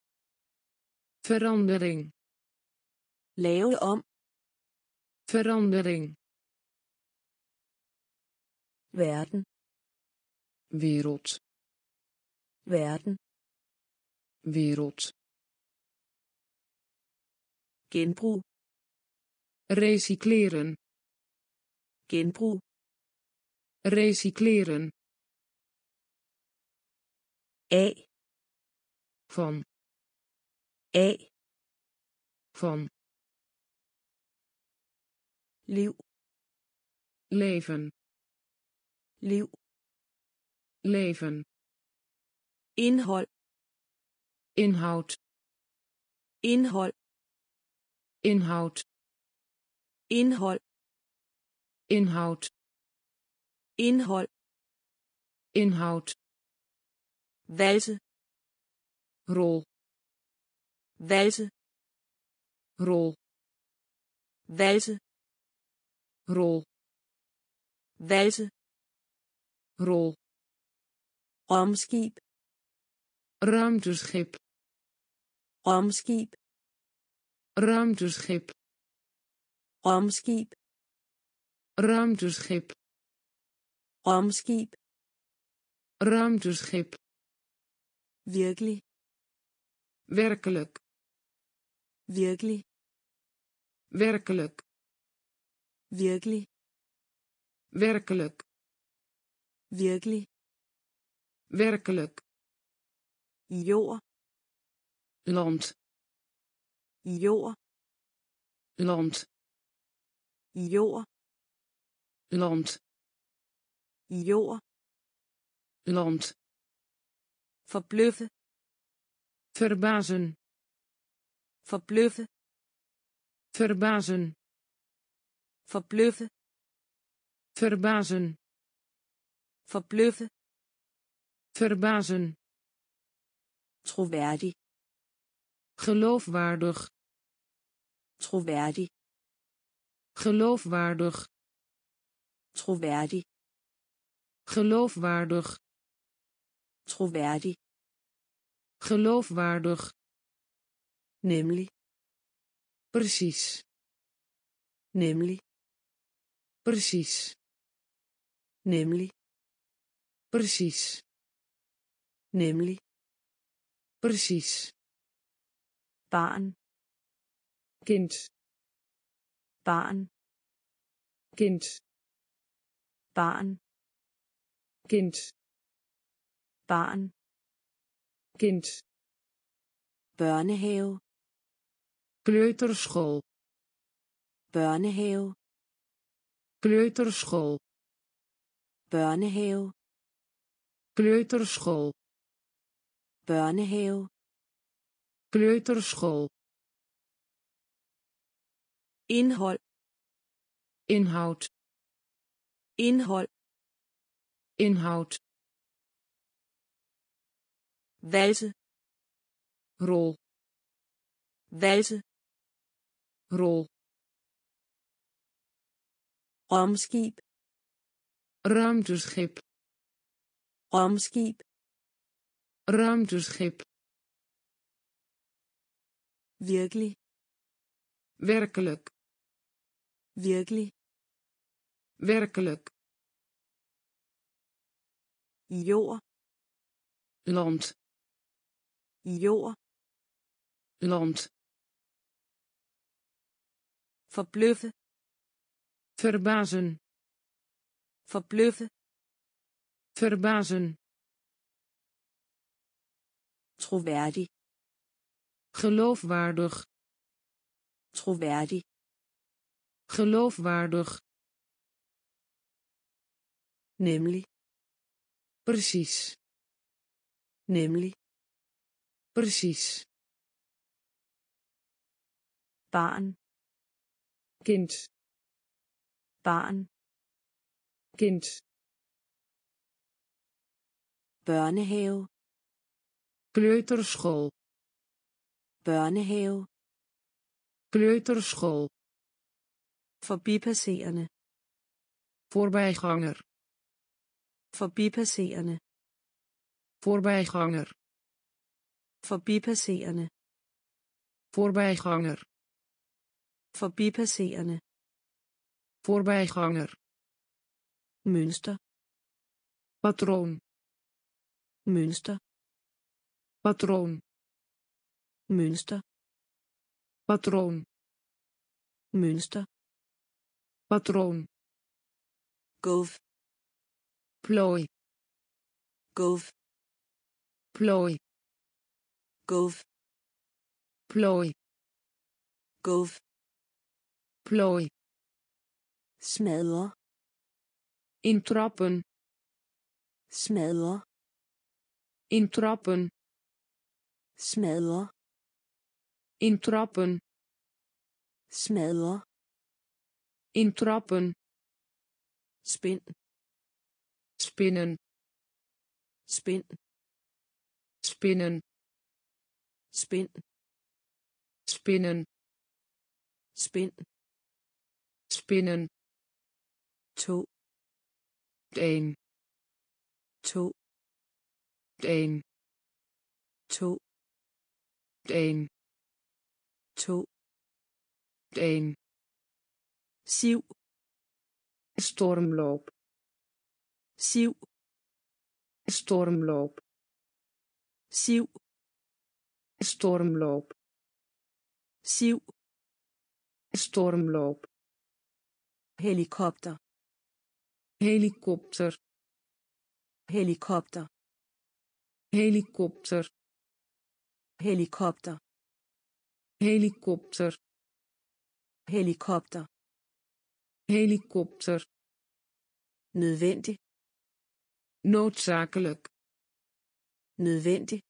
S2: Verandering.
S1: Lave om.
S2: Verandering
S1: verden.
S2: Wereld.
S1: Verden.
S2: Wereld.
S1: Genbrug.
S2: Recycleren.
S1: Genbrug.
S2: Recycleren.
S1: A.
S2: Van.
S1: A.
S2: Van.
S1: Liv.
S2: Leven
S1: liv
S2: leven.
S1: Indhold.
S2: Inhoud.
S1: Indhold.
S2: Inhoud.
S1: Indhold.
S2: Inhoud.
S1: Indhold.
S2: Inhoud.
S1: Valse
S2: rol.
S1: Valse
S2: rol.
S1: Valse
S2: rol.
S1: Valse
S2: rol.
S1: Romskib
S2: ruimteschip.
S1: Romskib
S2: ruimteschip.
S1: Romskib
S2: ruimteschip.
S1: Romskib
S2: ruimteschip.
S1: Virkelig.
S2: Werkelijk.
S1: Virkelig.
S2: Werkelijk.
S1: Virkelig.
S2: Werkelijk
S1: virkelig.
S2: Werkelijk.
S1: Jord.
S2: Land.
S1: Jord.
S2: Land.
S1: Jord.
S2: Land.
S1: Jord.
S2: Land.
S1: Verbluffe
S2: verbazen.
S1: Verbluffe
S2: verbazen.
S1: Verbluffe
S2: verbazen
S1: verbluffe
S2: verbazen.
S1: Troværdig.
S2: Geloofwaardig.
S1: Troværdig.
S2: Geloofwaardig.
S1: Troværdig.
S2: Geloofwaardig.
S1: Troværdig.
S2: Geloofwaardig.
S1: Nemlig.
S2: Precies.
S1: Nemlig.
S2: Precies.
S1: Nemlig
S2: precies.
S1: Nemlig
S2: precies.
S1: Barn
S2: kind.
S1: Barn
S2: kind.
S1: Barn
S2: kind.
S1: Barn
S2: kind.
S1: Børnehave
S2: kleuterschool.
S1: Børnehave
S2: kleuterschool.
S1: Børnehave
S2: kleuterschool.
S1: Børnehave.
S2: Kleuterschool.
S1: Indhold.
S2: Inhoud.
S1: Indhold.
S2: Inhoud.
S1: Valse.
S2: Rol.
S1: Valse.
S2: Rol.
S1: Romskib
S2: ruimteschip
S1: romskib
S2: ruimteschip
S1: virkelig.
S2: Werkelijk.
S1: Virkelig.
S2: Werkelijk.
S1: Jord.
S2: Land.
S1: Jord.
S2: Land.
S1: Verbluffe
S2: verbazen.
S1: Verbluffe
S2: verbazen.
S1: Troværdig.
S2: Geloofwaardig.
S1: Troværdig.
S2: Geloofwaardig.
S1: Nemlig.
S2: Precies.
S1: Nemlig.
S2: Precies.
S1: Barn.
S2: Kind.
S1: Barn.
S2: Kind
S1: børnehave.
S2: Kleuterschool
S1: børnehave.
S2: Kleuterschool
S1: forbipasserende.
S2: Voorbijganger.
S1: Forbipasserende.
S2: Voorbijganger.
S1: Forbipasserende.
S2: Voorbijganger.
S1: Forbipasserende.
S2: Voorbijganger.
S1: Mønster
S2: patroon
S1: Münster.
S2: Patroon.
S1: Münster.
S2: Patroon.
S1: Münster.
S2: Patroon.
S1: Golf.
S2: Plooi.
S1: Golf.
S2: Plooi.
S1: Golf.
S2: Plooi.
S1: Golf.
S2: Plooi.
S1: Smadre.
S2: Intrappen.
S1: Smadre.
S2: Intrappen
S1: smadre.
S2: Intrappen
S1: smadre.
S2: Intrappen
S1: spind
S2: spinnen.
S1: Spind
S2: spinnen.
S1: Spind
S2: spinnen.
S1: Spind
S2: spinnen.
S1: To.
S2: Een
S1: to
S2: een
S1: to
S2: een
S1: to
S2: een
S1: siv
S2: stormloop.
S1: Siv
S2: stormloop.
S1: Siv
S2: stormloop.
S1: Siv
S2: stormloop.
S1: Helikopter.
S2: Helikopter.
S1: Helikopter
S2: helikopter.
S1: Helikopter.
S2: Helikopter.
S1: Helikopter.
S2: Helikopter.
S1: Nødvendig.
S2: Noodzakelijk.
S1: Nødvendig.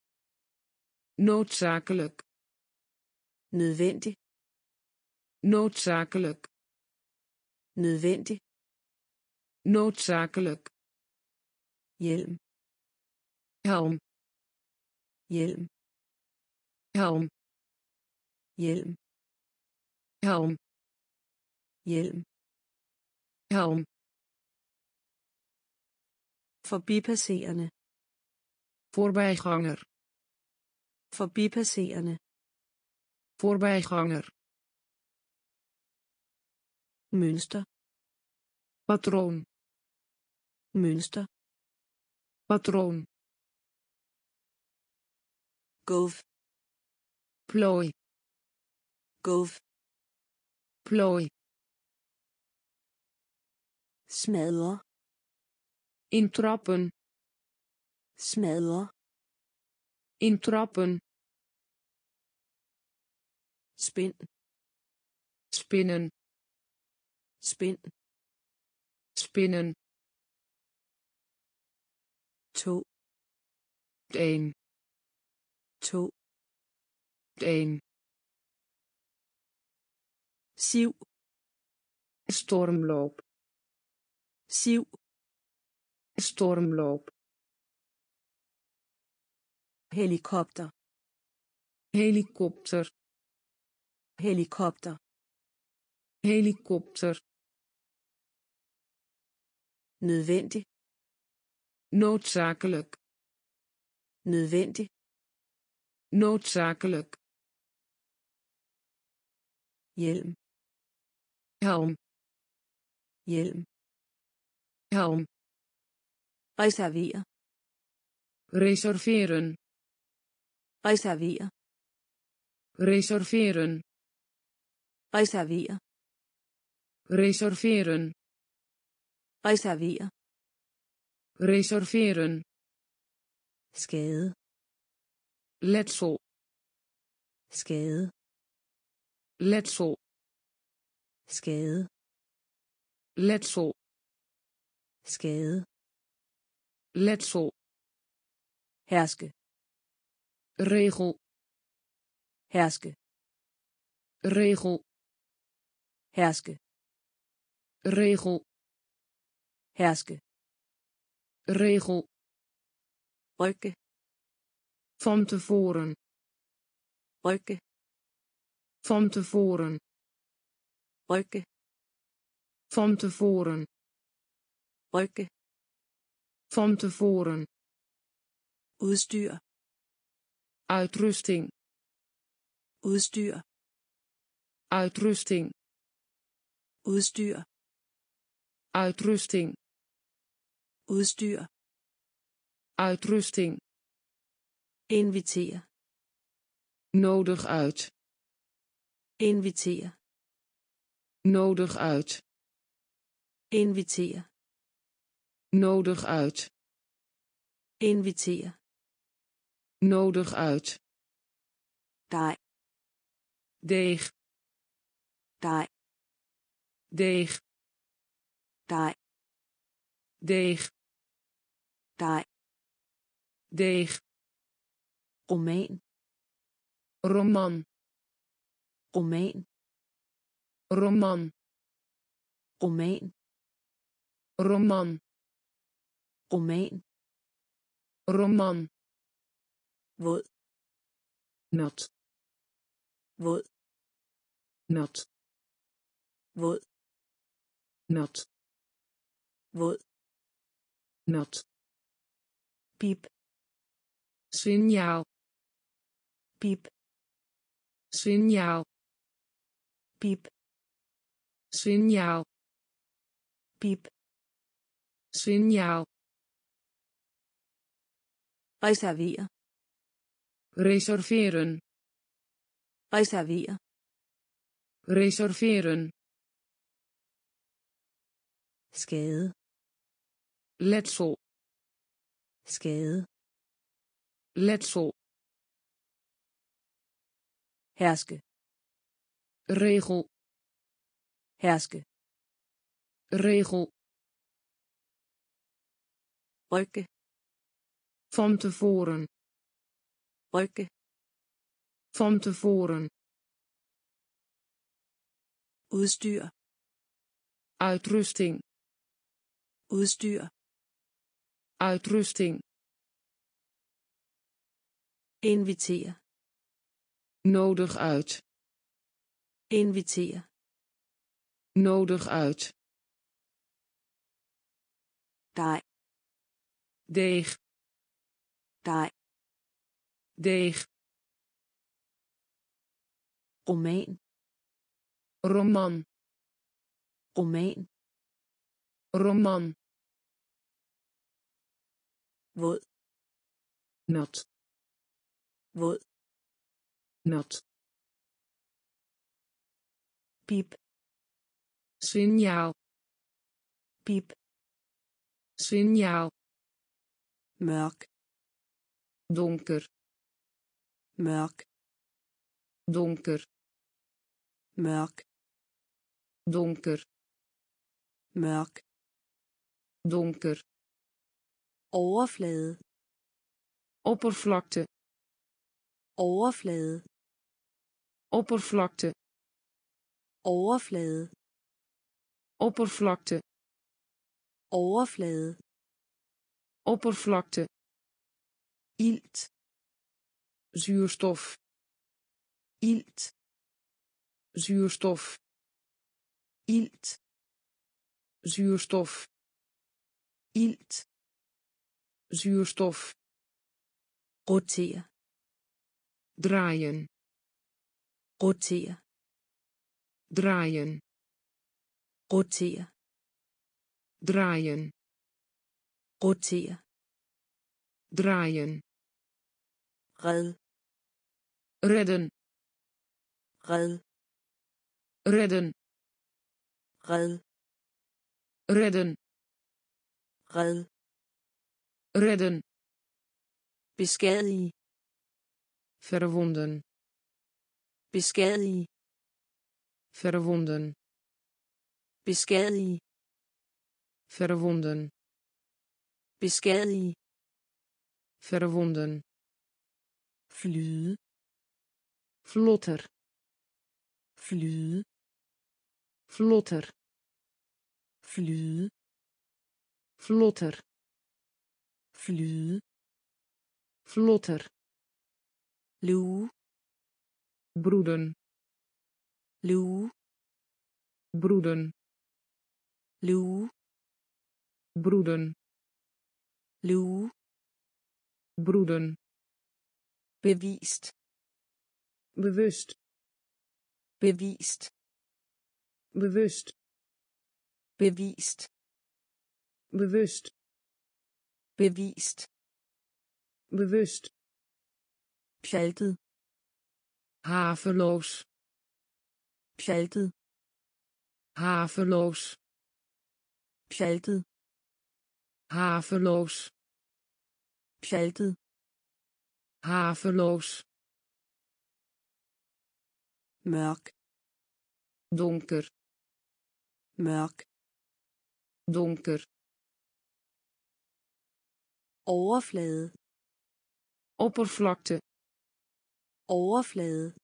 S2: Noodzakelijk.
S1: Nødvendig.
S2: Noodzakelijk.
S1: Nødvendig.
S2: Noodzakelijk.
S1: Hjelm.
S2: Helm
S1: hjelm.
S2: Helm
S1: hjelm.
S2: Helm
S1: hjelm.
S2: Helm
S1: forbipasserende.
S2: Voorbijganger.
S1: Forbipasserende.
S2: Voorbijganger.
S1: Mønster.
S2: Patroon.
S1: Mønster.
S2: Patroon
S1: gulf.
S2: Plooi.
S1: Gulf.
S2: Plooi.
S1: Smadre.
S2: Intrappen
S1: smadre.
S2: Intrappen
S1: spind
S2: spinnen.
S1: Spind
S2: spinnen.
S1: To.
S2: Een
S1: to.
S2: Een
S1: siv
S2: stormloop.
S1: Siv
S2: stormloop.
S1: Helikopter.
S2: Helikopter.
S1: Helikopter.
S2: Helikopter.
S1: Nødvendig.
S2: Noodzakelijk.
S1: Nødvendig
S2: noodzakelijk.
S1: Hjelm.
S2: Helm.
S1: Hjelm.
S2: Helm.
S1: Reservere.
S2: Reserveren.
S1: Reservere.
S2: Reserveren.
S1: Reservere.
S2: Reserveren.
S1: Reservere.
S2: Reserveren.
S1: Skade
S2: letsel
S1: skade.
S2: Letsel
S1: skade.
S2: Letsel
S1: skade.
S2: Letsel
S1: herske.
S2: Regel
S1: herske.
S2: Regel
S1: herske.
S2: Regel
S1: herske.
S2: Regel
S1: rykke
S2: van tevoren.
S1: Rykke
S2: van tevoren.
S1: Rykke
S2: van tevoren.
S1: Rykke
S2: van tevoren.
S1: Udstyr.
S2: Uitrusting.
S1: Udstyr.
S2: Uitrusting.
S1: Udstyr.
S2: Uitrusting.
S1: Udstyr.
S2: Uitrusting
S1: invitere
S2: nodig uit.
S1: Invitere
S2: nodig uit.
S1: Invitere
S2: nodig uit.
S1: Invitere
S2: nodig uit.
S1: Dej
S2: deeg.
S1: Dej
S2: deeg.
S1: Dej
S2: deeg.
S1: Dej
S2: deeg
S1: Romein.
S2: Roman.
S1: Romein.
S2: Roman.
S1: Romein.
S2: Roman.
S1: Romein.
S2: Roman.
S1: vod,
S2: not,
S1: vod,
S2: not,
S1: vod,
S2: Nat.
S1: vod,
S2: Nat.
S1: Piep.
S2: Signaal
S1: piep.
S2: Signaal.
S1: Piep.
S2: Signaal.
S1: Piep.
S2: Signaal.
S1: Reservere
S2: reserveren.
S1: Reservere
S2: reserveren.
S1: Skade.
S2: Letsel.
S1: Skade.
S2: Letsel
S1: herske.
S2: Regel.
S1: Herske.
S2: Regel.
S1: Rykke
S2: van tevoren.
S1: Rykke
S2: van tevoren.
S1: Udstyr.
S2: Uitrusting.
S1: Udstyr.
S2: Uitrusting.
S1: Invitere
S2: nodig uit.
S1: Invitere
S2: nodig uit.
S1: Dej.
S2: Deeg.
S1: Dej.
S2: Deeg.
S1: Roman
S2: roman.
S1: Roman
S2: roman.
S1: Våd
S2: nat.
S1: Våd
S2: nat.
S1: Piep.
S2: Signaal.
S1: Piep.
S2: Signaal.
S1: Mørk
S2: donker.
S1: Mørk
S2: donker.
S1: Mørk
S2: donker.
S1: Mørk
S2: donker.
S1: Overflade.
S2: Oppervlakte.
S1: Overflade
S2: oppervlakte.
S1: Overflade.
S2: Oppervlakte.
S1: Overflade.
S2: Oppervlakte.
S1: Ilt.
S2: Zuurstof.
S1: Ilt.
S2: Zuurstof.
S1: Ilt.
S2: Zuurstof.
S1: Ilt.
S2: Zuurstof.
S1: Rotere
S2: draaien
S1: rotere
S2: draaien.
S1: Rotere
S2: draaien.
S1: Rotere
S2: draaien.
S1: Red.
S2: Redden.
S1: Red.
S2: Redden.
S1: Red.
S2: Redden.
S1: Red.
S2: Redden.
S1: Beskadige
S2: verwonden
S1: beskadige
S2: verwonden.
S1: Beskadige
S2: verwonden.
S1: Beskadige
S2: verwonden.
S1: Flyde.
S2: Vlotter.
S1: Flyde.
S2: Vlotter.
S1: Flyde.
S2: Vlotter.
S1: Flyde.
S2: Vlotter.
S1: Luge
S2: broeden.
S1: Luge
S2: broeden.
S1: Luge
S2: broeden.
S1: Luge
S2: broeden. Bewust.
S1: Bevist
S2: bewust.
S1: Bevist
S2: bewust.
S1: Bevist
S2: bewust.
S1: Pjaltet
S2: haveloos.
S1: Pjaltet.
S2: Haveloos.
S1: Pjaltet.
S2: Haveloos.
S1: Pjaltet.
S2: Haveloos.
S1: Mørk.
S2: Donker.
S1: Mørk.
S2: Donker.
S1: Overflade.
S2: Oppervlakte
S1: overflade.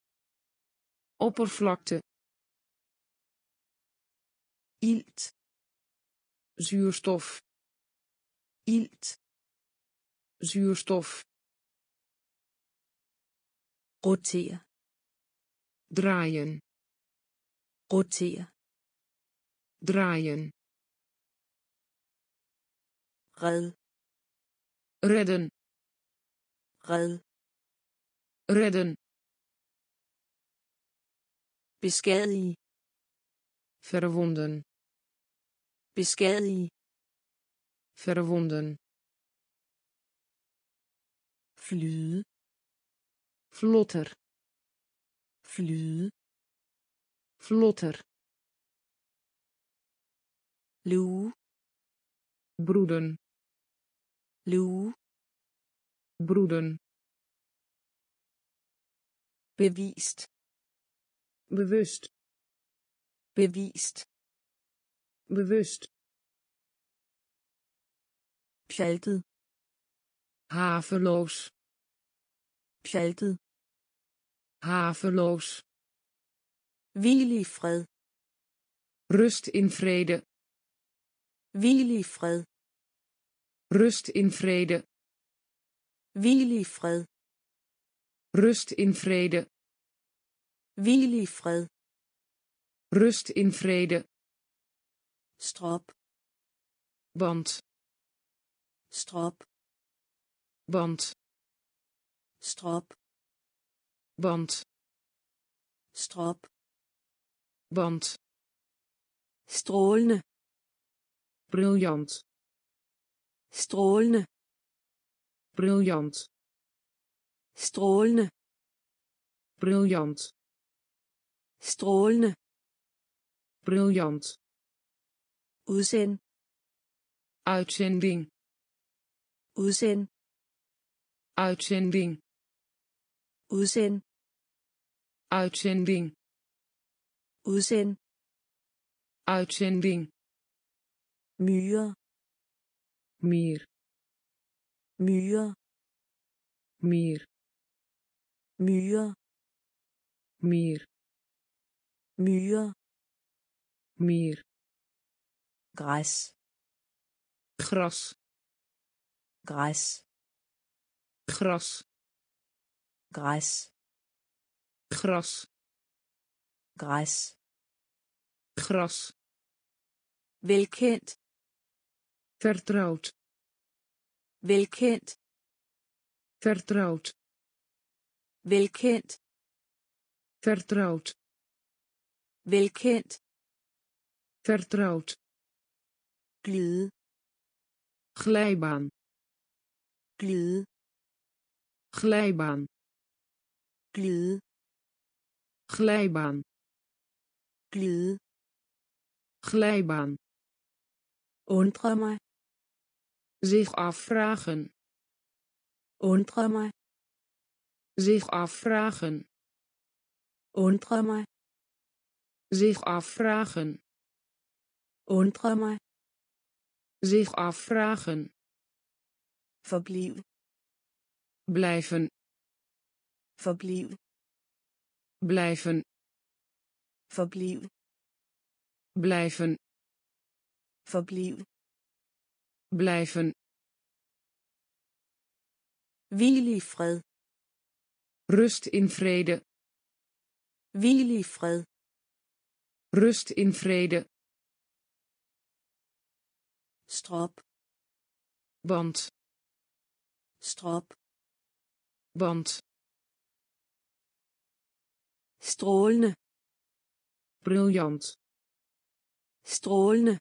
S2: Oppervlakte.
S1: Ilt.
S2: Zuurstof.
S1: Ilt.
S2: Zuurstof.
S1: Rotere
S2: draaien.
S1: Rotere
S2: draaien.
S1: Red.
S2: Redden.
S1: Red
S2: redden.
S1: Beskadige
S2: verwonden.
S1: Beskadige
S2: verwonden.
S1: Flyde
S2: vlotter.
S1: Flyde
S2: vlotter.
S1: Luge
S2: broeden.
S1: Luge
S2: broeden
S1: bevist.
S2: Bewust
S1: bevist.
S2: Bewust
S1: pjaltet.
S2: Haveloos
S1: pjaltet.
S2: Haveloos
S1: hvil i fred.
S2: Rust in vrede
S1: hvil i fred.
S2: Rust in vrede
S1: hvil i fred
S2: rust in vrede.
S1: Hvil i fred.
S2: Rust in vrede.
S1: Strop.
S2: Band.
S1: Strop.
S2: Band.
S1: Strop.
S2: Band.
S1: Strop.
S2: Band.
S1: Strålende.
S2: Briljant.
S1: Strålende.
S2: Briljant
S1: strålende.
S2: Briljant.
S1: Strålende.
S2: Briljant.
S1: Udsend.
S2: Uitzending.
S1: Udsend.
S2: Uitzending.
S1: Udsend.
S2: Uitzending.
S1: Udsend.
S2: Uitzending.
S1: Myre
S2: mier.
S1: Myre
S2: mier
S1: myre.
S2: Mier
S1: myre. Græs.
S2: Gras.
S1: Græs.
S2: Gras.
S1: Græs.
S2: Gras.
S1: Græs.
S2: Gras.
S1: Velkendt.
S2: Vertrouwd.
S1: Velkendt.
S2: Vertrouwd
S1: velkendt.
S2: Vertrouwd.
S1: Velkendt.
S2: Vertrouwd.
S1: Glide.
S2: Glijbaan.
S1: Glide.
S2: Glijbaan.
S1: Glide.
S2: Glijbaan.
S1: Glide.
S2: Glijbaan.
S1: Undre mig.
S2: Zich afvragen.
S1: Undre mig
S2: zich afvragen.
S1: Undre mig.
S2: Zich afvragen.
S1: Undre mig.
S2: Zich afvragen.
S1: Forbliv.
S2: Blijven.
S1: Forbliv.
S2: Blijven.
S1: Forbliv.
S2: Blijven.
S1: Forbliv.
S2: blijven.
S1: Hvil i fred.
S2: Rust in vrede
S1: Hvil i fred.
S2: rust in vrede
S1: Strop.
S2: want
S1: Strop.
S2: want
S1: Strålende.
S2: briljant
S1: Strålende.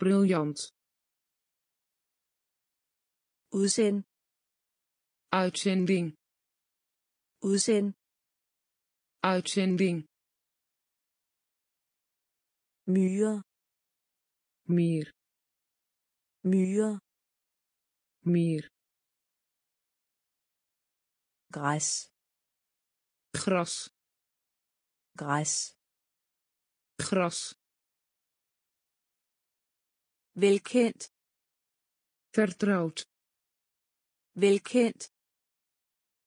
S2: briljant
S1: Udsend.
S2: uitzending
S1: Udsend.
S2: uitzending
S1: Myre.
S2: mier
S1: Myre.
S2: mier
S1: Græs.
S2: gras
S1: Græs.
S2: gras
S1: Velkendt.
S2: vertrouwd
S1: Velkendt.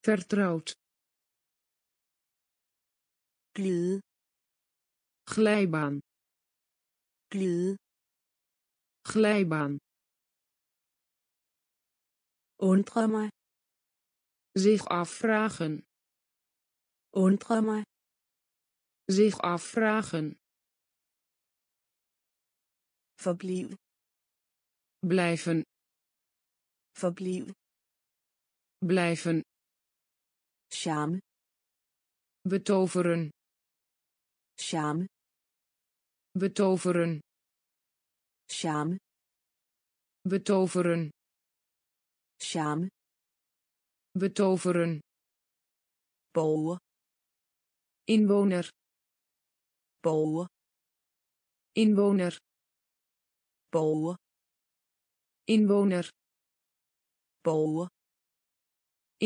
S2: vertrouwd
S1: Glide.
S2: glijbaan
S1: Glide.
S2: glijbaan
S1: Undre mig.
S2: zich afvragen
S1: Undre mig.
S2: zich afvragen
S1: Forbliv.
S2: blijven
S1: Forbliv.
S2: blijven
S1: Charme.
S2: betoveren
S1: Charme.
S2: betoveren
S1: Charme.
S2: betoveren
S1: Charme.
S2: betoveren
S1: Borger.
S2: inwoner
S1: Borger.
S2: inwoner
S1: Borger.
S2: inwoner
S1: Borger.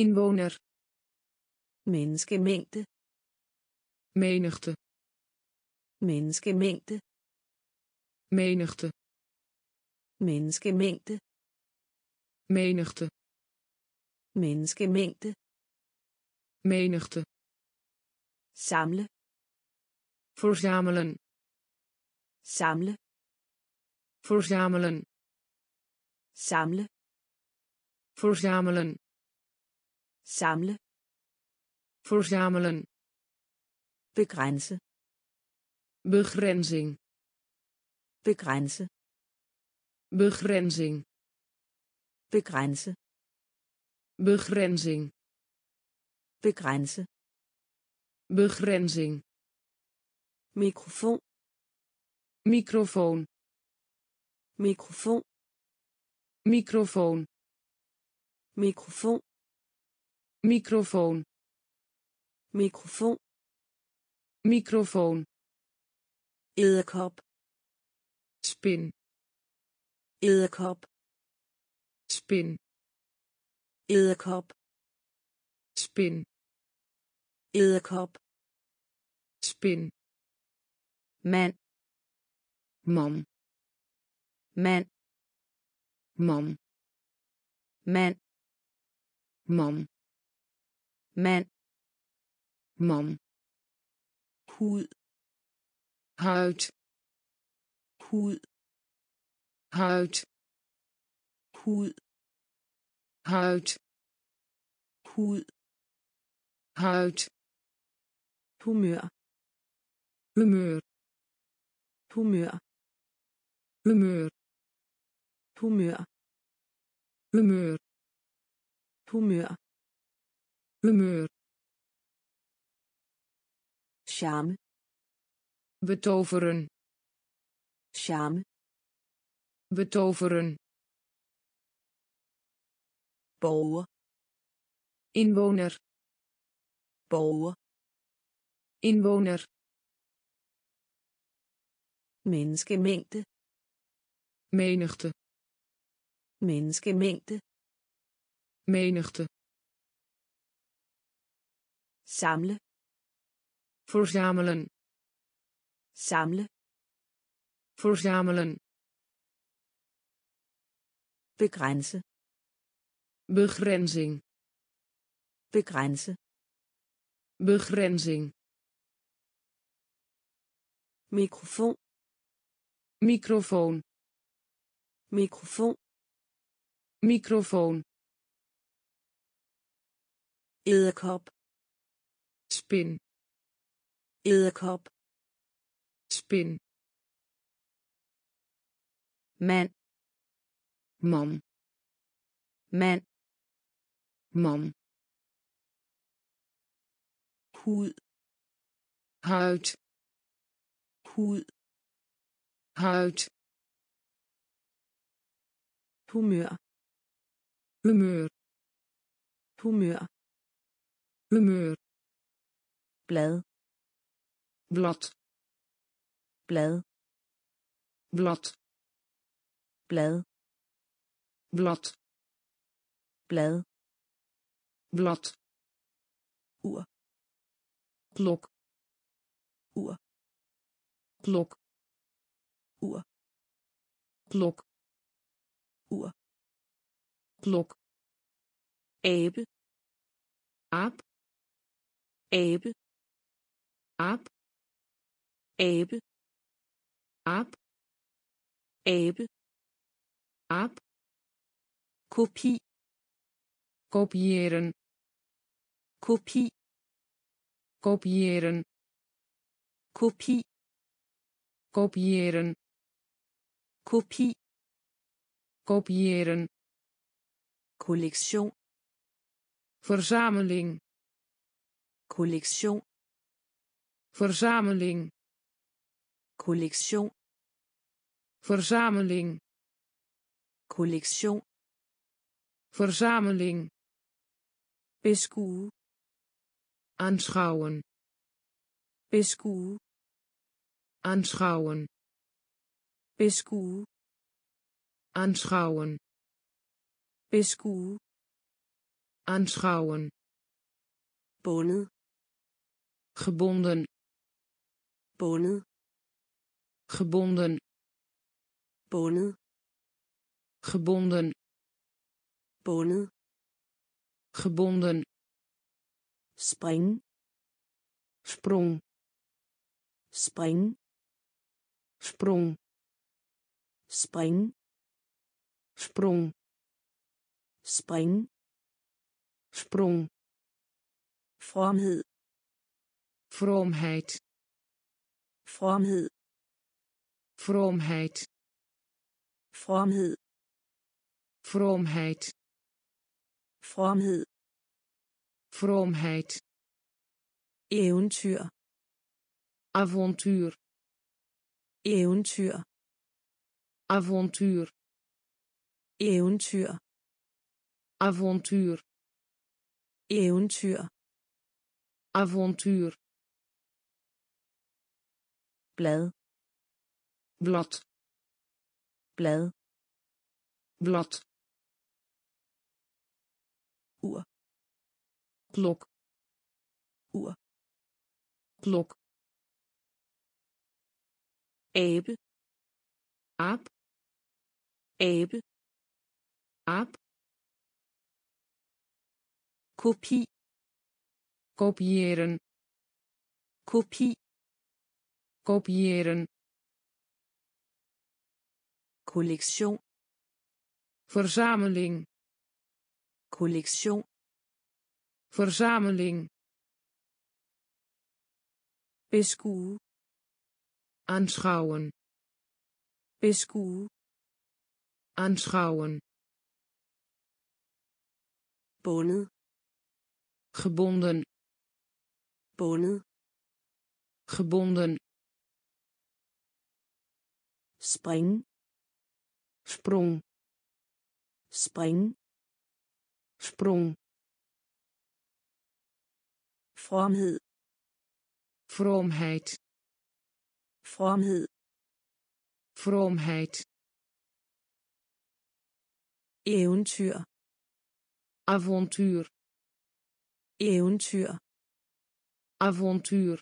S2: inwoner
S1: Menneskemængde.
S2: menigte
S1: Menneskemængde.
S2: menigte
S1: Menneskemængde.
S2: menigte
S1: Menneskemængde.
S2: menigte
S1: Samle.
S2: verzamelen
S1: Samle.
S2: verzamelen
S1: Samle.
S2: verzamelen
S1: Samle.
S2: verzamelen
S1: Begrænse.
S2: Begrenzing
S1: Begrænse.
S2: begrenzing
S1: Begrænse.
S2: begrenzing
S1: Begrænse.
S2: begrenzing
S1: Mikrofon.
S2: microfoon
S1: Mikrofon.
S2: microfoon
S1: Mikrofon.
S2: microfoon
S1: Mikrofon.
S2: microfoon
S1: Edderkop.
S2: spin
S1: Edderkop.
S2: spin
S1: Edderkop.
S2: spin
S1: Edderkop.
S2: spin
S1: Mand.
S2: man
S1: Mand.
S2: man
S1: Mand.
S2: man
S1: Mand.
S2: man
S1: Hud.
S2: Huid
S1: Hud.
S2: huid
S1: Hud.
S2: huid
S1: Hud.
S2: huid
S1: Humør.
S2: humeur
S1: Humør.
S2: humeur
S1: Humør.
S2: humeur
S1: Humør.
S2: humeur
S1: Charme.
S2: Betoveren
S1: Charme.
S2: betoveren
S1: Borger.
S2: inwoner
S1: Borger.
S2: inwoner
S1: Menneskemængde.
S2: menigte
S1: Menneskemængde.
S2: menigte
S1: Samle.
S2: verzamelen
S1: Samle.
S2: verzamelen.
S1: Begrænse.
S2: begrenzing.
S1: Begrænse.
S2: begrenzing.
S1: Mikrofon.
S2: microfoon.
S1: Mikrofon.
S2: Microfoon.
S1: Edderkop.
S2: Spin.
S1: Edderkop
S2: spin.
S1: Mand
S2: man.
S1: Mand
S2: man.
S1: Hud.
S2: Huid.
S1: Hud.
S2: Huid.
S1: Humør.
S2: Humeur
S1: humør.
S2: Humeur
S1: blad.
S2: Blad
S1: blad.
S2: Blad.
S1: Blad.
S2: Blad.
S1: Blad.
S2: Blad.
S1: Ur.
S2: Klok.
S1: Ur.
S2: Klok.
S1: Ur.
S2: Klok.
S1: Ur.
S2: Klok.
S1: Abe.
S2: Aap.
S1: Abe.
S2: Aap.
S1: Abe
S2: aap
S1: abe
S2: aap
S1: kopi
S2: kopiëren.
S1: Kopi
S2: kopiëren.
S1: Kopi
S2: kopiëren.
S1: Kopi
S2: kopiëren.
S1: Collection.
S2: Verzameling.
S1: Collection.
S2: Verzameling
S1: collection.
S2: Verzameling.
S1: Collection.
S2: Verzameling.
S1: Beskue
S2: aanschouwen.
S1: Beskue
S2: aanschouwen.
S1: Beskue
S2: aanschouwen.
S1: Beskue
S2: aanschouwen.
S1: Bundet
S2: gebonden gebonden.
S1: Bundet.
S2: Gebonden.
S1: Bundet.
S2: Gebonden.
S1: Spring.
S2: Sprong.
S1: Spring.
S2: Sprong.
S1: Spring.
S2: Sprong.
S1: Spring.
S2: Sprong.
S1: Fromhed
S2: vroomheid.
S1: Fromhed
S2: vroomheid. Vroomheid.
S1: Fromhed.
S2: Vroomheid.
S1: Eventyr.
S2: Avontuur.
S1: Eventyr.
S2: Avontuur.
S1: Eventyr.
S2: Avontuur.
S1: Eventyr.
S2: Avontuur.
S1: Blad
S2: blad
S1: blad.
S2: Blad
S1: ur.
S2: Klok.
S1: Ur.
S2: Klok.
S1: Abe
S2: aap
S1: abe
S2: aap
S1: kopi.
S2: Kopiëren.
S1: Kopi.
S2: Kopiëren
S1: collection.
S2: Verzameling.
S1: Collection.
S2: Verzameling.
S1: Beskue
S2: aanschouwen.
S1: Beskue
S2: aanschouwen.
S1: Bundet
S2: gebonden.
S1: Bundet
S2: gebonden.
S1: Spring
S2: sprong.
S1: Spring.
S2: Sprong.
S1: Fromhed.
S2: Vroomheid
S1: fromhed.
S2: Vroomheid
S1: eventyr.
S2: Avontuur.
S1: Eventyr.
S2: Avontuur